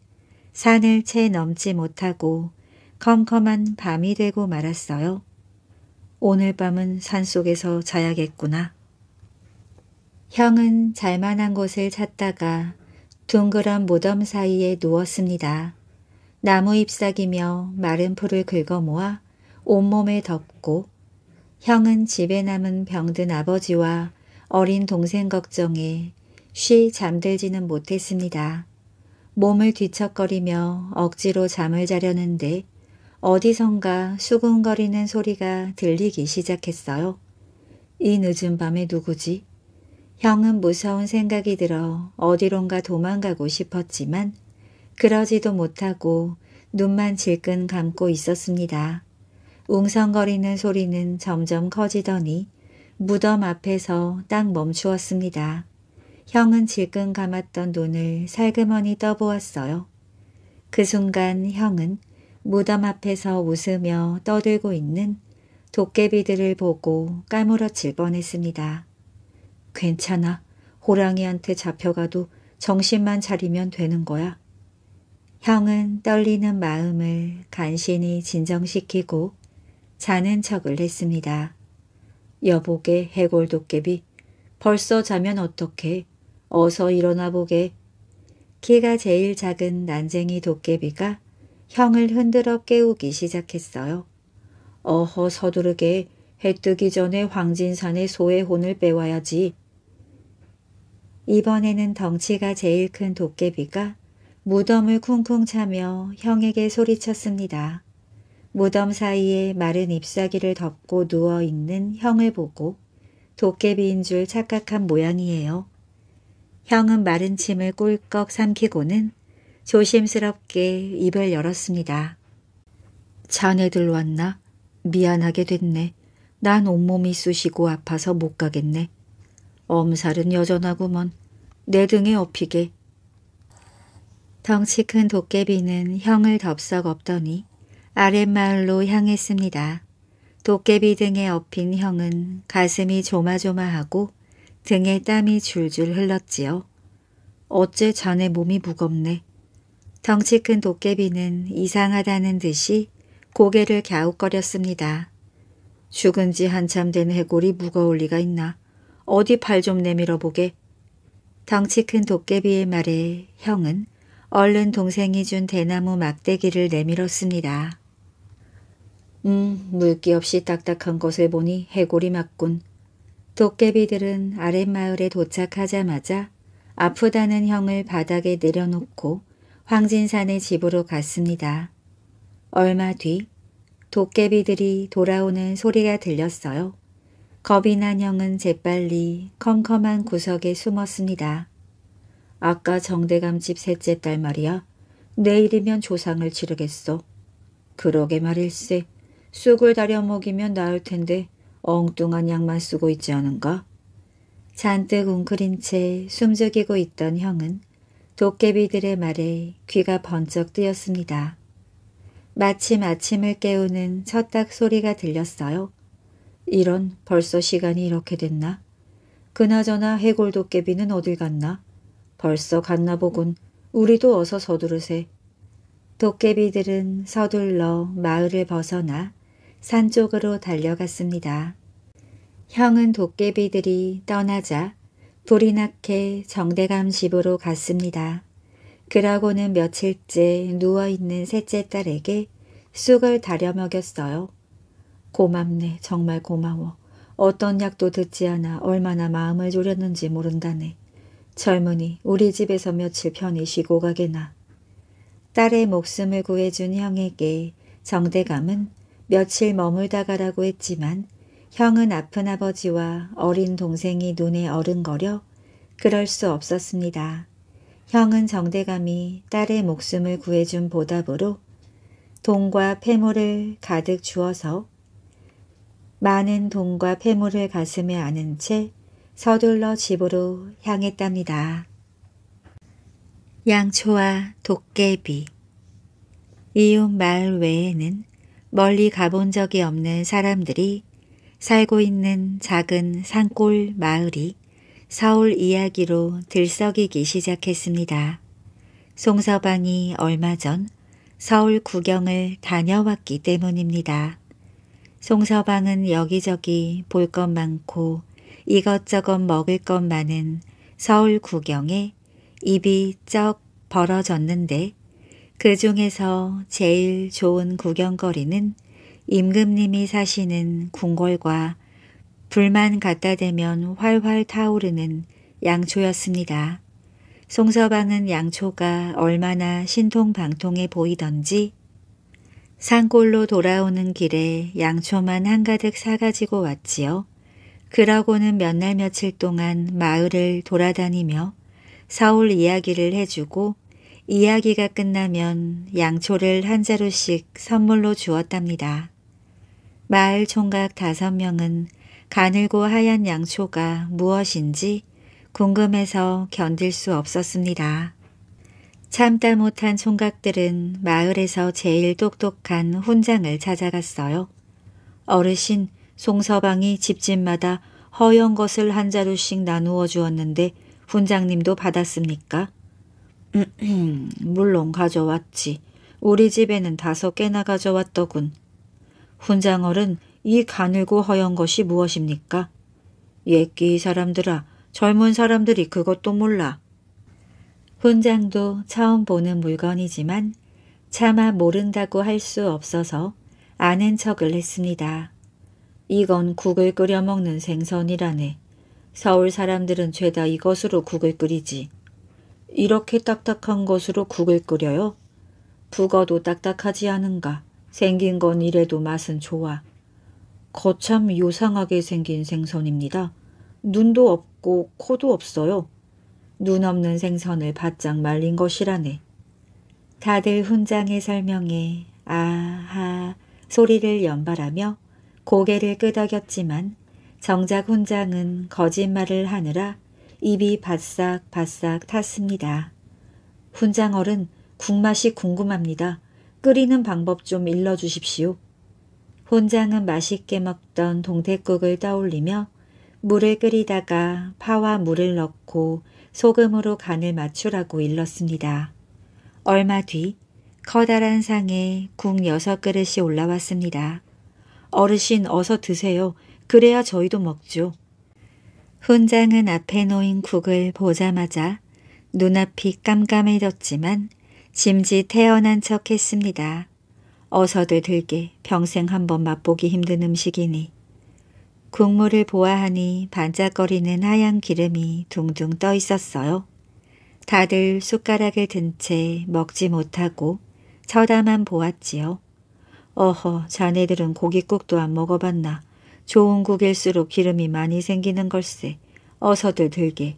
산을 채 넘지 못하고 컴컴한 밤이 되고 말았어요. 오늘 밤은 산속에서 자야겠구나. 형은 잘만한 곳을 찾다가 둥그런 무덤 사이에 누웠습니다. 나무 잎사귀며 마른 풀을 긁어 모아 온몸에 덮고 형은 집에 남은 병든 아버지와 어린 동생 걱정에 쉬 잠들지는 못했습니다. 몸을 뒤척거리며 억지로 잠을 자려는데 어디선가 수군거리는 소리가 들리기 시작했어요. 이 늦은 밤에 누구지? 형은 무서운 생각이 들어 어디론가 도망가고 싶었지만 그러지도 못하고 눈만 질끈 감고 있었습니다. 웅성거리는 소리는 점점 커지더니 무덤 앞에서 딱 멈추었습니다. 형은 질끈 감았던 눈을 살그머니 떠보았어요. 그 순간 형은 무덤 앞에서 웃으며 떠들고 있는 도깨비들을 보고 까무러칠 뻔했습니다. 괜찮아. 호랑이한테 잡혀가도 정신만 차리면 되는 거야. 형은 떨리는 마음을 간신히 진정시키고 자는 척을 했습니다. 여보게 해골도깨비 벌써 자면 어떡해. 어서 일어나 보게. 키가 제일 작은 난쟁이 도깨비가 형을 흔들어 깨우기 시작했어요. 어허 서두르게 해 뜨기 전에 황진산의 소의 혼을 빼와야지. 이번에는 덩치가 제일 큰 도깨비가 무덤을 쿵쿵 차며 형에게 소리쳤습니다. 무덤 사이에 마른 잎사귀를 덮고 누워 있는 형을 보고 도깨비인 줄 착각한 모양이에요. 형은 마른 침을 꿀꺽 삼키고는 조심스럽게 입을 열었습니다. 자네들 왔나? 미안하게 됐네. 난 온몸이 쑤시고 아파서 못 가겠네. 엄살은 여전하구먼. 내 등에 업히게. 덩치 큰 도깨비는 형을 덥석 엎더니 아랫마을로 향했습니다. 도깨비 등에 엎인 형은 가슴이 조마조마하고 등에 땀이 줄줄 흘렀지요. 어째 자네 몸이 무겁네. 덩치 큰 도깨비는 이상하다는 듯이 고개를 갸웃거렸습니다. 죽은 지 한참 된 해골이 무거울 리가 있나. 어디 팔 좀 내밀어 보게. 덩치 큰 도깨비의 말에 형은 얼른 동생이 준 대나무 막대기를 내밀었습니다. 음, 물기 없이 딱딱한 것을 보니 해골이 맞군. 도깨비들은 아랫마을에 도착하자마자 아프다는 형을 바닥에 내려놓고 황진산의 집으로 갔습니다. 얼마 뒤 도깨비들이 돌아오는 소리가 들렸어요. 겁이 난 형은 재빨리 컴컴한 구석에 숨었습니다. 아까 정대감 집 셋째 딸 말이야. 내일이면 조상을 치르겠어. 그러게 말일세. 쑥을 다려 먹이면 나을 텐데 엉뚱한 약만 쓰고 있지 않은가? 잔뜩 웅크린 채 숨죽이고 있던 형은 도깨비들의 말에 귀가 번쩍 뜨였습니다. 마침 아침을 깨우는 첫닭 소리가 들렸어요. 이런 벌써 시간이 이렇게 됐나? 그나저나 해골 도깨비는 어딜 갔나? 벌써 갔나 보군. 우리도 어서 서두르세. 도깨비들은 서둘러 마을을 벗어나 산 쪽으로 달려갔습니다. 형은 도깨비들이 떠나자 불이 나게 정대감 집으로 갔습니다. 그러고는 며칠째 누워있는 셋째 딸에게 쑥을 다려 먹였어요. 고맙네. 정말 고마워. 어떤 약도 듣지 않아 얼마나 마음을 졸였는지 모른다네. 젊은이 우리 집에서 며칠 편히 쉬고 가게나. 딸의 목숨을 구해준 형에게 정대감은 며칠 머물다 가라고 했지만 형은 아픈 아버지와 어린 동생이 눈에 어른거려 그럴 수 없었습니다. 형은 정대감이 딸의 목숨을 구해준 보답으로 돈과 폐물을 가득 주어서 많은 돈과 폐물을 가슴에 안은 채 서둘러 집으로 향했답니다. 양초와 도깨비 이웃 마을 외에는 멀리 가본 적이 없는 사람들이 살고 있는 작은 산골 마을이 서울 이야기로 들썩이기 시작했습니다. 송서방이 얼마 전 서울 구경을 다녀왔기 때문입니다. 송서방은 여기저기 볼 것 많고 이것저것 먹을 것 많은 서울 구경에 입이 쩍 벌어졌는데 그 중에서 제일 좋은 구경거리는 임금님이 사시는 궁궐과 불만 갖다 대면 활활 타오르는 양초였습니다. 송서방은 양초가 얼마나 신통방통해 보이던지 산골로 돌아오는 길에 양초만 한가득 사가지고 왔지요. 그러고는 몇 날 며칠 동안 마을을 돌아다니며 서울 이야기를 해주고 이야기가 끝나면 양초를 한 자루씩 선물로 주었답니다. 마을 총각 다섯 명은 가늘고 하얀 양초가 무엇인지 궁금해서 견딜 수 없었습니다. 참다 못한 총각들은 마을에서 제일 똑똑한 훈장을 찾아갔어요. 어르신, 송서방이 집집마다 허연 것을 한 자루씩 나누어 주었는데 훈장님도 받았습니까? 물론 가져왔지. 우리 집에는 다섯 개나 가져왔더군. 훈장어른 이 가늘고 허연 것이 무엇입니까? 옛기 사람들아 젊은 사람들이 그것도 몰라. 훈장도 처음 보는 물건이지만 차마 모른다고 할 수 없어서 아는 척을 했습니다. 이건 국을 끓여 먹는 생선이라네. 서울 사람들은 죄다 이것으로 국을 끓이지. 이렇게 딱딱한 것으로 국을 끓여요? 북어도 딱딱하지 않은가. 생긴 건 이래도 맛은 좋아. 거참 요상하게 생긴 생선입니다. 눈도 없고 코도 없어요. 눈 없는 생선을 바짝 말린 것이라네. 다들 훈장의 설명에 아하 소리를 연발하며 고개를 끄덕였지만 정작 훈장은 거짓말을 하느라 입이 바싹 바싹 탔습니다. 훈장어른 국맛이 궁금합니다. 끓이는 방법 좀 일러주십시오. 훈장은 맛있게 먹던 동태국을 떠올리며 물을 끓이다가 파와 물을 넣고 소금으로 간을 맞추라고 일렀습니다. 얼마 뒤 커다란 상에 국 여섯 그릇이 올라왔습니다. 어르신 어서 드세요. 그래야 저희도 먹죠. 훈장은 앞에 놓인 국을 보자마자 눈앞이 깜깜해졌지만 짐짓 태어난 척 했습니다. 어서들 들게 평생 한번 맛보기 힘든 음식이니 국물을 보아하니 반짝거리는 하얀 기름이 둥둥 떠 있었어요. 다들 숟가락을 든 채 먹지 못하고 쳐다만 보았지요. 어허 자네들은 고깃국도 안 먹어봤나. 좋은 국일수록 기름이 많이 생기는 걸세. 어서들 들게.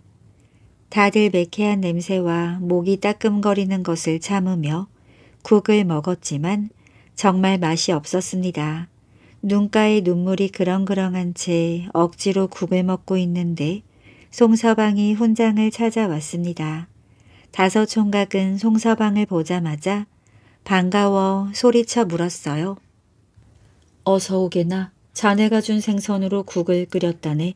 다들 매캐한 냄새와 목이 따끔거리는 것을 참으며 국을 먹었지만 정말 맛이 없었습니다. 눈가에 눈물이 그렁그렁한 채 억지로 국을 먹고 있는데 송서방이 훈장을 찾아왔습니다. 다섯 총각은 송서방을 보자마자 반가워 소리쳐 물었어요. 어서 오게나 자네가 준 생선으로 국을 끓였다네.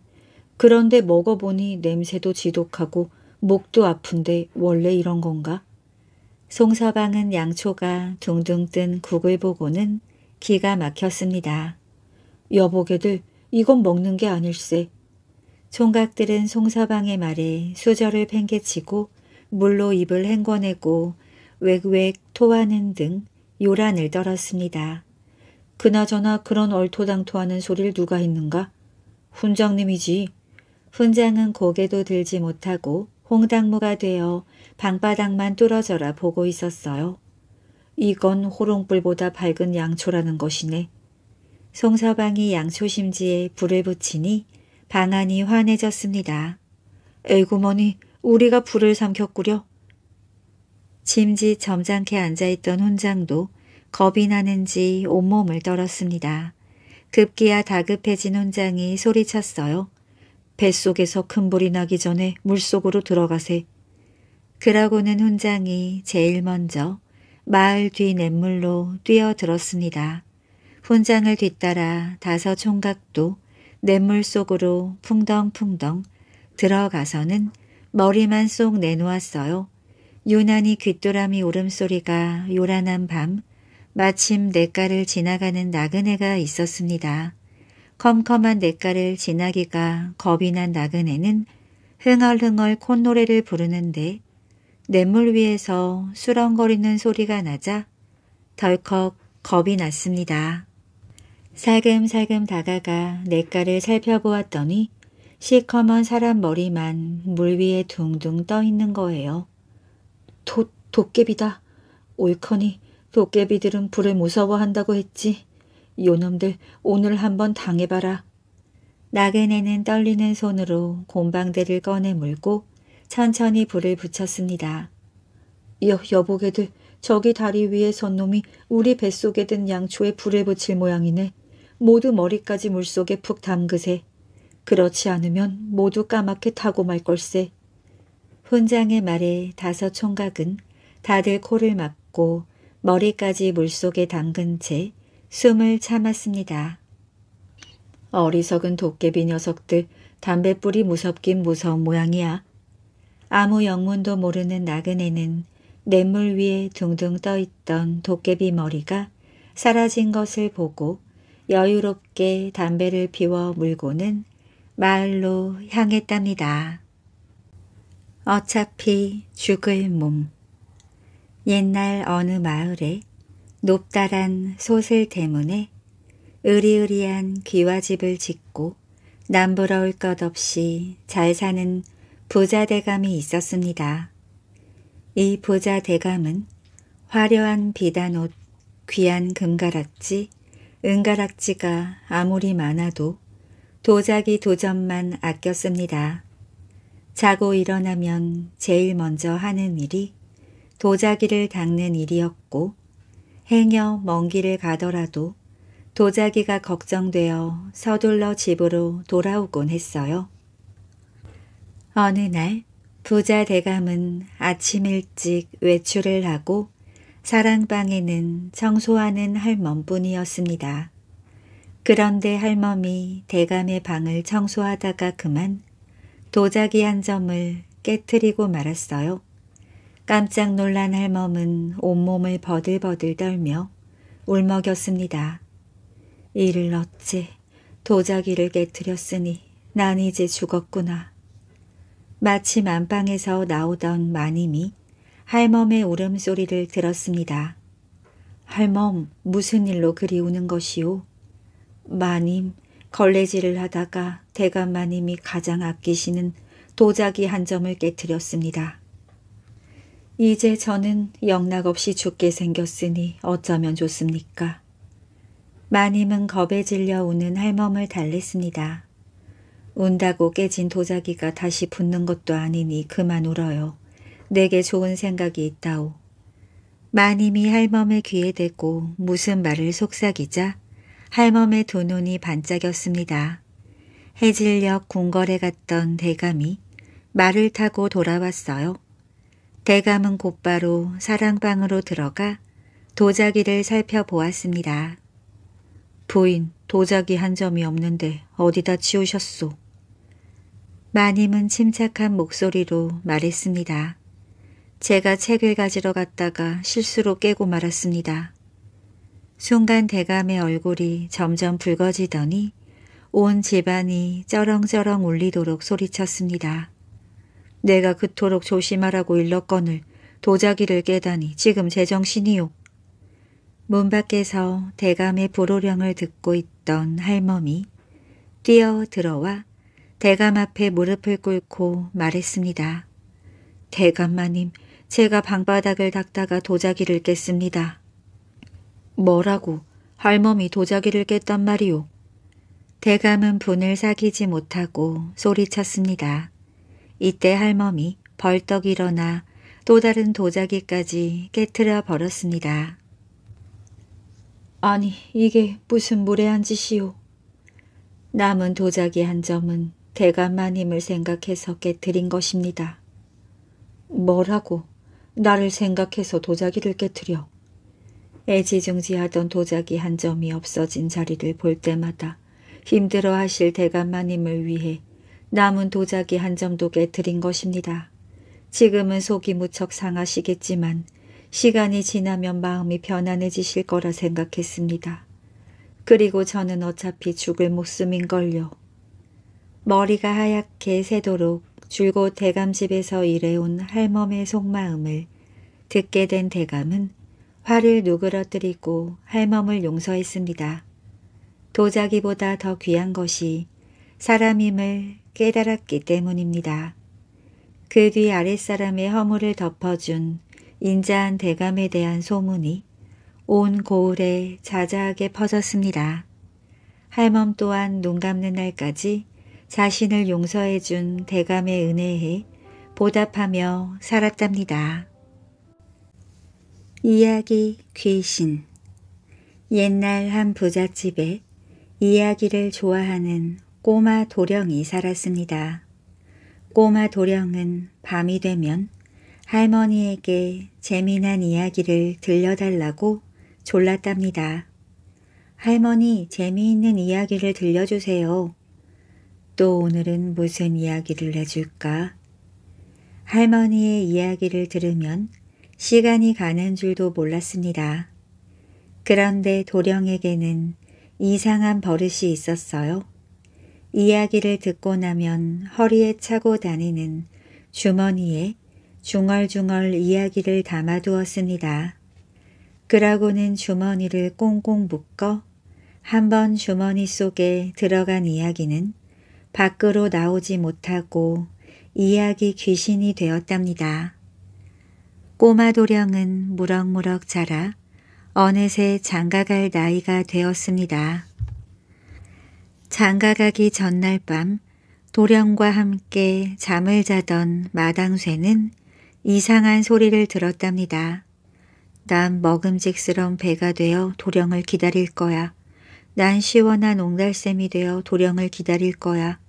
그런데 먹어보니 냄새도 지독하고 목도 아픈데 원래 이런 건가? 송서방은 양초가 둥둥 뜬 국을 보고는 기가 막혔습니다. 여보게들 이건 먹는 게 아닐세. 총각들은 송서방의 말에 수저를 팽개치고 물로 입을 헹궈내고 웩웩 토하는 등 요란을 떨었습니다. 그나저나 그런 얼토당토하는 소리를 누가 했는가? 훈장님이지. 훈장은 고개도 들지 못하고 홍당무가 되어 방바닥만 뚫어져라 보고 있었어요. 이건 호롱불보다 밝은 양초라는 것이네. 송서방이 양초 심지에 불을 붙이니 방안이 환해졌습니다. 에구머니 우리가 불을 삼켰구려. 짐짓 점잖게 앉아있던 훈장도 겁이 나는지 온몸을 떨었습니다. 급기야 다급해진 훈장이 소리쳤어요. 뱃속에서 큰 불이 나기 전에 물속으로 들어가세. 그러고는 훈장이 제일 먼저 마을 뒤 냇물로 뛰어들었습니다. 훈장을 뒤따라 다섯 총각도 냇물 속으로 풍덩풍덩 들어가서는 머리만 쏙 내놓았어요. 유난히 귀뚜라미 울음소리가 요란한 밤 마침 냇가를 지나가는 나그네가 있었습니다. 컴컴한 냇가를 지나기가 겁이 난 나그네는 흥얼흥얼 콧노래를 부르는데 냇물 위에서 수렁거리는 소리가 나자 덜컥 겁이 났습니다. 살금살금 다가가 냇가를 살펴보았더니 시커먼 사람 머리만 물 위에 둥둥 떠 있는 거예요. 도, 도깨비다. 옳거니 도깨비들은 불을 무서워한다고 했지. 요놈들 오늘 한번 당해봐라. 나그네는 떨리는 손으로 곰방대를 꺼내 물고 천천히 불을 붙였습니다. 여, 여보게들 저기 다리 위에 선 놈이 우리 뱃속에 든 양초에 불을 붙일 모양이네. 모두 머리까지 물속에 푹 담그세. 그렇지 않으면 모두 까맣게 타고 말 걸세. 훈장의 말에 다섯 총각은 다들 코를 막고 머리까지 물속에 담근 채 숨을 참았습니다. 어리석은 도깨비 녀석들 담뱃불이 무섭긴 무서운 모양이야. 아무 영문도 모르는 나그네는 냇물 위에 둥둥 떠있던 도깨비 머리가 사라진 것을 보고 여유롭게 담배를 피워 물고는 마을로 향했답니다. 어차피 죽을 몸 옛날 어느 마을에 높다란 소슬 때문에 으리으리한 귀화집을 짓고 남부러울 것 없이 잘 사는 부자 대감이 있었습니다. 이 부자 대감은 화려한 비단옷, 귀한 금가락지, 은가락지가 아무리 많아도 도자기 도전만 아꼈습니다. 자고 일어나면 제일 먼저 하는 일이 도자기를 닦는 일이었고 행여 먼 길을 가더라도 도자기가 걱정되어 서둘러 집으로 돌아오곤 했어요. 어느 날 부자 대감은 아침 일찍 외출을 하고 사랑방에는 청소하는 할멈뿐이었습니다. 그런데 할멈이 대감의 방을 청소하다가 그만 도자기 한 점을 깨뜨리고 말았어요. 깜짝 놀란 할멈은 온몸을 버들버들 떨며 울먹였습니다. 이를 어째 도자기를 깨뜨렸으니 난 이제 죽었구나. 마침 안방에서 나오던 마님이 할멈의 울음소리를 들었습니다. 할멈 무슨 일로 그리 우는 것이오? 마님 걸레질을 하다가 대감 마님이 가장 아끼시는 도자기 한 점을 깨뜨렸습니다. 이제 저는 영락없이 죽게 생겼으니 어쩌면 좋습니까? 마님은 겁에 질려 우는 할멈을 달랬습니다. 운다고 깨진 도자기가 다시 붙는 것도 아니니 그만 울어요. 내게 좋은 생각이 있다오. 마님이 할멈의 귀에 대고 무슨 말을 속삭이자 할멈의 두 눈이 반짝였습니다. 해질녘 궁궐에 갔던 대감이 말을 타고 돌아왔어요. 대감은 곧바로 사랑방으로 들어가 도자기를 살펴보았습니다. 부인, 도자기 한 점이 없는데 어디다 치우셨소? 마님은 침착한 목소리로 말했습니다. 제가 책을 가지러 갔다가 실수로 깨고 말았습니다. 순간 대감의 얼굴이 점점 붉어지더니 온 집안이 쩌렁쩌렁 울리도록 소리쳤습니다. 내가 그토록 조심하라고 일렀거늘 도자기를 깨다니 지금 제정신이요. 문 밖에서 대감의 불호령을 듣고 있던 할멈이 뛰어 들어와 대감 앞에 무릎을 꿇고 말했습니다. 대감마님, 제가 방바닥을 닦다가 도자기를 깼습니다. 뭐라고? 할멈이 도자기를 깼단 말이오. 대감은 분을 사귀지 못하고 소리쳤습니다. 이때 할멈이 벌떡 일어나 또 다른 도자기까지 깨트려 버렸습니다. 아니 이게 무슨 무례한 짓이오. 남은 도자기 한 점은 대감마님을 생각해서 깨트린 것입니다. 뭐라고? 나를 생각해서 도자기를 깨트려. 애지중지하던 도자기 한 점이 없어진 자리를 볼 때마다 힘들어 하실 대감마님을 위해 남은 도자기 한 점도 깨뜨린 것입니다. 지금은 속이 무척 상하시겠지만 시간이 지나면 마음이 편안해지실 거라 생각했습니다. 그리고 저는 어차피 죽을 목숨인걸요. 머리가 하얗게 새도록 줄곧 대감집에서 일해온 할멈의 속마음을 듣게 된 대감은 화를 누그러뜨리고 할멈을 용서했습니다. 도자기보다 더 귀한 것이 사람임을 깨달았기 때문입니다. 그 뒤 아랫사람의 허물을 덮어준 인자한 대감에 대한 소문이 온 고을에 자자하게 퍼졌습니다. 할멈 또한 눈 감는 날까지 자신을 용서해 준 대감의 은혜에 보답하며 살았답니다. 이야기 귀신 옛날 한 부잣집에 이야기를 좋아하는 꼬마 도령이 살았습니다. 꼬마 도령은 밤이 되면 할머니에게 재미난 이야기를 들려달라고 졸랐답니다. 할머니 재미있는 이야기를 들려주세요. 또 오늘은 무슨 이야기를 해줄까? 할머니의 이야기를 들으면 시간이 가는 줄도 몰랐습니다. 그런데 도령에게는 이상한 버릇이 있었어요. 이야기를 듣고 나면 허리에 차고 다니는 주머니에 중얼중얼 이야기를 담아두었습니다. 그러고는 주머니를 꽁꽁 묶어 한번 주머니 속에 들어간 이야기는 밖으로 나오지 못하고 이야기 귀신이 되었답니다. 꼬마 도령은 무럭무럭 자라 어느새 장가갈 나이가 되었습니다. 장가가기 전날 밤 도령과 함께 잠을 자던 마당쇠는 이상한 소리를 들었답니다. 난 먹음직스러운 배가 되어 도령을 기다릴 거야. 난 시원한 옹달샘이 되어 도령을 기다릴 거야.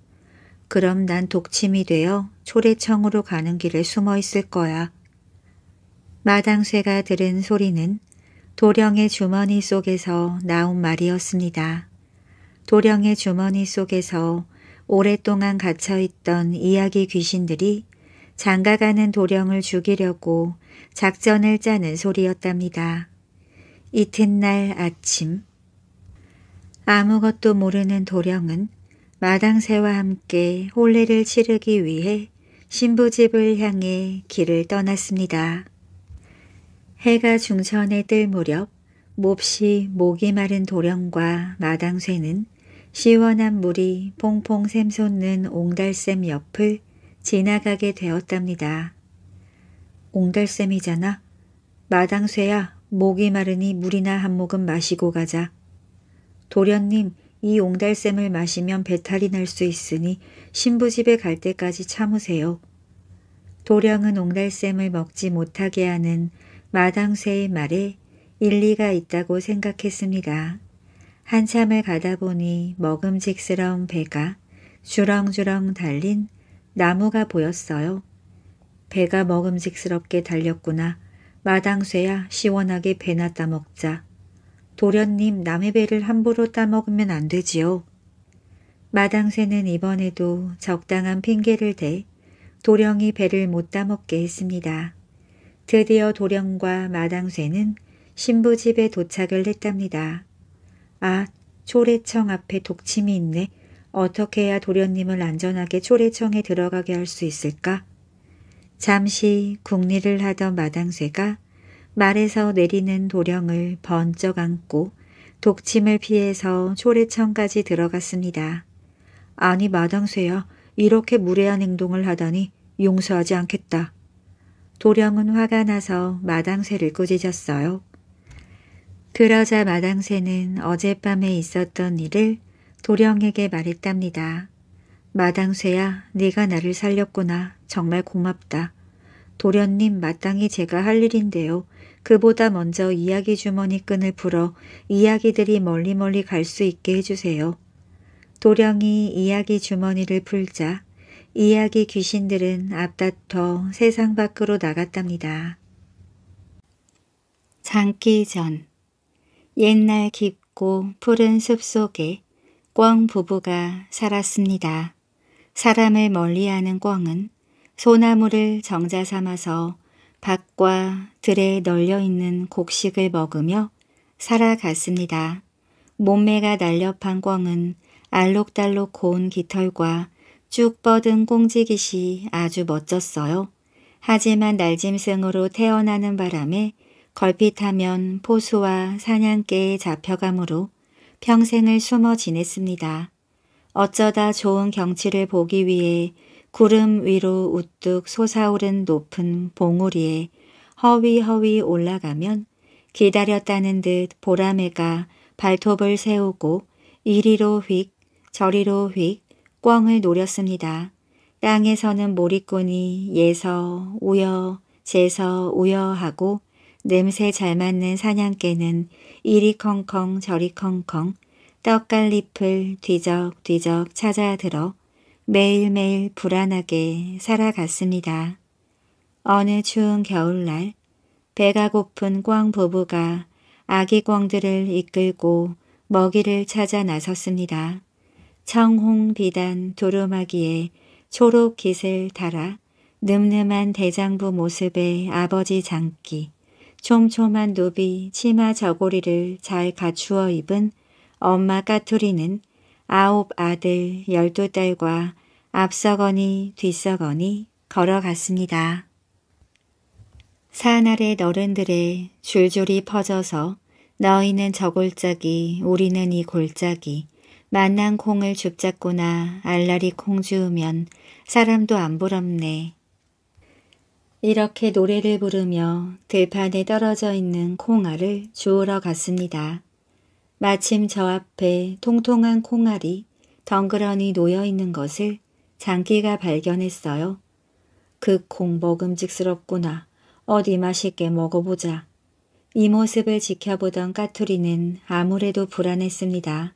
그럼 난 독침이 되어 초래청으로 가는 길에 숨어 있을 거야. 마당쇠가 들은 소리는 도령의 주머니 속에서 나온 말이었습니다. 도령의 주머니 속에서 오랫동안 갇혀있던 이야기 귀신들이 장가가는 도령을 죽이려고 작전을 짜는 소리였답니다. 이튿날 아침 아무것도 모르는 도령은 마당새와 함께 혼례를 치르기 위해 신부집을 향해 길을 떠났습니다. 해가 중천에 뜰 무렵 몹시 목이 마른 도령과 마당쇠는 시원한 물이 퐁퐁 샘솟는 옹달샘 옆을 지나가게 되었답니다. 옹달샘이잖아. 마당쇠야 목이 마르니 물이나 한 모금 마시고 가자. 도련님 이 옹달샘을 마시면 배탈이 날 수 있으니 신부집에 갈 때까지 참으세요. 도령은 옹달샘을 먹지 못하게 하는 마당쇠의 말에 일리가 있다고 생각했습니다. 한참을 가다 보니 먹음직스러운 배가 주렁주렁 달린 나무가 보였어요. 배가 먹음직스럽게 달렸구나. 마당쇠야 시원하게 배나 따먹자. 도련님 남의 배를 함부로 따먹으면 안 되지요. 마당쇠는 이번에도 적당한 핑계를 대 도령이 배를 못 따먹게 했습니다. 드디어 도령과 마당쇠는 신부집에 도착을 했답니다. 아, 초래청 앞에 독침이 있네. 어떻게 해야 도련님을 안전하게 초래청에 들어가게 할 수 있을까? 잠시 국리를 하던 마당쇠가 말에서 내리는 도령을 번쩍 안고 독침을 피해서 초래청까지 들어갔습니다. 아니 마당쇠야 이렇게 무례한 행동을 하다니 용서하지 않겠다. 도령은 화가 나서 마당새를 꾸짖었어요. 그러자 마당새는 어젯밤에 있었던 일을 도령에게 말했답니다. 마당새야 네가 나를 살렸구나. 정말 고맙다. 도련님 마땅히 제가 할 일인데요. 그보다 먼저 이야기 주머니 끈을 풀어 이야기들이 멀리 멀리 갈 수 있게 해주세요. 도령이 이야기 주머니를 풀자 이야기 귀신들은 앞다퉈 세상 밖으로 나갔답니다. 장기 전 옛날 깊고 푸른 숲속에 꿩 부부가 살았습니다. 사람을 멀리하는 꿩은 소나무를 정자 삼아서 밭과 들에 널려있는 곡식을 먹으며 살아갔습니다. 몸매가 날렵한 꿩은 알록달록 고운 깃털과 쭉 뻗은 꽁지깃이 아주 멋졌어요. 하지만 날짐승으로 태어나는 바람에 걸핏하면 포수와 사냥개에 잡혀가므로 평생을 숨어 지냈습니다. 어쩌다 좋은 경치를 보기 위해 구름 위로 우뚝 솟아오른 높은 봉우리에 허위허위 올라가면 기다렸다는 듯 보라매가 발톱을 세우고 이리로 휙 저리로 휙 꿩을 노렸습니다. 땅에서는 몰입꾼이 예서 우여 재서 우여 하고 냄새 잘 맞는 사냥개는 이리 컹컹 저리 컹컹 떡갈잎을 뒤적뒤적 찾아들어 매일매일 불안하게 살아갔습니다. 어느 추운 겨울날 배가 고픈 꿩 부부가 아기 꿩들을 이끌고 먹이를 찾아 나섰습니다. 청홍 비단 두루마기에 초록 깃을 달아 늠름한 대장부 모습의 아버지 장기, 촘촘한 누비 치마 저고리를 잘 갖추어 입은 엄마 까투리는 아홉 아들 열두 딸과 앞서거니 뒤서거니 걸어갔습니다. 산 아래 너른들의 줄줄이 퍼져서 너희는 저 골짜기 우리는 이 골짜기 만난 콩을 죽잡고나 알라리 콩 주우면 사람도 안 부럽네. 이렇게 노래를 부르며 들판에 떨어져 있는 콩알을 주우러 갔습니다. 마침 저 앞에 통통한 콩알이 덩그러니 놓여 있는 것을 장기가 발견했어요. 그 콩 먹음직스럽구나. 어디 맛있게 먹어보자. 이 모습을 지켜보던 까투리는 아무래도 불안했습니다.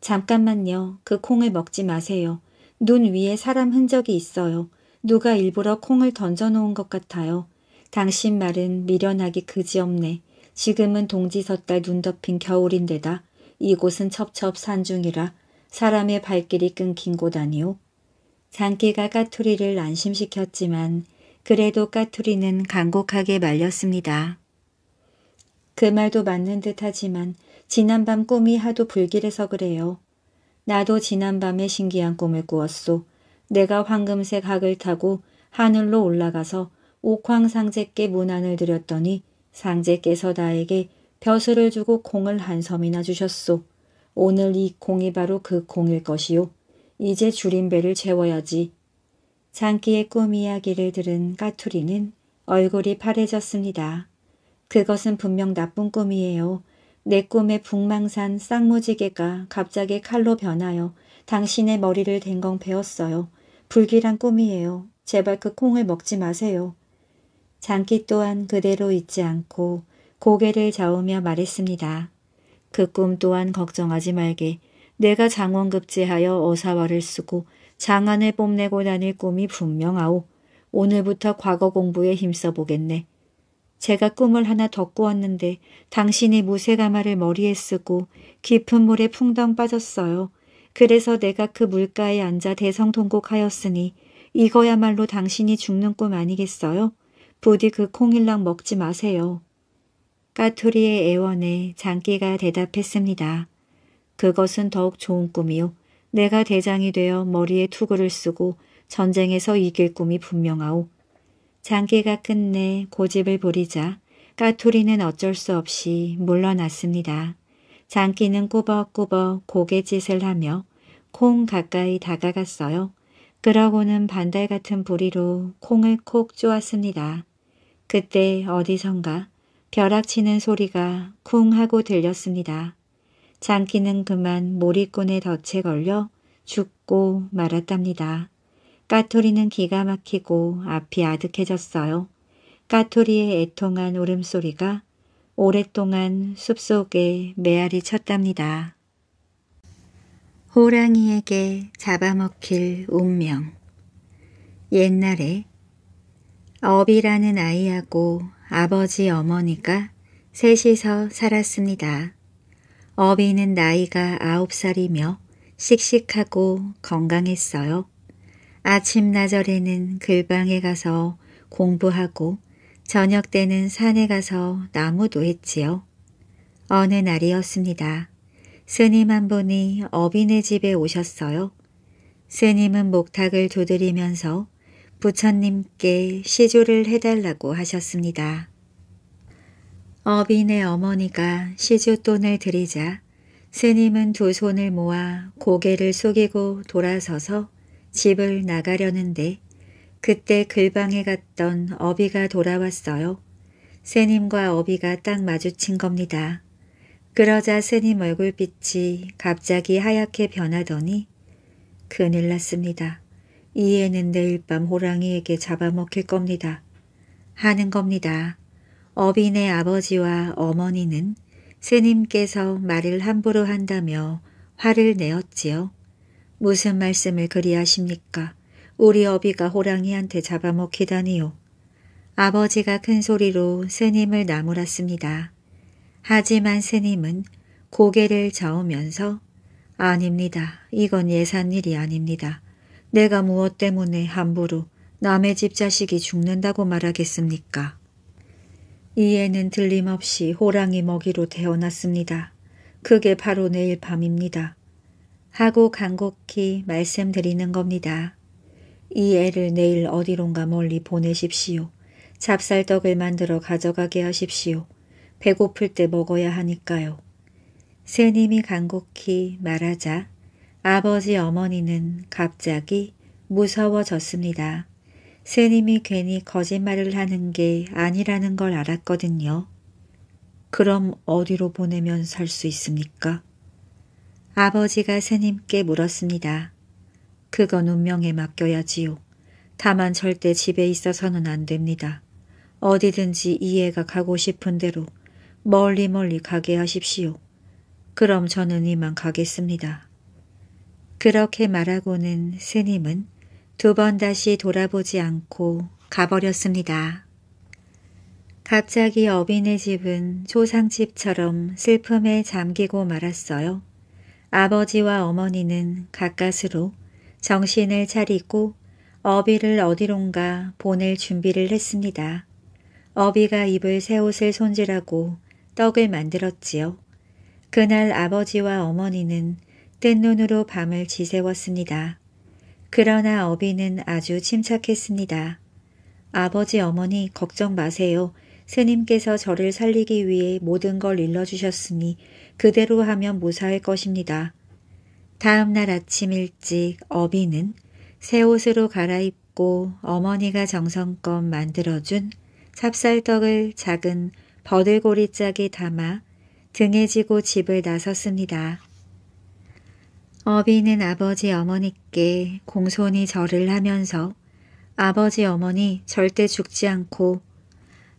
잠깐만요. 그 콩을 먹지 마세요. 눈 위에 사람 흔적이 있어요. 누가 일부러 콩을 던져놓은 것 같아요. 당신 말은 미련하기 그지없네. 지금은 동지 섰달 눈 덮인 겨울인데다 이곳은 첩첩 산중이라 사람의 발길이 끊긴 곳 아니오. 장기가 까투리를 안심시켰지만 그래도 까투리는 간곡하게 말렸습니다. 그 말도 맞는 듯하지만 지난밤 꿈이 하도 불길해서 그래요. 나도 지난밤에 신기한 꿈을 꾸었소. 내가 황금색 학을 타고 하늘로 올라가서 옥황 상제께 문안을 드렸더니 상제께서 나에게 벼슬을 주고 콩을 한 섬이나 주셨소. 오늘 이 콩이 바로 그 콩일 것이요. 이제 줄인 배를 채워야지. 장기의 꿈 이야기를 들은 까투리는 얼굴이 파래졌습니다. 그것은 분명 나쁜 꿈이에요. 내 꿈의 북망산 쌍무지개가 갑자기 칼로 변하여 당신의 머리를 댕강 베었어요. 불길한 꿈이에요. 제발 그 콩을 먹지 마세요. 장기 또한 그대로 있지 않고 고개를 저으며 말했습니다. 그 꿈 또한 걱정하지 말게. 내가 장원급제하여 어사화를 쓰고 장안을 뽐내고 다닐 꿈이 분명하오. 오늘부터 과거 공부에 힘써 보겠네. 제가 꿈을 하나 더 꾸었는데 당신이 무쇠가마를 머리에 쓰고 깊은 물에 풍덩 빠졌어요. 그래서 내가 그 물가에 앉아 대성통곡하였으니 이거야말로 당신이 죽는 꿈 아니겠어요? 부디 그 콩일랑 먹지 마세요. 까투리의 애원에 장기가 대답했습니다. 그것은 더욱 좋은 꿈이요. 내가 대장이 되어 머리에 투구를 쓰고 전쟁에서 이길 꿈이 분명하오. 장기가 끝내 고집을 부리자 까투리는 어쩔 수 없이 물러났습니다. 장기는 꾸벅꾸벅 고개짓을 하며 콩 가까이 다가갔어요. 그러고는 반달 같은 부리로 콩을 콕 쪼았습니다. 그때 어디선가 벼락치는 소리가 쿵 하고 들렸습니다. 장기는 그만 몰입꾼의 덫에 걸려 죽고 말았답니다. 까투리는 기가 막히고 앞이 아득해졌어요. 까투리의 애통한 울음소리가 오랫동안 숲속에 메아리 쳤답니다. 호랑이에게 잡아먹힐 운명 옛날에 업이라는 아이하고 아버지 어머니가 셋이서 살았습니다. 어비는 나이가 아홉 살이며 씩씩하고 건강했어요. 아침나절에는 글방에 가서 공부하고 저녁 때는 산에 가서 나무도 했지요. 어느 날이었습니다. 스님 한 분이 어비네 집에 오셨어요. 스님은 목탁을 두드리면서 부처님께 시주를 해달라고 하셨습니다. 어빈의 어머니가 시주돈을 드리자 스님은 두 손을 모아 고개를 숙이고 돌아서서 집을 나가려는데 그때 글방에 갔던 어비가 돌아왔어요. 스님과 어비가 딱 마주친 겁니다. 그러자 스님 얼굴빛이 갑자기 하얗게 변하더니 큰일 났습니다. 이 애는 내일 밤 호랑이에게 잡아먹힐 겁니다. 하는 겁니다. 어빈의 아버지와 어머니는 스님께서 말을 함부로 한다며 화를 내었지요. 무슨 말씀을 그리 하십니까? 우리 어비가 호랑이한테 잡아먹히다니요. 아버지가 큰 소리로 스님을 나무랐습니다. 하지만 스님은 고개를 저으면서 아닙니다. 이건 예산일이 아닙니다. 내가 무엇 때문에 함부로 남의 집 자식이 죽는다고 말하겠습니까? 이 애는 틀림없이 호랑이 먹이로 태어났습니다. 그게 바로 내일 밤입니다. 하고 간곡히 말씀드리는 겁니다. 이 애를 내일 어디론가 멀리 보내십시오. 잡쌀떡을 만들어 가져가게 하십시오. 배고플 때 먹어야 하니까요. 스님이 간곡히 말하자 아버지 어머니는 갑자기 무서워졌습니다. 스님이 괜히 거짓말을 하는 게 아니라는 걸 알았거든요. 그럼 어디로 보내면 살 수 있습니까? 아버지가 스님께 물었습니다. 그건 운명에 맡겨야지요. 다만 절대 집에 있어서는 안 됩니다. 어디든지 이해가 가고 싶은 대로 멀리 멀리 가게 하십시오. 그럼 저는 이만 가겠습니다. 그렇게 말하고는 스님은 두 번 다시 돌아보지 않고 가버렸습니다. 갑자기 어빈의 집은 초상집처럼 슬픔에 잠기고 말았어요. 아버지와 어머니는 가까스로 정신을 차리고 어비를 어디론가 보낼 준비를 했습니다. 어비가 입을 새 옷을 손질하고 떡을 만들었지요. 그날 아버지와 어머니는 뜬 눈으로 밤을 지새웠습니다. 그러나 어비는 아주 침착했습니다. 아버지 어머니 걱정 마세요. 스님께서 저를 살리기 위해 모든 걸 일러주셨으니 그대로 하면 무사할 것입니다. 다음 날 아침 일찍 어비는 새 옷으로 갈아입고 어머니가 정성껏 만들어준 찹쌀떡을 작은 버들고리 짝에 담아 등에 지고 집을 나섰습니다. 어비는 아버지 어머니께 공손히 절을 하면서 아버지 어머니 절대 죽지 않고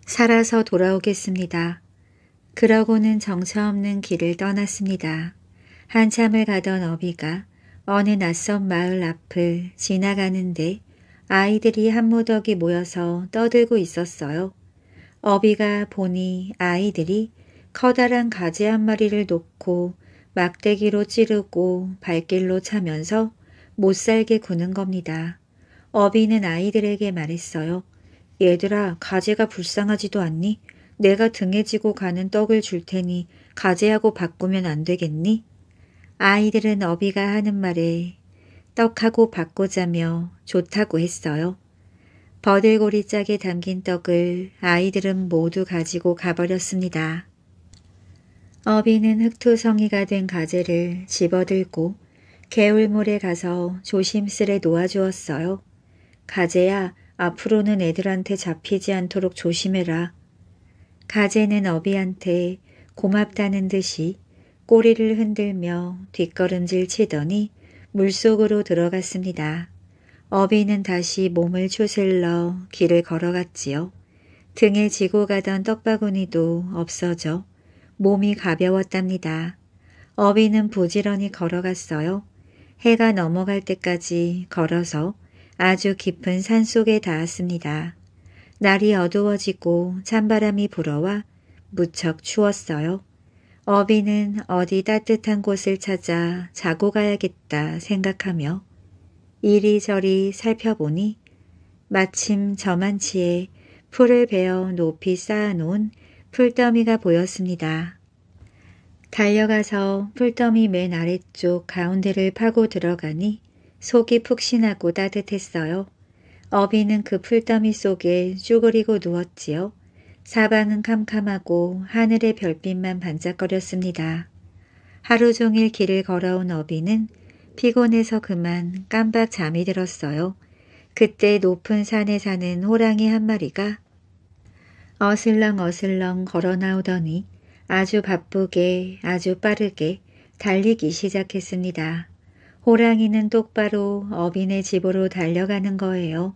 살아서 돌아오겠습니다. 그러고는 정처 없는 길을 떠났습니다. 한참을 가던 어비가 어느 낯선 마을 앞을 지나가는데 아이들이 한 무더기 모여서 떠들고 있었어요. 어비가 보니 아이들이 커다란 가지 한 마리를 놓고 막대기로 찌르고 발길로 차면서 못살게 구는 겁니다. 어비는 아이들에게 말했어요. 얘들아 가재가 불쌍하지도 않니? 내가 등에 지고 가는 떡을 줄 테니 가재하고 바꾸면 안 되겠니? 아이들은 어비가 하는 말에 떡하고 바꾸자며 좋다고 했어요. 버들고리 짝에 담긴 떡을 아이들은 모두 가지고 가버렸습니다. 어비는 흑투성이가 된 가재를 집어들고 개울물에 가서 조심스레 놓아주었어요. 가재야 앞으로는 애들한테 잡히지 않도록 조심해라. 가재는 어비한테 고맙다는 듯이 꼬리를 흔들며 뒷걸음질 치더니 물속으로 들어갔습니다. 어비는 다시 몸을 추슬러 길을 걸어갔지요. 등에 지고 가던 떡바구니도 없어져 몸이 가벼웠답니다. 어비는 부지런히 걸어갔어요. 해가 넘어갈 때까지 걸어서 아주 깊은 산 속에 닿았습니다. 날이 어두워지고 찬바람이 불어와 무척 추웠어요. 어비는 어디 따뜻한 곳을 찾아 자고 가야겠다 생각하며 이리저리 살펴보니 마침 저만치에 풀을 베어 높이 쌓아놓은 풀더미가 보였습니다. 달려가서 풀더미 맨 아래쪽 가운데를 파고 들어가니 속이 푹신하고 따뜻했어요. 어비는 그 풀더미 속에 쭈그리고 누웠지요. 사방은 캄캄하고 하늘의 별빛만 반짝거렸습니다. 하루 종일 길을 걸어온 어비는 피곤해서 그만 깜박 잠이 들었어요. 그때 높은 산에 사는 호랑이 한 마리가 어슬렁 어슬렁 걸어 나오더니 아주 바쁘게 아주 빠르게 달리기 시작했습니다. 호랑이는 똑바로 어빈의 집으로 달려가는 거예요.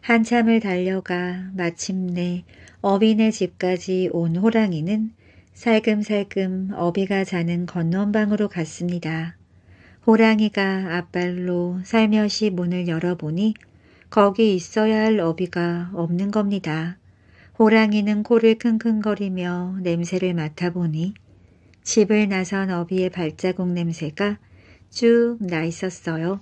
한참을 달려가 마침내 어빈의 집까지 온 호랑이는 살금살금 어비가 자는 건넌방으로 갔습니다. 호랑이가 앞발로 살며시 문을 열어보니 거기 있어야 할 어비가 없는 겁니다. 호랑이는 코를 킁킁거리며 냄새를 맡아보니 집을 나선 어비의 발자국 냄새가 쭉 나 있었어요.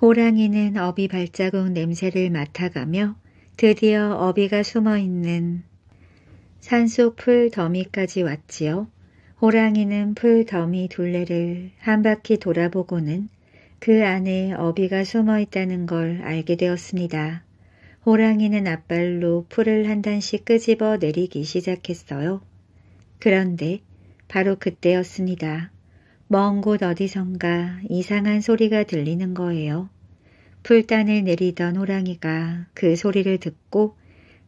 호랑이는 어비 발자국 냄새를 맡아가며 드디어 어비가 숨어있는 산속 풀 더미까지 왔지요. 호랑이는 풀 더미 둘레를 한 바퀴 돌아보고는 그 안에 어비가 숨어 있다는 걸 알게 되었습니다. 호랑이는 앞발로 풀을 한 단씩 끄집어 내리기 시작했어요. 그런데 바로 그때였습니다. 먼 곳 어디선가 이상한 소리가 들리는 거예요. 풀단을 내리던 호랑이가 그 소리를 듣고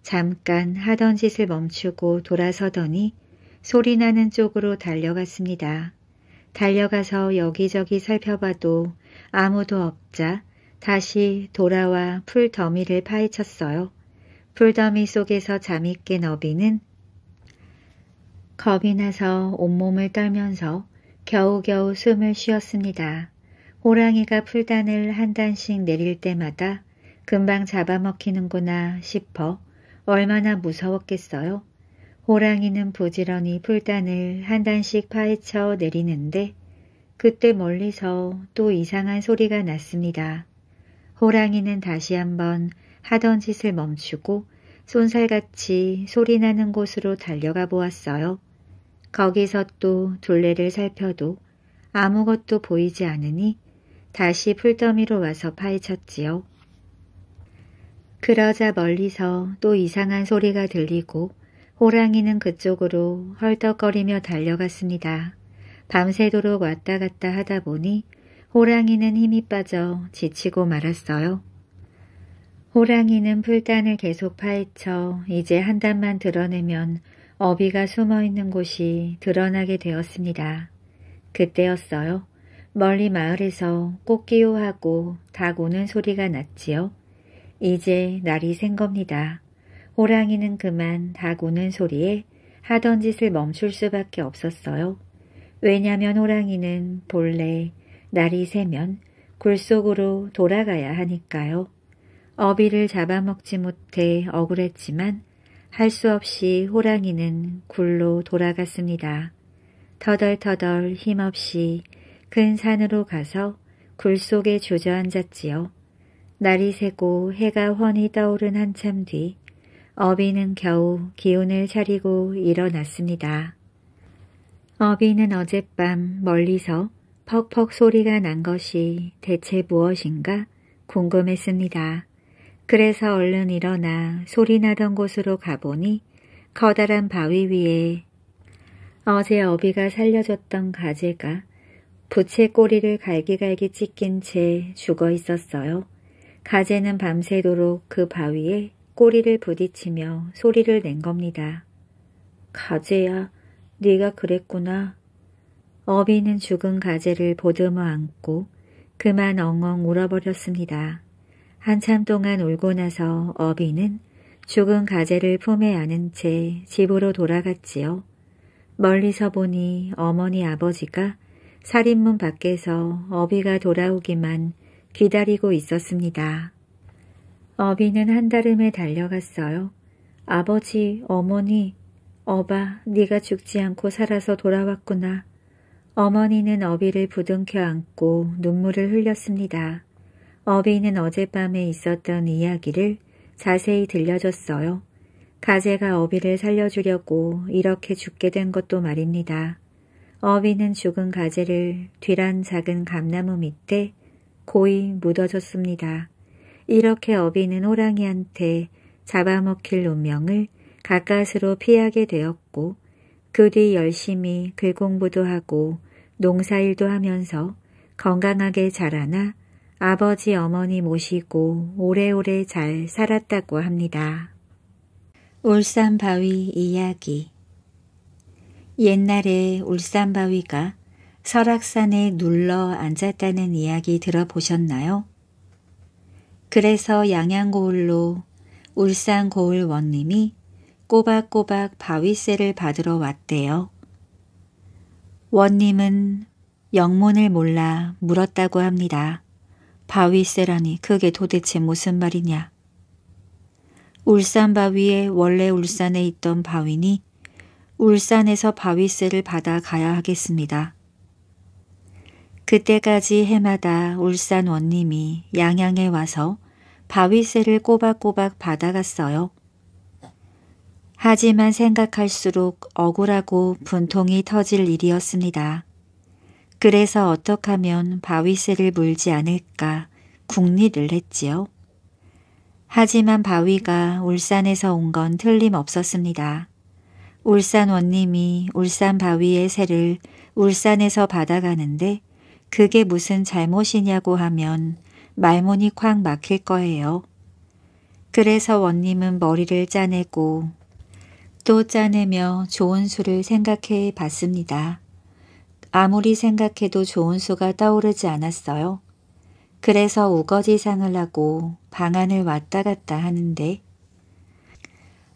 잠깐 하던 짓을 멈추고 돌아서더니 소리 나는 쪽으로 달려갔습니다. 달려가서 여기저기 살펴봐도 아무도 없자 다시 돌아와 풀더미를 파헤쳤어요. 풀더미 속에서 잠이 깬 어비는 겁이 나서 온몸을 떨면서 겨우겨우 숨을 쉬었습니다. 호랑이가 풀단을 한 단씩 내릴 때마다 금방 잡아먹히는구나 싶어 얼마나 무서웠겠어요. 호랑이는 부지런히 풀단을 한 단씩 파헤쳐 내리는데 그때 멀리서 또 이상한 소리가 났습니다. 호랑이는 다시 한번 하던 짓을 멈추고 쏜살같이 소리나는 곳으로 달려가 보았어요. 거기서 또 둘레를 살펴도 아무것도 보이지 않으니 다시 풀더미로 와서 파헤쳤지요. 그러자 멀리서 또 이상한 소리가 들리고 호랑이는 그쪽으로 헐떡거리며 달려갔습니다. 밤새도록 왔다 갔다 하다 보니 호랑이는 힘이 빠져 지치고 말았어요. 호랑이는 풀단을 계속 파헤쳐 이제 한 단만 드러내면 어비가 숨어있는 곳이 드러나게 되었습니다. 그때였어요. 멀리 마을에서 꽃기호하고 닭 우는 소리가 났지요. 이제 날이 샌 겁니다. 호랑이는 그만 닭 우는 소리에 하던 짓을 멈출 수밖에 없었어요. 왜냐면 호랑이는 본래 날이 새면 굴 속으로 돌아가야 하니까요. 어비를 잡아먹지 못해 억울했지만 할 수 없이 호랑이는 굴로 돌아갔습니다. 터덜터덜 힘없이 큰 산으로 가서 굴 속에 주저앉았지요. 날이 새고 해가 훤히 떠오른 한참 뒤 어비는 겨우 기운을 차리고 일어났습니다. 어비는 어젯밤 멀리서 퍽퍽 소리가 난 것이 대체 무엇인가 궁금했습니다. 그래서 얼른 일어나 소리 나던 곳으로 가보니 커다란 바위 위에 어제 어비가 살려줬던 가재가 부채 꼬리를 갈기갈기 찢긴 채 죽어 있었어요. 가재는 밤새도록 그 바위에 꼬리를 부딪히며 소리를 낸 겁니다. 가재야, 네가 그랬구나. 어비는 죽은 가재를 보듬어 안고 그만 엉엉 울어버렸습니다. 한참 동안 울고 나서 어비는 죽은 가재를 품에 안은 채 집으로 돌아갔지요. 멀리서 보니 어머니 아버지가 살인문 밖에서 어비가 돌아오기만 기다리고 있었습니다. 어비는 한달음에 달려갔어요. 아버지, 어머니, 어바, 네가 죽지 않고 살아서 돌아왔구나. 어머니는 어비를 부둥켜 안고 눈물을 흘렸습니다. 어비는 어젯밤에 있었던 이야기를 자세히 들려줬어요. 가재가 어비를 살려주려고 이렇게 죽게 된 것도 말입니다. 어비는 죽은 가재를 뒤란 작은 감나무 밑에 고이 묻어졌습니다. 이렇게 어비는 호랑이한테 잡아먹힐 운명을 가까스로 피하게 되었고 그 뒤 열심히 글 공부도 하고 농사일도 하면서 건강하게 자라나 아버지 어머니 모시고 오래오래 잘 살았다고 합니다. 울산 바위 이야기 옛날에 울산바위가 설악산에 눌러 앉았다는 이야기 들어보셨나요? 그래서 양양고을로 울산고을 원님이 꼬박꼬박 바위세를 받으러 왔대요. 원님은 영문을 몰라 물었다고 합니다. 바위세라니 그게 도대체 무슨 말이냐. 울산 바위에 원래 울산에 있던 바위니 울산에서 바위세를 받아 가야 하겠습니다. 그때까지 해마다 울산 원님이 양양에 와서 바위세를 꼬박꼬박 받아갔어요. 하지만 생각할수록 억울하고 분통이 터질 일이었습니다. 그래서 어떻게 하면 바위새를 물지 않을까 궁리를 했지요. 하지만 바위가 울산에서 온 건 틀림없었습니다. 울산 원님이 울산 바위의 새를 울산에서 받아가는데 그게 무슨 잘못이냐고 하면 말문이 콱 막힐 거예요. 그래서 원님은 머리를 짜내고 또 짜내며 좋은 수를 생각해 봤습니다. 아무리 생각해도 좋은 수가 떠오르지 않았어요. 그래서 우거지상을 하고 방안을 왔다 갔다 하는데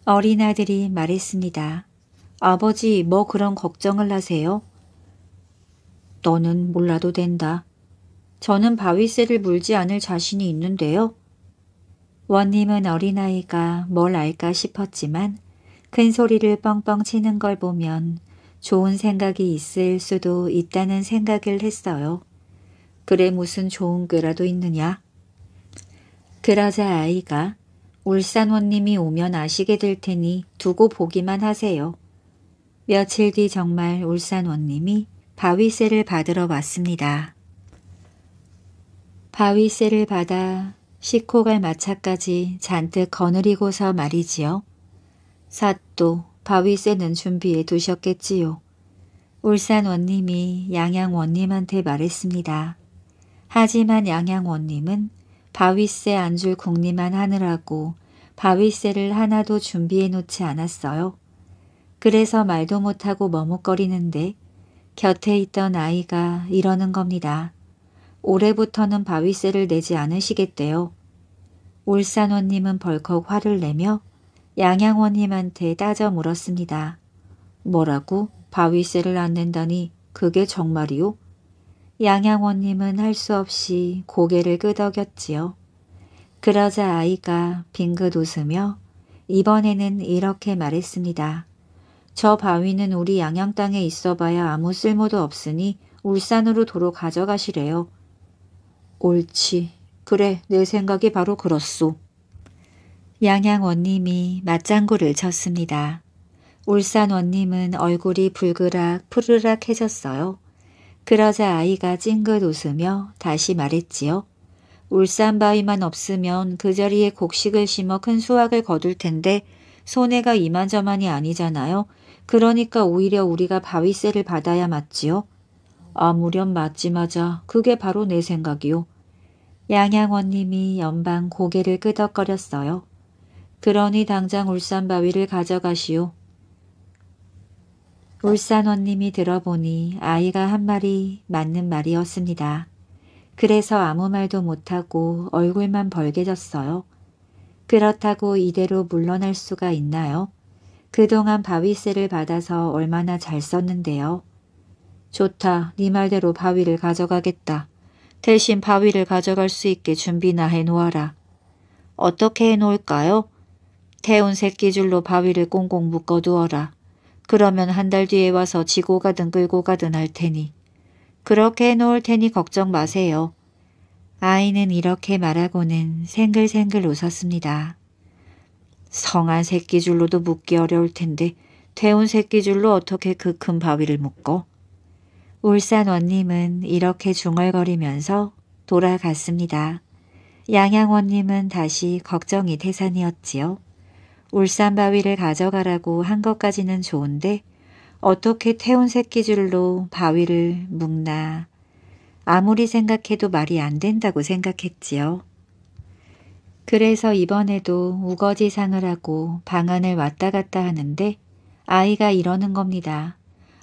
어린아들이 말했습니다. 아버지 뭐 그런 걱정을 하세요? 너는 몰라도 된다. 저는 바위새를 물지 않을 자신이 있는데요. 원님은 어린아이가 뭘 알까 싶었지만 큰 소리를 뻥뻥 치는 걸 보면 좋은 생각이 있을 수도 있다는 생각을 했어요. 그래 무슨 좋은 꾀라도 있느냐? 그러자 아이가 울산 원님이 오면 아시게 될 테니 두고 보기만 하세요. 며칠 뒤 정말 울산 원님이 바위세를 받으러 왔습니다. 바위세를 받아 식호갈 마차까지 잔뜩 거느리고서 말이지요. 사또 바위새는 준비해 두셨겠지요. 울산 원님이 양양 원님한테 말했습니다. 하지만 양양 원님은 바위새 안줄 궁리만 하느라고 바위새를 하나도 준비해 놓지 않았어요. 그래서 말도 못하고 머뭇거리는데 곁에 있던 아이가 이러는 겁니다. 올해부터는 바위새를 내지 않으시겠대요. 울산원님은 벌컥 화를 내며 양양원님한테 따져 물었습니다. 뭐라고? 바위세를 안 낸다니 그게 정말이요? 양양원님은 할 수 없이 고개를 끄덕였지요. 그러자 아이가 빙긋 웃으며 이번에는 이렇게 말했습니다. 저 바위는 우리 양양 땅에 있어봐야 아무 쓸모도 없으니 울산으로 도로 가져가시래요. 옳지. 그래 내 생각이 바로 그렇소. 양양 원님이 맞장구를 쳤습니다. 울산 원님은 얼굴이 불그락 푸르락해졌어요. 그러자 아이가 찡긋 웃으며 다시 말했지요. 울산 바위만 없으면 그 자리에 곡식을 심어 큰 수확을 거둘 텐데 손해가 이만저만이 아니잖아요. 그러니까 오히려 우리가 바위세를 받아야 맞지요. 아무렴 맞지 맞아. 그게 바로 내 생각이요. 양양원님이 연방 고개를 끄덕거렸어요. 그러니 당장 울산 바위를 가져가시오. 울산원님이 들어보니 아이가 한 말이 맞는 말이었습니다. 그래서 아무 말도 못하고 얼굴만 벌게졌어요. 그렇다고 이대로 물러날 수가 있나요? 그동안 바위세를 받아서 얼마나 잘 썼는데요. 좋다. 네 말대로 바위를 가져가겠다. 대신 바위를 가져갈 수 있게 준비나 해놓아라. 어떻게 해놓을까요? 태운 새끼줄로 바위를 꽁꽁 묶어두어라. 그러면 한 달 뒤에 와서 지고 가든 끌고 가든 할 테니. 그렇게 해놓을 테니 걱정 마세요. 아이는 이렇게 말하고는 생글생글 웃었습니다. 성한 새끼줄로도 묶기 어려울 텐데 태운 새끼줄로 어떻게 그 큰 바위를 묶어? 울산 원님은 이렇게 중얼거리면서 돌아갔습니다. 양양 원님은 다시 걱정이 태산이었지요. 울산 바위를 가져가라고 한 것까지는 좋은데 어떻게 태운 새끼줄로 바위를 묶나 아무리 생각해도 말이 안 된다고 생각했지요. 그래서 이번에도 우거지상을 하고 방안을 왔다 갔다 하는데 아이가 이러는 겁니다.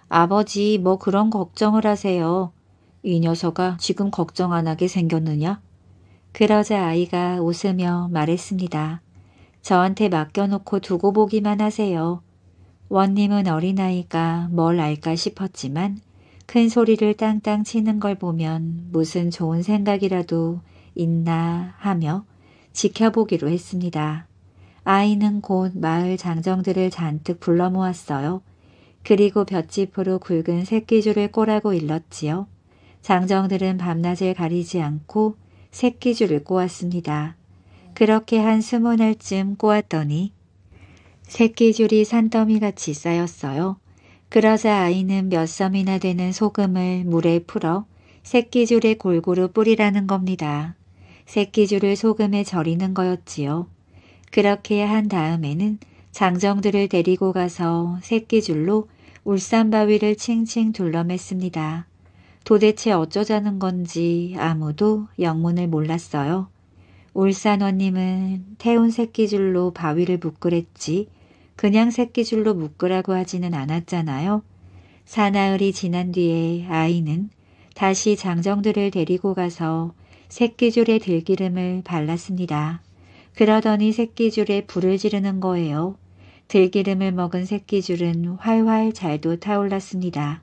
아버지 뭐 그런 걱정을 하세요. 이 녀석아 지금 걱정 안 하게 생겼느냐? 그러자 아이가 웃으며 말했습니다. 저한테 맡겨놓고 두고 보기만 하세요. 원님은 어린아이가 뭘 알까 싶었지만 큰 소리를 땅땅 치는 걸 보면 무슨 좋은 생각이라도 있나 하며 지켜보기로 했습니다. 아이는 곧 마을 장정들을 잔뜩 불러 모았어요. 그리고 볏짚으로 굵은 새끼줄을 꼬라고 일렀지요. 장정들은 밤낮을 가리지 않고 새끼줄을 꼬았습니다. 그렇게 한 스무 날쯤 꼬았더니 새끼줄이 산더미같이 쌓였어요. 그러자 아이는 몇 섬이나 되는 소금을 물에 풀어 새끼줄에 골고루 뿌리라는 겁니다. 새끼줄을 소금에 절이는 거였지요. 그렇게 한 다음에는 장정들을 데리고 가서 새끼줄로 울산바위를 칭칭 둘러맸습니다. 도대체 어쩌자는 건지 아무도 영문을 몰랐어요. 울산원님은 태운 새끼줄로 바위를 묶으랬지 그냥 새끼줄로 묶으라고 하지는 않았잖아요. 사나흘이 지난 뒤에 아이는 다시 장정들을 데리고 가서 새끼줄에 들기름을 발랐습니다. 그러더니 새끼줄에 불을 지르는 거예요. 들기름을 먹은 새끼줄은 활활 잘도 타올랐습니다.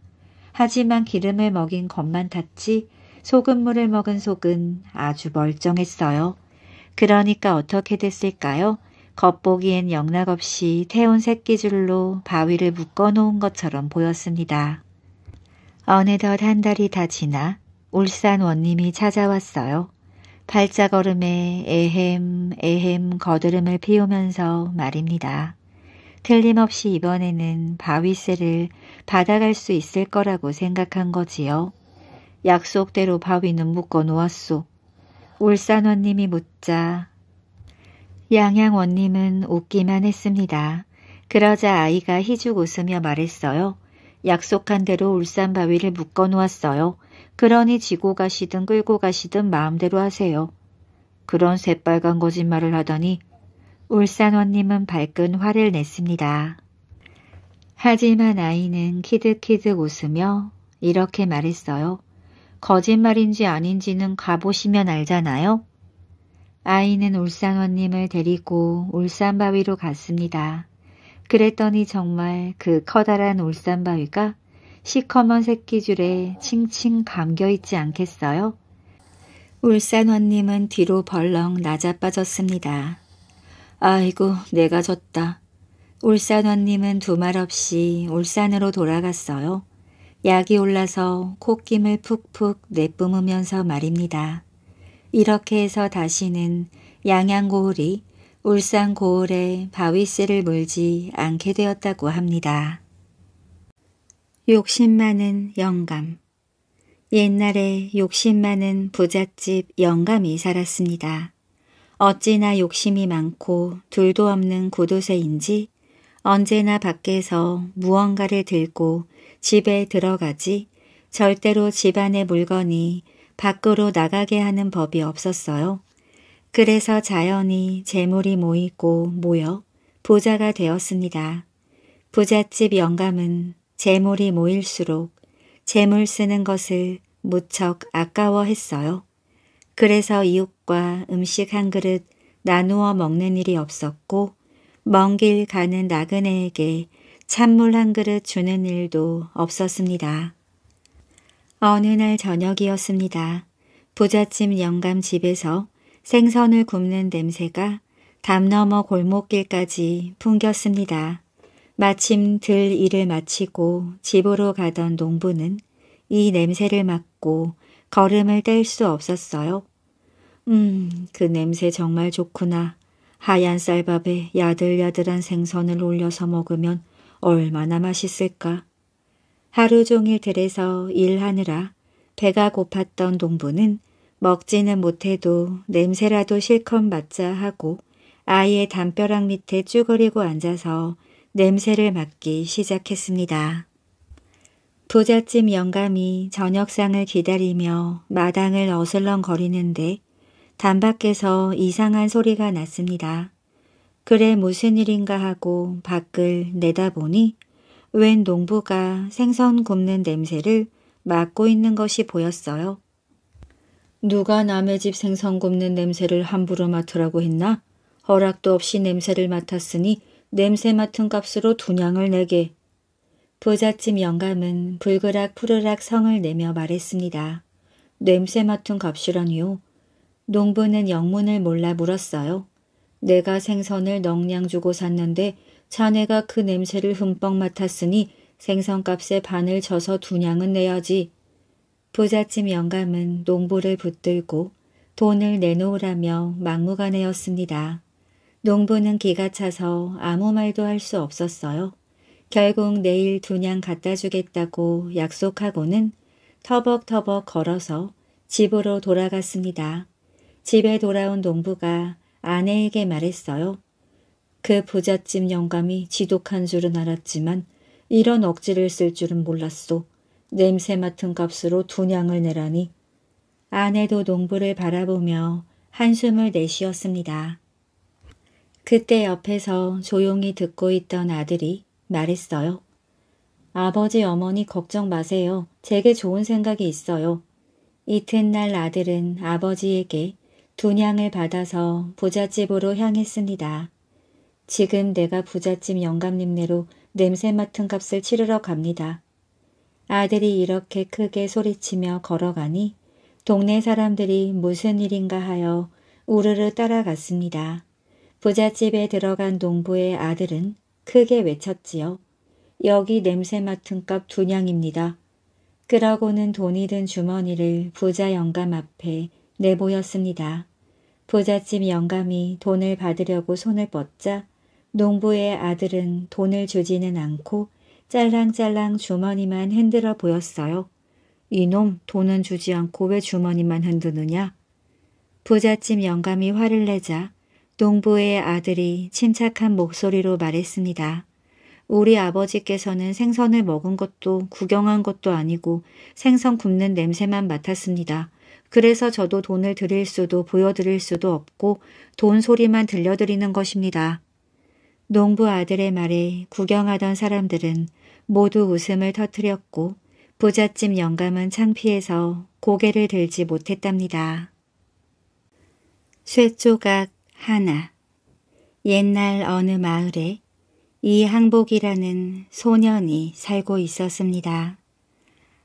하지만 기름을 먹인 것만 탔지 소금물을 먹은 속은 아주 멀쩡했어요. 그러니까 어떻게 됐을까요? 겉보기엔 영락없이 태운 새끼줄로 바위를 묶어놓은 것처럼 보였습니다. 어느덧 한 달이 다 지나 울산 원님이 찾아왔어요. 발자걸음에 에헴 에헴 거드름을 피우면서 말입니다. 틀림없이 이번에는 바위새를 받아갈 수 있을 거라고 생각한 거지요. 약속대로 바위는 묶어 놓았소. 울산원님이 묻자 양양원님은 웃기만 했습니다. 그러자 아이가 희죽 웃으며 말했어요. 약속한 대로 울산 바위를 묶어 놓았어요. 그러니 지고 가시든 끌고 가시든 마음대로 하세요. 그런 새빨간 거짓말을 하더니 울산원님은 발끈 화를 냈습니다. 하지만 아이는 키득키득 웃으며 이렇게 말했어요. 거짓말인지 아닌지는 가보시면 알잖아요. 아이는 울산원님을 데리고 울산바위로 갔습니다. 그랬더니 정말 그 커다란 울산바위가 시커먼 새끼줄에 칭칭 감겨있지 않겠어요? 울산원님은 뒤로 벌렁 낮아빠졌습니다. 아이고 내가 졌다. 울산원님은 두말 없이 울산으로 돌아갔어요. 약이 올라서 콧김을 푹푹 내뿜으면서 말입니다. 이렇게 해서 다시는 양양고을이 울산 고을에 바위새를 물지 않게 되었다고 합니다. 욕심 많은 영감 옛날에 욕심 많은 부잣집 영감이 살았습니다. 어찌나 욕심이 많고 둘도 없는 구두쇠인지 언제나 밖에서 무언가를 들고 집에 들어가지 절대로 집안의 물건이 밖으로 나가게 하는 법이 없었어요. 그래서 자연히 재물이 모이고 모여 부자가 되었습니다. 부잣집 영감은 재물이 모일수록 재물 쓰는 것을 무척 아까워했어요. 그래서 이웃과 음식 한 그릇 나누어 먹는 일이 없었고 먼 길 가는 나그네에게 찬물 한 그릇 주는 일도 없었습니다. 어느 날 저녁이었습니다. 부잣집 영감 집에서 생선을 굽는 냄새가 담 너머 골목길까지 풍겼습니다. 마침 들 일을 마치고 집으로 가던 농부는 이 냄새를 맡고 걸음을 뗄 수 없었어요. 음, 그 냄새 정말 좋구나. 하얀 쌀밥에 야들야들한 생선을 올려서 먹으면 얼마나 맛있을까. 하루 종일 들에서 일하느라 배가 고팠던 농부는 먹지는 못해도 냄새라도 실컷 맡자 하고 아이의 담벼락 밑에 쭈그리고 앉아서 냄새를 맡기 시작했습니다. 부잣집 영감이 저녁상을 기다리며 마당을 어슬렁거리는데 단밖에서 이상한 소리가 났습니다. 그래 무슨 일인가 하고 밖을 내다보니 웬 농부가 생선 굽는 냄새를 맡고 있는 것이 보였어요. 누가 남의 집 생선 굽는 냄새를 함부로 맡으라고 했나? 허락도 없이 냄새를 맡았으니 냄새 맡은 값으로 두냥을 내게. 부잣집 영감은 불그락 푸르락 성을 내며 말했습니다. 냄새 맡은 값이라니요. 농부는 영문을 몰라 물었어요. 내가 생선을 넉냥 주고 샀는데 자네가 그 냄새를 흠뻑 맡았으니 생선값의 반을 져서 두냥은 내야지. 부잣집 영감은 농부를 붙들고 돈을 내놓으라며 막무가내였습니다. 농부는 기가 차서 아무 말도 할 수 없었어요. 결국 내일 두냥 갖다 주겠다고 약속하고는 터벅터벅 걸어서 집으로 돌아갔습니다. 집에 돌아온 농부가 아내에게 말했어요. 그 부잣집 영감이 지독한 줄은 알았지만 이런 억지를 쓸 줄은 몰랐소. 냄새 맡은 값으로 두냥을 내라니. 아내도 농부를 바라보며 한숨을 내쉬었습니다. 그때 옆에서 조용히 듣고 있던 아들이 말했어요. 아버지 어머니 걱정 마세요. 제게 좋은 생각이 있어요. 이튿날 아들은 아버지에게 두냥을 받아서 부잣집으로 향했습니다. 지금 내가 부잣집 영감님네로 냄새 맡은 값을 치르러 갑니다. 아들이 이렇게 크게 소리치며 걸어가니 동네 사람들이 무슨 일인가 하여 우르르 따라갔습니다. 부잣집에 들어간 농부의 아들은 크게 외쳤지요. 여기 냄새 맡은 값 두냥입니다. 그러고는 돈이 든 주머니를 부자 영감 앞에 내보였습니다. 부잣집 영감이 돈을 받으려고 손을 뻗자 농부의 아들은 돈을 주지는 않고 짤랑짤랑 주머니만 흔들어 보였어요. 이놈 돈은 주지 않고 왜 주머니만 흔드느냐? 부잣집 영감이 화를 내자 농부의 아들이 침착한 목소리로 말했습니다. 우리 아버지께서는 생선을 먹은 것도 구경한 것도 아니고 생선 굽는 냄새만 맡았습니다. 그래서 저도 돈을 드릴 수도 보여드릴 수도 없고 돈 소리만 들려드리는 것입니다. 농부 아들의 말에 구경하던 사람들은 모두 웃음을 터뜨렸고 부잣집 영감은 창피해서 고개를 들지 못했답니다. 쇠조각 하나 옛날 어느 마을에 이 항복이라는 소년이 살고 있었습니다.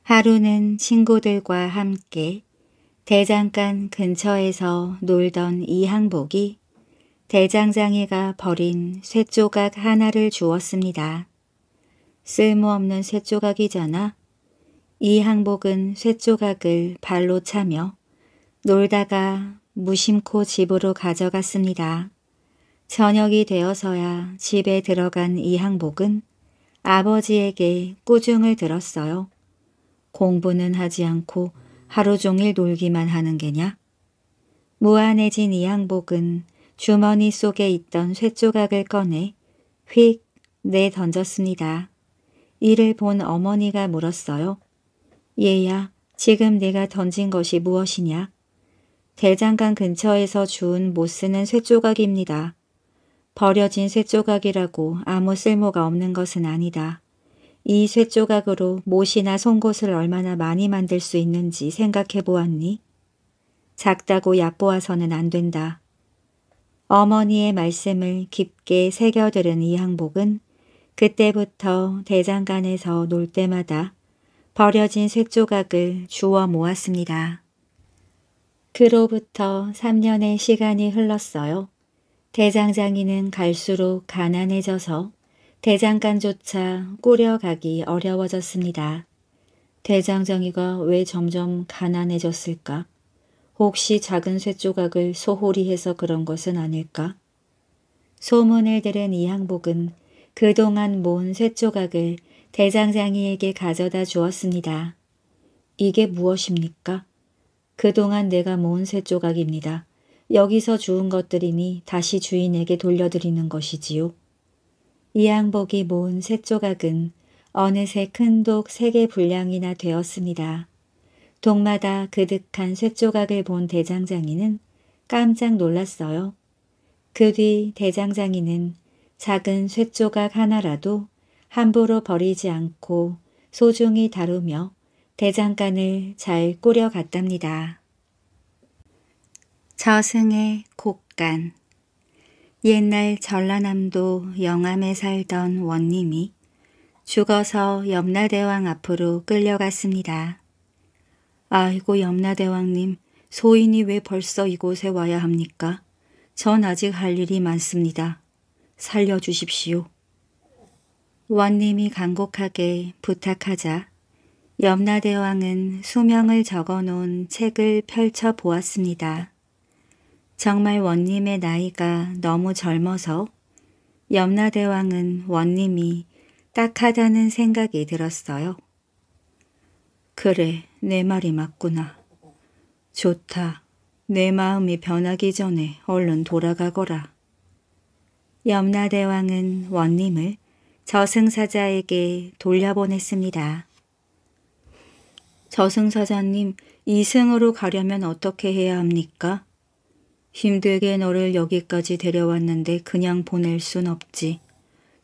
하루는 친구들과 함께 대장간 근처에서 놀던 이항복이 대장장이가 버린 쇠조각 하나를 주었습니다. 쓸모없는 쇠조각이잖아. 이 항복은 쇠조각을 발로 차며 놀다가 무심코 집으로 가져갔습니다. 저녁이 되어서야 집에 들어간 이 항복은 아버지에게 꾸중을 들었어요. 공부는 하지 않고 하루 종일 놀기만 하는 게냐? 무안해진 이 항복은 주머니 속에 있던 쇠조각을 꺼내 휙 내던졌습니다. 이를 본 어머니가 물었어요. 얘야, 지금 내가 던진 것이 무엇이냐? 대장간 근처에서 주운 못 쓰는 쇠조각입니다. 버려진 쇠조각이라고 아무 쓸모가 없는 것은 아니다. 이 쇠조각으로 못이나 송곳을 얼마나 많이 만들 수 있는지 생각해 보았니? 작다고 얕보아서는 안 된다. 어머니의 말씀을 깊게 새겨들은 이 항복은 그때부터 대장간에서 놀 때마다 버려진 쇠조각을 주워 모았습니다. 그로부터 3년의 시간이 흘렀어요. 대장장이는 갈수록 가난해져서 대장간조차 꾸려가기 어려워졌습니다. 대장장이가 왜 점점 가난해졌을까? 혹시 작은 쇠조각을 소홀히 해서 그런 것은 아닐까? 소문을 들은 이항복은 그동안 모은 쇠조각을 대장장이에게 가져다 주었습니다. 이게 무엇입니까? 그동안 내가 모은 쇠조각입니다. 여기서 주운 것들이니 다시 주인에게 돌려드리는 것이지요. 이양복이 모은 쇠조각은 어느새 큰 독 세 개 분량이나 되었습니다. 독마다 그득한 쇠조각을 본 대장장이는 깜짝 놀랐어요. 그 뒤 대장장이는 작은 쇠조각 하나라도 함부로 버리지 않고 소중히 다루며 대장간을 잘 꾸려갔답니다. 저승의 곡간 옛날 전라남도 영암에 살던 원님이 죽어서 염라대왕 앞으로 끌려갔습니다. 아이고 염라대왕님 소인이 왜 벌써 이곳에 와야 합니까? 전 아직 할 일이 많습니다. 살려주십시오. 원님이 간곡하게 부탁하자 염라대왕은 수명을 적어놓은 책을 펼쳐 보았습니다. 정말 원님의 나이가 너무 젊어서 염라대왕은 원님이 딱하다는 생각이 들었어요. 그래, 내 말이 맞구나. 좋다. 내 마음이 변하기 전에 얼른 돌아가거라. 염라대왕은 원님을 저승사자에게 돌려보냈습니다. 저승사자님, 이승으로 가려면 어떻게 해야 합니까? 힘들게 너를 여기까지 데려왔는데 그냥 보낼 순 없지.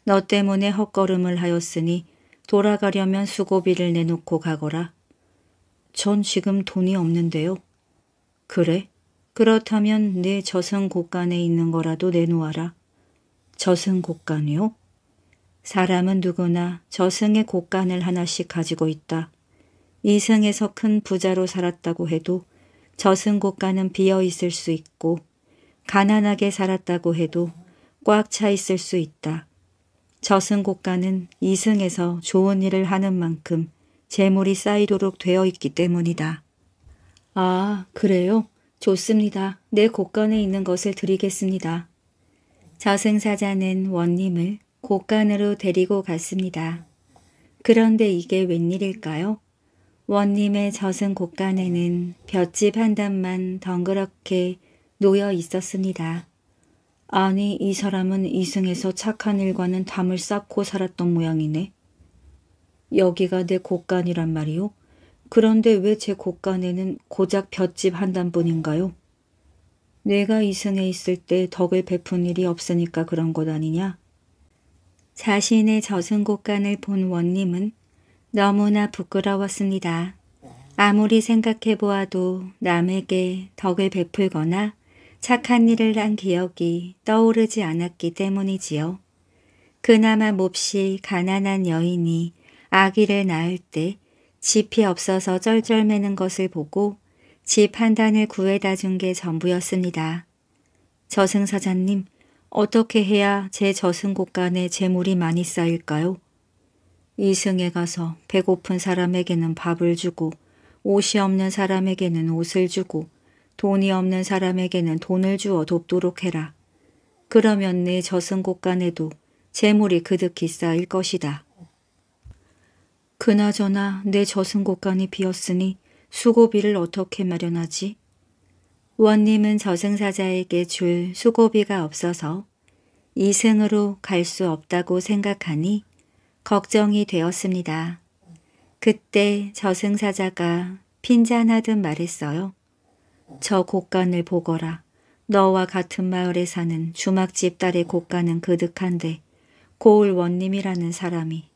너 때문에 헛걸음을 하였으니 돌아가려면 수고비를 내놓고 가거라. 전 지금 돈이 없는데요. 그래? 그렇다면 내 저승곡간에 있는 거라도 내놓아라. 저승 곡간이요? 사람은 누구나 저승의 곡간을 하나씩 가지고 있다. 이승에서 큰 부자로 살았다고 해도 저승 곡간은 비어 있을 수 있고 가난하게 살았다고 해도 꽉 차 있을 수 있다. 저승 곡간은 이승에서 좋은 일을 하는 만큼 재물이 쌓이도록 되어 있기 때문이다. 아, 그래요? 좋습니다. 내 곡간에 있는 것을 드리겠습니다. 저승사자는 원님을 곡간으로 데리고 갔습니다. 그런데 이게 웬일일까요? 원님의 젖은 곡간에는 볏짚 한 단만 덩그렇게 놓여 있었습니다. 아니 이 사람은 이승에서 착한 일과는 담을 쌓고 살았던 모양이네. 여기가 내 곡간이란 말이오? 그런데 왜제 곡간에는 고작 볏짚 한 단뿐인가요? 내가 이승에 있을 때 덕을 베푼 일이 없으니까 그런 것 아니냐? 자신의 저승곡간을 본 원님은 너무나 부끄러웠습니다. 아무리 생각해 보아도 남에게 덕을 베풀거나 착한 일을 한 기억이 떠오르지 않았기 때문이지요. 그나마 몹시 가난한 여인이 아기를 낳을 때 집이 없어서 쩔쩔매는 것을 보고 집한 단을 구해다 준 게 전부였습니다. 저승사자님, 어떻게 해야 제 저승곳간에 재물이 많이 쌓일까요? 이승에 가서 배고픈 사람에게는 밥을 주고 옷이 없는 사람에게는 옷을 주고 돈이 없는 사람에게는 돈을 주어 돕도록 해라. 그러면 내 저승곳간에도 재물이 그득히 쌓일 것이다. 그나저나 내 저승곳간이 비었으니 수고비를 어떻게 마련하지? 원님은 저승사자에게 줄 수고비가 없어서 이승으로 갈 수 없다고 생각하니 걱정이 되었습니다. 그때 저승사자가 핀잔하듯 말했어요. 저 곡간을 보거라. 너와 같은 마을에 사는 주막집 딸의 곡간은 그득한데 고을 원님이라는 사람이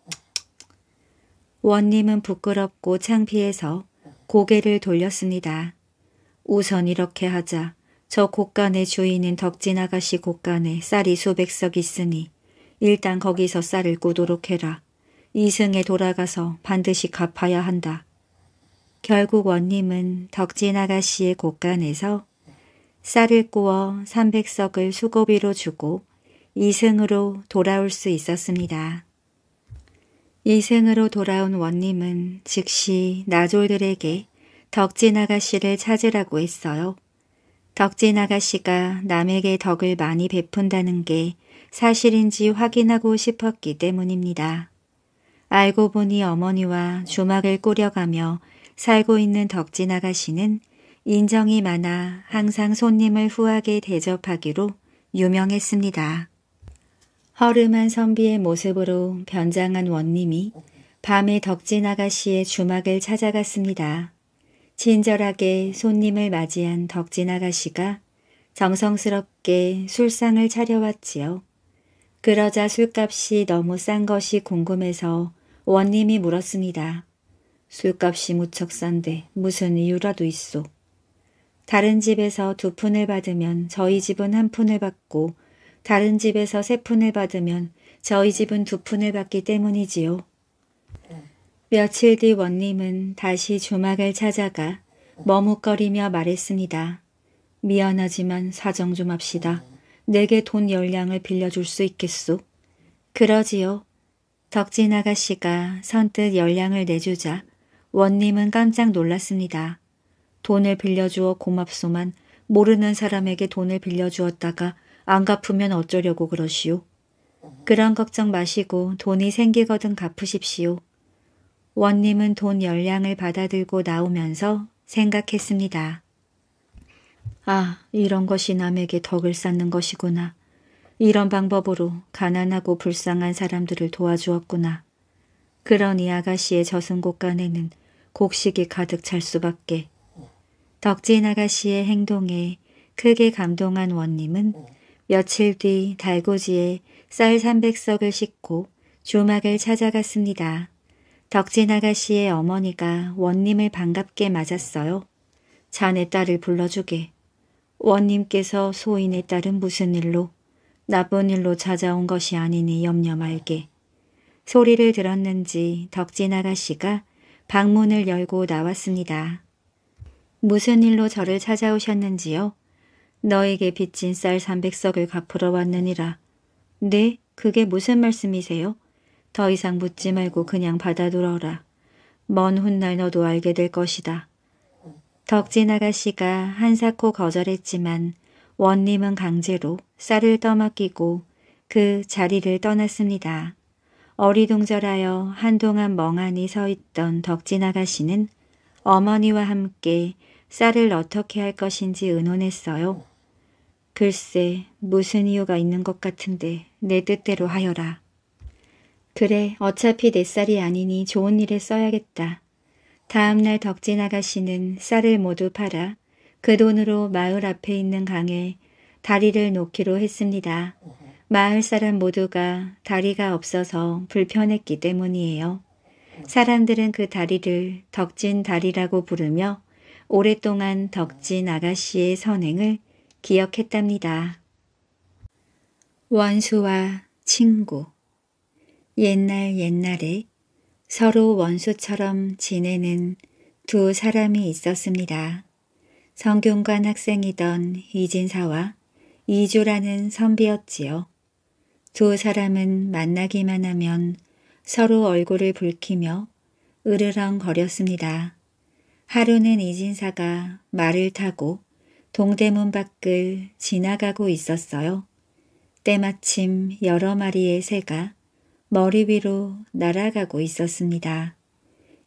원님은 부끄럽고 창피해서 고개를 돌렸습니다. 우선 이렇게 하자. 저 곳간의 주인인 덕진 아가씨 곳간에 쌀이 수백 석 있으니 일단 거기서 쌀을 꾸도록 해라. 이승에 돌아가서 반드시 갚아야 한다. 결국 원님은 덕진 아가씨의 곳간에서 쌀을 구워 300석을 수고비로 주고 이승으로 돌아올 수 있었습니다. 이승으로 돌아온 원님은 즉시 나졸들에게 덕진 아가씨를 찾으라고 했어요. 덕진 아가씨가 남에게 덕을 많이 베푼다는 게 사실인지 확인하고 싶었기 때문입니다. 알고 보니 어머니와 주막을 꾸려가며 살고 있는 덕진 아가씨는 인정이 많아 항상 손님을 후하게 대접하기로 유명했습니다. 허름한 선비의 모습으로 변장한 원님이 밤에 덕진 아가씨의 주막을 찾아갔습니다. 친절하게 손님을 맞이한 덕진 아가씨가 정성스럽게 술상을 차려왔지요. 그러자 술값이 너무 싼 것이 궁금해서 원님이 물었습니다. 술값이 무척 싼데 무슨 이유라도 있소. 다른 집에서 두 푼을 받으면 저희 집은 한 푼을 받고 다른 집에서 세 푼을 받으면 저희 집은 두 푼을 받기 때문이지요. 며칠 뒤 원님은 다시 주막을 찾아가 머뭇거리며 말했습니다. 미안하지만 사정 좀 합시다. 내게 돈 열량을 빌려줄 수 있겠소? 그러지요. 덕진 아가씨가 선뜻 열량을 내주자 원님은 깜짝 놀랐습니다. 돈을 빌려주어 고맙소만 모르는 사람에게 돈을 빌려주었다가 안 갚으면 어쩌려고 그러시오. 그런 걱정 마시고 돈이 생기거든 갚으십시오. 원님은 돈 열량을 받아들고 나오면서 생각했습니다. 아, 이런 것이 남에게 덕을 쌓는 것이구나. 이런 방법으로 가난하고 불쌍한 사람들을 도와주었구나. 그러니 아가씨의 저승곳간에는 곡식이 가득 찰 수밖에. 덕진 아가씨의 행동에 크게 감동한 원님은 며칠 뒤 달고지에 쌀 300석을 싣고 주막을 찾아갔습니다. 덕진 아가씨의 어머니가 원님을 반갑게 맞았어요. 자네 딸을 불러주게. 원님께서 소인의 딸은 무슨 일로 나쁜 일로 찾아온 것이 아니니 염려 말게. 소리를 들었는지 덕진 아가씨가 방문을 열고 나왔습니다. 무슨 일로 저를 찾아오셨는지요? 너에게 빚진 쌀 300석을 갚으러 왔느니라. 네? 그게 무슨 말씀이세요? 더 이상 묻지 말고 그냥 받아들어라. 먼 훗날 너도 알게 될 것이다. 덕진 아가씨가 한사코 거절했지만 원님은 강제로 쌀을 떠맡기고 그 자리를 떠났습니다. 어리둥절하여 한동안 멍하니 서 있던 덕진 아가씨는 어머니와 함께 쌀을 어떻게 할 것인지 의논했어요. 글쎄 무슨 이유가 있는 것 같은데 내 뜻대로 하여라. 그래 어차피 내 쌀이 아니니 좋은 일에 써야겠다. 다음날 덕진 아가씨는 쌀을 모두 팔아 그 돈으로 마을 앞에 있는 강에 다리를 놓기로 했습니다. 마을 사람 모두가 다리가 없어서 불편했기 때문이에요. 사람들은 그 다리를 덕진 다리라고 부르며 오랫동안 덕진 아가씨의 선행을 기억했답니다. 원수와 친구 옛날 옛날에 서로 원수처럼 지내는 두 사람이 있었습니다. 성균관 학생이던 이진사와 이주라는 선비였지요. 두 사람은 만나기만 하면 서로 얼굴을 붉히며 으르렁거렸습니다. 하루는 이진사가 말을 타고 동대문 밖을 지나가고 있었어요. 때마침 여러 마리의 새가 머리 위로 날아가고 있었습니다.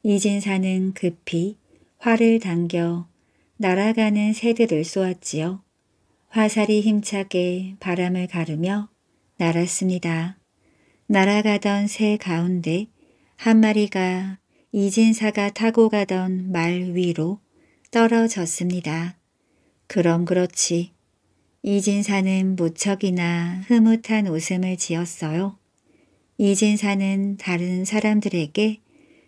이진사는 급히 활을 당겨 날아가는 새들을 쏘았지요. 화살이 힘차게 바람을 가르며 날았습니다. 날아가던 새 가운데 한 마리가 이진사가 타고 가던 말 위로 떨어졌습니다. 그럼 그렇지. 이진사는 무척이나 흐뭇한 웃음을 지었어요. 이진사는 다른 사람들에게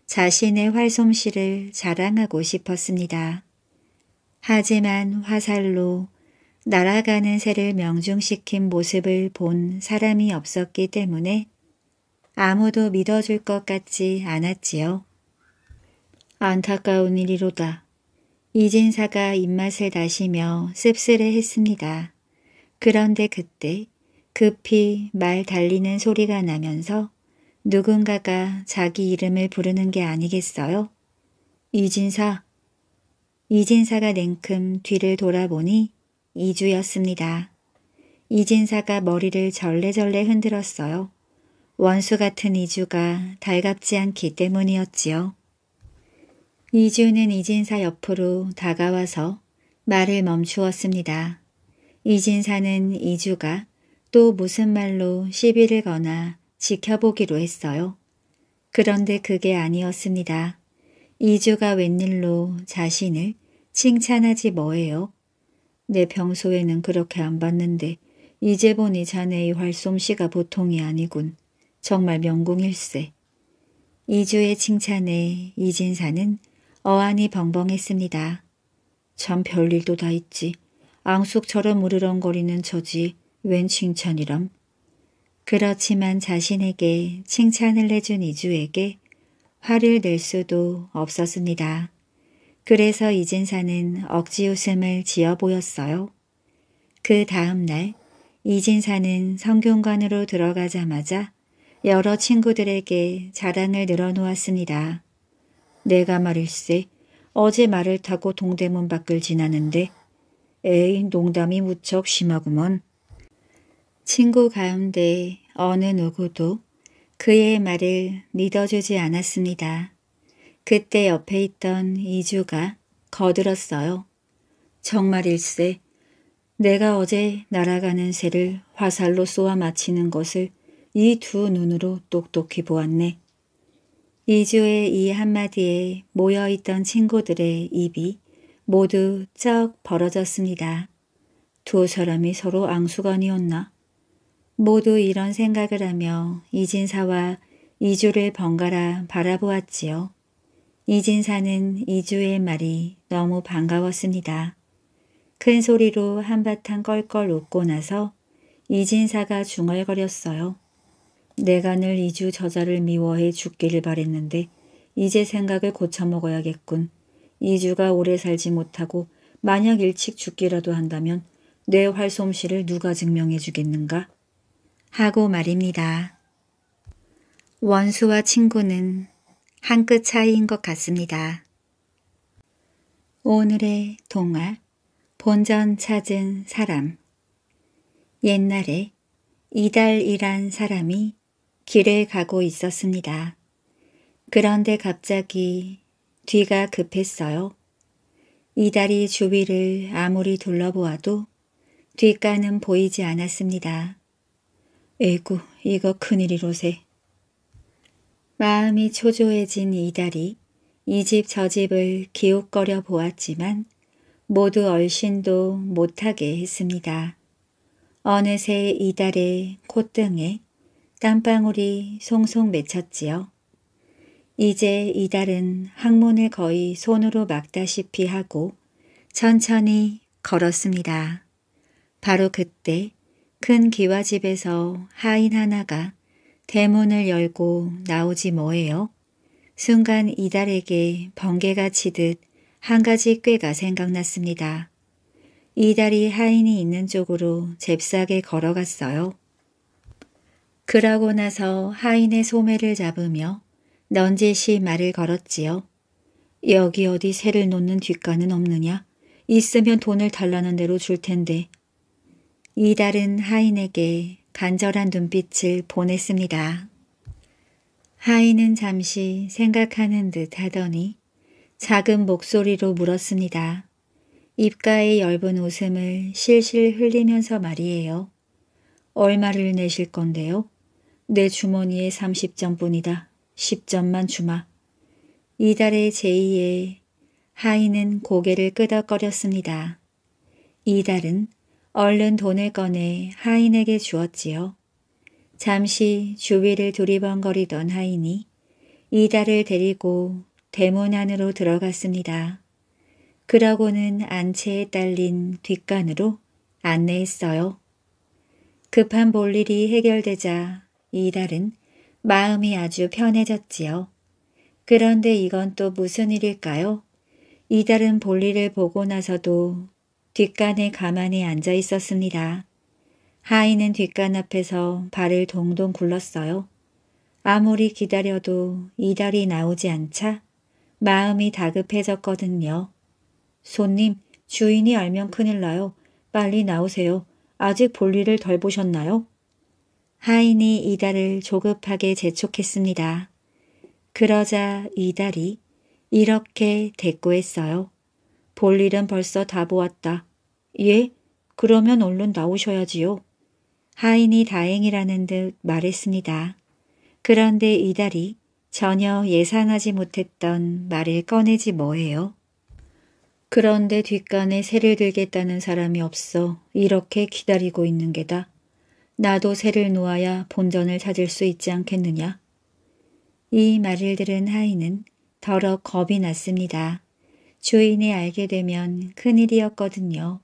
자신의 활솜씨를 자랑하고 싶었습니다. 하지만 화살로 날아가는 새를 명중시킨 모습을 본 사람이 없었기 때문에 아무도 믿어줄 것 같지 않았지요. 안타까운 일이로다. 이진사가 입맛을 다시며 씁쓸해했습니다. 그런데 그때 급히 말 달리는 소리가 나면서 누군가가 자기 이름을 부르는 게 아니겠어요? 이진사. 이진사가 냉큼 뒤를 돌아보니 이주였습니다. 이진사가 머리를 절레절레 흔들었어요. 원수 같은 이주가 달갑지 않기 때문이었지요. 이주는 이진사 옆으로 다가와서 말을 멈추었습니다. 이진사는 이주가 또 무슨 말로 시비를 거나 지켜보기로 했어요. 그런데 그게 아니었습니다. 이주가 웬일로 자신을 칭찬하지 뭐예요? 내 평소에는 그렇게 안 봤는데 이제 보니 자네의 활솜씨가 보통이 아니군. 정말 명공일세. 이주의 칭찬에 이진사는 어안이 벙벙했습니다. 참 별일도 다 있지. 앙숙처럼 으르렁거리는 저지 웬 칭찬이람. 그렇지만 자신에게 칭찬을 해준 이주에게 화를 낼 수도 없었습니다. 그래서 이진사는 억지 웃음을 지어 보였어요. 그 다음 날 이진사는 성균관으로 들어가자마자 여러 친구들에게 자랑을 늘어놓았습니다. 내가 말일세 어제 말을 타고 동대문 밖을 지나는데 에이 농담이 무척 심하구먼. 친구 가운데 어느 누구도 그의 말을 믿어주지 않았습니다. 그때 옆에 있던 이주가 거들었어요. 정말일세 내가 어제 날아가는 새를 화살로 쏘아 맞히는 것을 이 두 눈으로 똑똑히 보았네. 이주의 이 한마디에 모여있던 친구들의 입이 모두 쩍 벌어졌습니다. 두 사람이 서로 앙수관이었나? 모두 이런 생각을 하며 이진사와 이주를 번갈아 바라보았지요. 이진사는 이주의 말이 너무 반가웠습니다. 큰 소리로 한바탕 껄껄 웃고 나서 이진사가 중얼거렸어요. 늘 이주 저자를 미워해 죽기를 바랬는데 이제 생각을 고쳐먹어야겠군. 이주가 오래 살지 못하고 만약 일찍 죽기라도 한다면 내 활솜씨를 누가 증명해 주겠는가? 하고 말입니다. 원수와 친구는 한 끗 차이인 것 같습니다. 오늘의 동화 본전 찾은 사람 옛날에 이달이란 사람이 길을 가고 있었습니다. 그런데 갑자기 뒤가 급했어요. 이달이 주위를 아무리 둘러보아도 뒷가는 보이지 않았습니다. 에구 이거 큰일이로세. 마음이 초조해진 이달이 이 집 저 집을 기웃거려 보았지만 모두 얼씬도 못하게 했습니다. 어느새 이달의 콧등에 땀방울이 송송 맺혔지요. 이제 이달은 항문을 거의 손으로 막다시피 하고 천천히 걸었습니다. 바로 그때 큰 기와집에서 하인 하나가 대문을 열고 나오지 뭐예요. 순간 이달에게 번개가 치듯 한 가지 꾀가 생각났습니다. 이달이 하인이 있는 쪽으로 잽싸게 걸어갔어요. 그러고 나서 하인의 소매를 잡으며 넌지시 말을 걸었지요. 여기 어디 새를 놓는 뒷간은 없느냐? 있으면 돈을 달라는 대로 줄 텐데. 이달은 하인에게 간절한 눈빛을 보냈습니다. 하인은 잠시 생각하는 듯 하더니 작은 목소리로 물었습니다. 입가에 엷은 웃음을 실실 흘리면서 말이에요. 얼마를 내실 건데요? 내 주머니에 30점뿐이다. 10점만 주마. 이달의 제2의 하인은 고개를 끄덕거렸습니다. 이달은 얼른 돈을 꺼내 하인에게 주었지요. 잠시 주위를 두리번거리던 하인이 이달을 데리고 대문 안으로 들어갔습니다. 그러고는 안채에 딸린 뒷간으로 안내했어요. 급한 볼일이 해결되자 이달은 마음이 아주 편해졌지요. 그런데 이건 또 무슨 일일까요? 이달은 볼일을 보고 나서도 뒷간에 가만히 앉아 있었습니다. 하인은 뒷간 앞에서 발을 동동 굴렀어요. 아무리 기다려도 이달이 나오지 않자 마음이 다급해졌거든요. 손님, 주인이 알면 큰일 나요. 빨리 나오세요. 아직 볼일을 덜 보셨나요? 하인이 이달을 조급하게 재촉했습니다. 그러자 이달이 이렇게 대꾸했어요. 볼 일은 벌써 다 보았다. 예? 그러면 얼른 나오셔야지요. 하인이 다행이라는 듯 말했습니다. 그런데 이달이 전혀 예상하지 못했던 말을 꺼내지 뭐해요. 그런데 뒷간에 새를 들겠다는 사람이 없어 이렇게 기다리고 있는 게다. 나도 새를 놓아야 본전을 찾을 수 있지 않겠느냐. 이 말을 들은 하인은 더러 겁이 났습니다. 주인이 알게 되면 큰일이었거든요.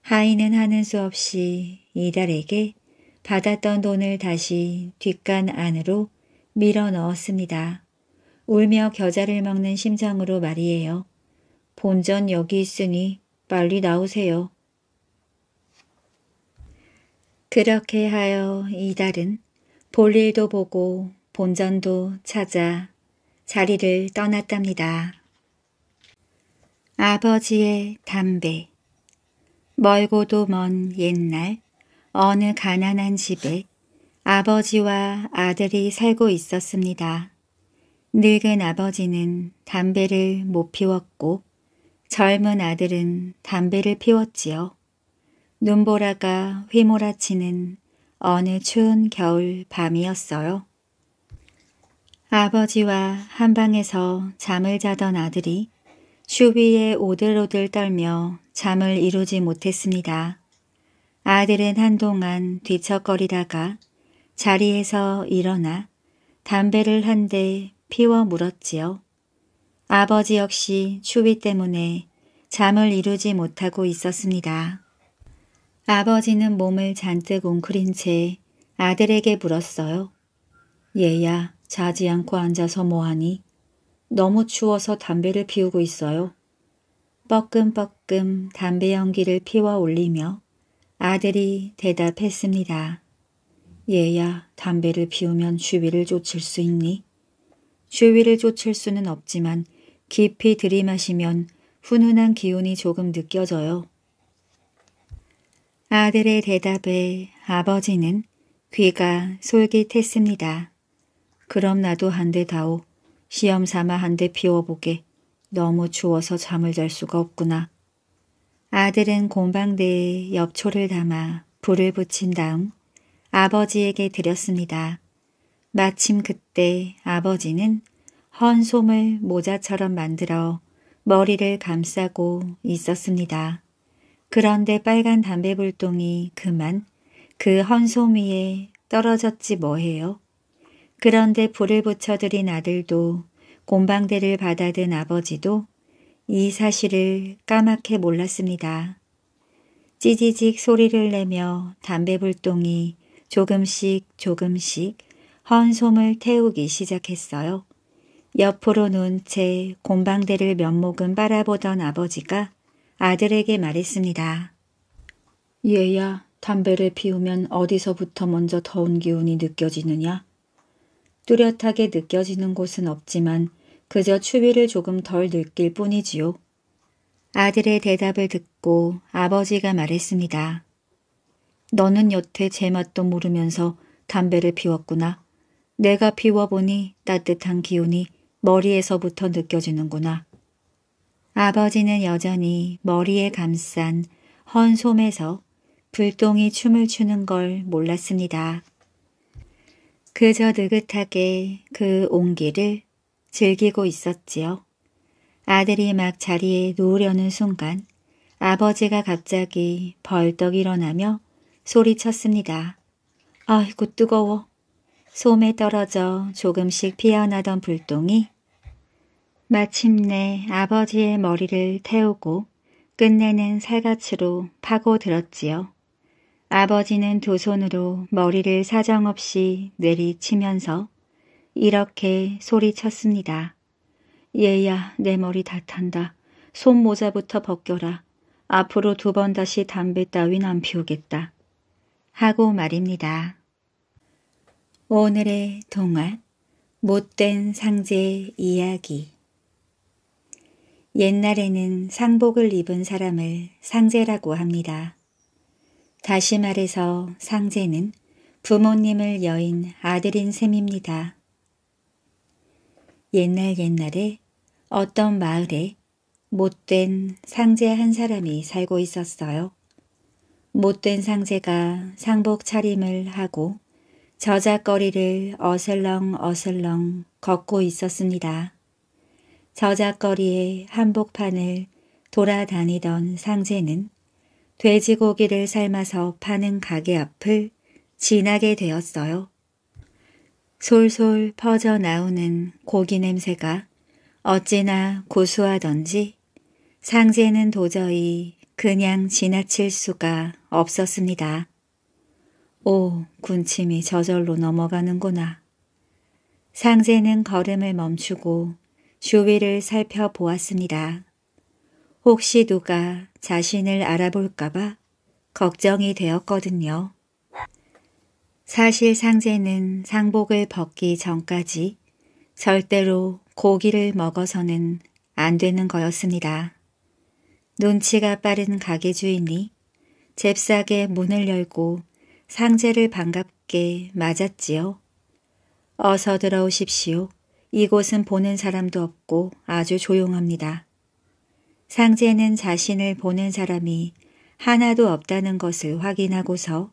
하인은 하는 수 없이 이달에게 받았던 돈을 다시 뒷간 안으로 밀어 넣었습니다. 울며 겨자를 먹는 심정으로 말이에요. 본전 여기 있으니 빨리 나오세요. 그렇게 하여 이달은 볼일도 보고 본전도 찾아 자리를 떠났답니다. 아버지의 담배 멀고도 먼 옛날 어느 가난한 집에 아버지와 아들이 살고 있었습니다. 늙은 아버지는 담배를 못 피웠고 젊은 아들은 담배를 피웠지요. 눈보라가 휘몰아치는 어느 추운 겨울 밤이었어요. 아버지와 한방에서 잠을 자던 아들이 슈위에 오들오들 떨며 잠을 이루지 못했습니다. 아들은 한동안 뒤척거리다가 자리에서 일어나 담배를 한 대 피워 물었지요. 아버지 역시 추위 때문에 잠을 이루지 못하고 있었습니다. 아버지는 몸을 잔뜩 웅크린 채 아들에게 물었어요. 얘야 자지 않고 앉아서 뭐하니? 너무 추워서 담배를 피우고 있어요. 뻐끔뻐끔 담배 연기를 피워 올리며 아들이 대답했습니다. 얘야 담배를 피우면 주위를 쫓을 수 있니? 주위를 쫓을 수는 없지만 깊이 들이마시면 훈훈한 기운이 조금 느껴져요. 아들의 대답에 아버지는 귀가 솔깃했습니다. 그럼 나도 한 대 다오. 시험 삼아 한 대 피워보게. 너무 추워서 잠을 잘 수가 없구나. 아들은 곰방대에 엽초를 담아 불을 붙인 다음 아버지에게 드렸습니다. 마침 그때 아버지는 헌 솜을 모자처럼 만들어 머리를 감싸고 있었습니다. 그런데 빨간 담배불똥이 그만 그 헌솜 위에 떨어졌지 뭐해요. 그런데 불을 붙여드린 아들도 곰방대를 받아든 아버지도 이 사실을 까맣게 몰랐습니다. 찌지직 소리를 내며 담배불똥이 조금씩 조금씩 헌솜을 태우기 시작했어요. 옆으로 눈 채 곰방대를 면목은 바라보던 아버지가 아들에게 말했습니다. 얘야, 담배를 피우면 어디서부터 먼저 더운 기운이 느껴지느냐? 뚜렷하게 느껴지는 곳은 없지만 그저 추위를 조금 덜 느낄 뿐이지요. 아들의 대답을 듣고 아버지가 말했습니다. 너는 여태 제 맛도 모르면서 담배를 피웠구나. 내가 피워보니 따뜻한 기운이 머리에서부터 느껴지는구나. 아버지는 여전히 머리에 감싼 헌 솜에서 불똥이 춤을 추는 걸 몰랐습니다. 그저 느긋하게 그 온기를 즐기고 있었지요. 아들이 막 자리에 누우려는 순간 아버지가 갑자기 벌떡 일어나며 소리쳤습니다. 아이고 뜨거워. 솜에 떨어져 조금씩 피어나던 불똥이 마침내 아버지의 머리를 태우고 끝내는 살갗으로 파고들었지요. 아버지는 두 손으로 머리를 사정없이 내리치면서 이렇게 소리쳤습니다. 얘야 내 머리 다 탄다. 손모자부터 벗겨라. 앞으로 두 번 다시 담배 따윈 안 피우겠다. 하고 말입니다. 오늘의 동화 못된 상제 이야기 옛날에는 상복을 입은 사람을 상제라고 합니다. 다시 말해서 상제는 부모님을 여인 아들인 셈입니다. 옛날 옛날에 어떤 마을에 못된 상제 한 사람이 살고 있었어요. 못된 상제가 상복 차림을 하고 저작거리를 어슬렁 어슬렁 걷고 있었습니다. 저작거리의 한복판을 돌아다니던 상제는 돼지고기를 삶아서 파는 가게 앞을 지나게 되었어요. 솔솔 퍼져 나오는 고기 냄새가 어찌나 고소하던지 상제는 도저히 그냥 지나칠 수가 없었습니다. 오, 군침이 저절로 넘어가는구나. 상제는 걸음을 멈추고 주위를 살펴보았습니다. 혹시 누가 자신을 알아볼까봐 걱정이 되었거든요. 사실 상제는 상복을 벗기 전까지 절대로 고기를 먹어서는 안 되는 거였습니다. 눈치가 빠른 가게 주인이 잽싸게 문을 열고 상제를 반갑게 맞았지요. 어서 들어오십시오. 이곳은 보는 사람도 없고 아주 조용합니다. 상제는 자신을 보는 사람이 하나도 없다는 것을 확인하고서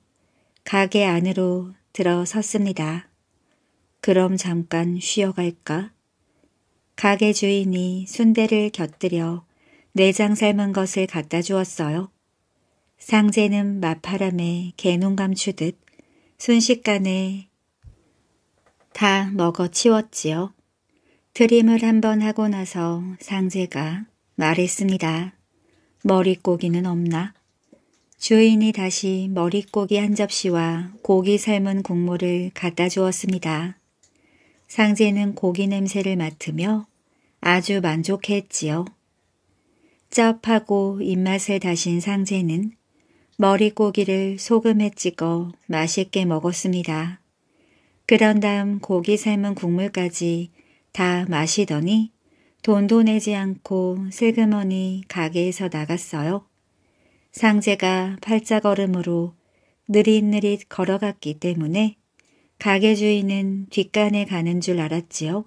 가게 안으로 들어섰습니다. 그럼 잠깐 쉬어갈까? 가게 주인이 순대를 곁들여 내장 삶은 것을 갖다 주었어요. 상제는 맞바람에 개눈 감추듯 순식간에 다 먹어 치웠지요. 트림을 한번 하고 나서 상제가 말했습니다. 머릿고기는 없나? 주인이 다시 머릿고기 한 접시와 고기 삶은 국물을 갖다 주었습니다. 상제는 고기 냄새를 맡으며 아주 만족했지요. 쩝하고 입맛을 다신 상제는 머릿고기를 소금에 찍어 맛있게 먹었습니다. 그런 다음 고기 삶은 국물까지 다 마시더니 돈도 내지 않고 슬그머니 가게에서 나갔어요. 상제가 팔자걸음으로 느릿느릿 걸어갔기 때문에 가게 주인은 뒷간에 가는 줄 알았지요.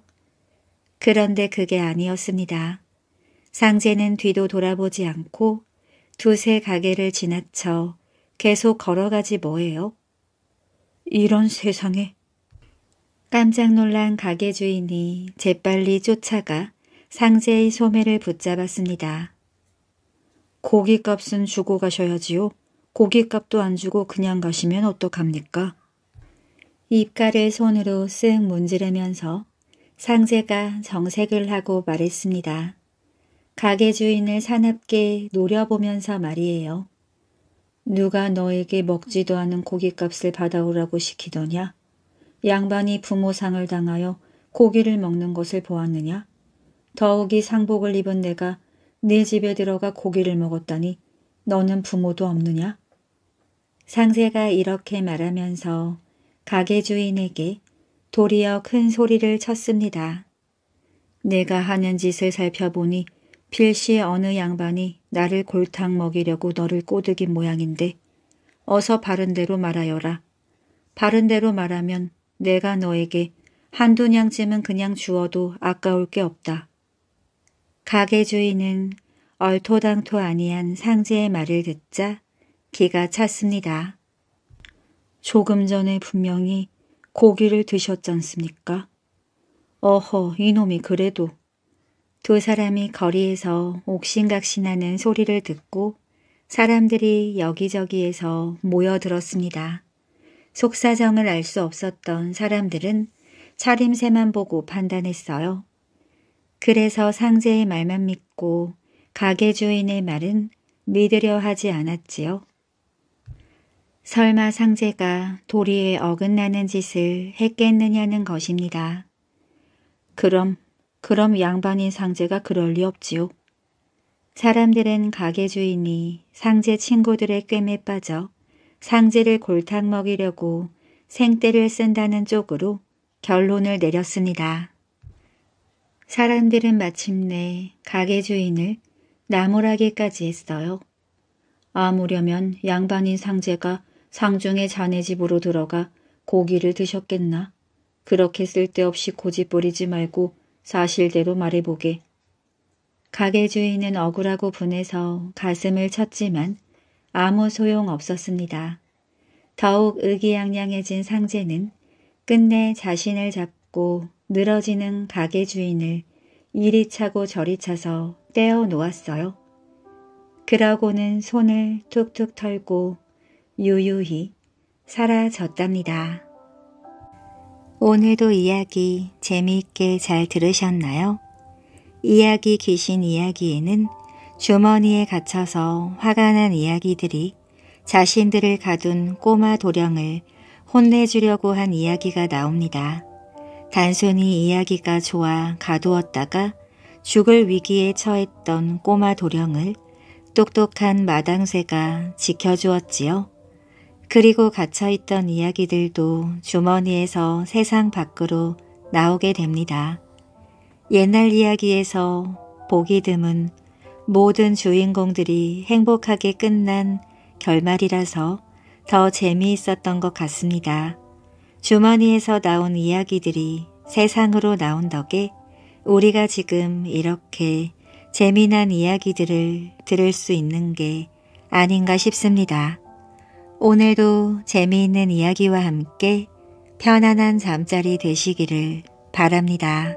그런데 그게 아니었습니다. 상제는 뒤도 돌아보지 않고 두세 가게를 지나쳐 계속 걸어가지 뭐예요? 이런 세상에. 깜짝 놀란 가게 주인이 재빨리 쫓아가 상제의 소매를 붙잡았습니다. 고깃값은 주고 가셔야지요. 고깃값도 안 주고 그냥 가시면 어떡합니까? 입가를 손으로 쓱 문지르면서 상제가 정색을 하고 말했습니다. 가게 주인을 사납게 노려보면서 말이에요. 누가 너에게 먹지도 않은 고깃값을 받아오라고 시키더냐? 양반이 부모상을 당하여 고기를 먹는 것을 보았느냐? 더욱이 상복을 입은 내가 네 집에 들어가 고기를 먹었다니 너는 부모도 없느냐? 상세가 이렇게 말하면서 가게 주인에게 도리어 큰 소리를 쳤습니다. 내가 하는 짓을 살펴보니 필시 어느 양반이 나를 골탕 먹이려고 너를 꼬드긴 모양인데 어서 바른 대로 말하여라. 바른 대로 말하면 내가 너에게 한두 냥쯤은 그냥 주어도 아까울 게 없다. 가게 주인은 얼토당토 아니한 상제의 말을 듣자 기가 찼습니다. 조금 전에 분명히 고기를 드셨지 않습니까? 어허 이놈이 그래도 두 사람이 거리에서 옥신각신하는 소리를 듣고 사람들이 여기저기에서 모여들었습니다. 속사정을 알 수 없었던 사람들은 차림새만 보고 판단했어요. 그래서 상제의 말만 믿고 가게 주인의 말은 믿으려 하지 않았지요. 설마 상제가 도리에 어긋나는 짓을 했겠느냐는 것입니다. 그럼 그럼 양반인 상제가 그럴 리 없지요. 사람들은 가게 주인이 상제 친구들의 꿰매 빠져 상제를 골탕 먹이려고 생떼를 쓴다는 쪽으로 결론을 내렸습니다. 사람들은 마침내 가게 주인을 나무라기까지 했어요. 아무려면 양반인 상제가 상중의 자네 집으로 들어가 고기를 드셨겠나? 그렇게 쓸데없이 고집 부리지 말고 사실대로 말해보게. 가게 주인은 억울하고 분해서 가슴을 쳤지만 아무 소용 없었습니다. 더욱 의기양양해진 상제는 끝내 자신을 잡고 늘어지는 가게 주인을 이리 차고 저리 차서 떼어 놓았어요. 그러고는 손을 툭툭 털고 유유히 사라졌답니다. 오늘도 이야기 재미있게 잘 들으셨나요? 이야기 귀신 이야기에는 주머니에 갇혀서 화가 난 이야기들이 자신들을 가둔 꼬마 도령을 혼내주려고 한 이야기가 나옵니다. 단순히 이야기가 좋아 가두었다가 죽을 위기에 처했던 꼬마 도령을 똑똑한 마당새가 지켜주었지요. 그리고 갇혀있던 이야기들도 주머니에서 세상 밖으로 나오게 됩니다. 옛날 이야기에서 보기 드문 모든 주인공들이 행복하게 끝난 결말이라서 더 재미있었던 것 같습니다. 주머니에서 나온 이야기들이 세상으로 나온 덕에 우리가 지금 이렇게 재미난 이야기들을 들을 수 있는 게 아닌가 싶습니다. 오늘도 재미있는 이야기와 함께 편안한 잠자리 되시기를 바랍니다.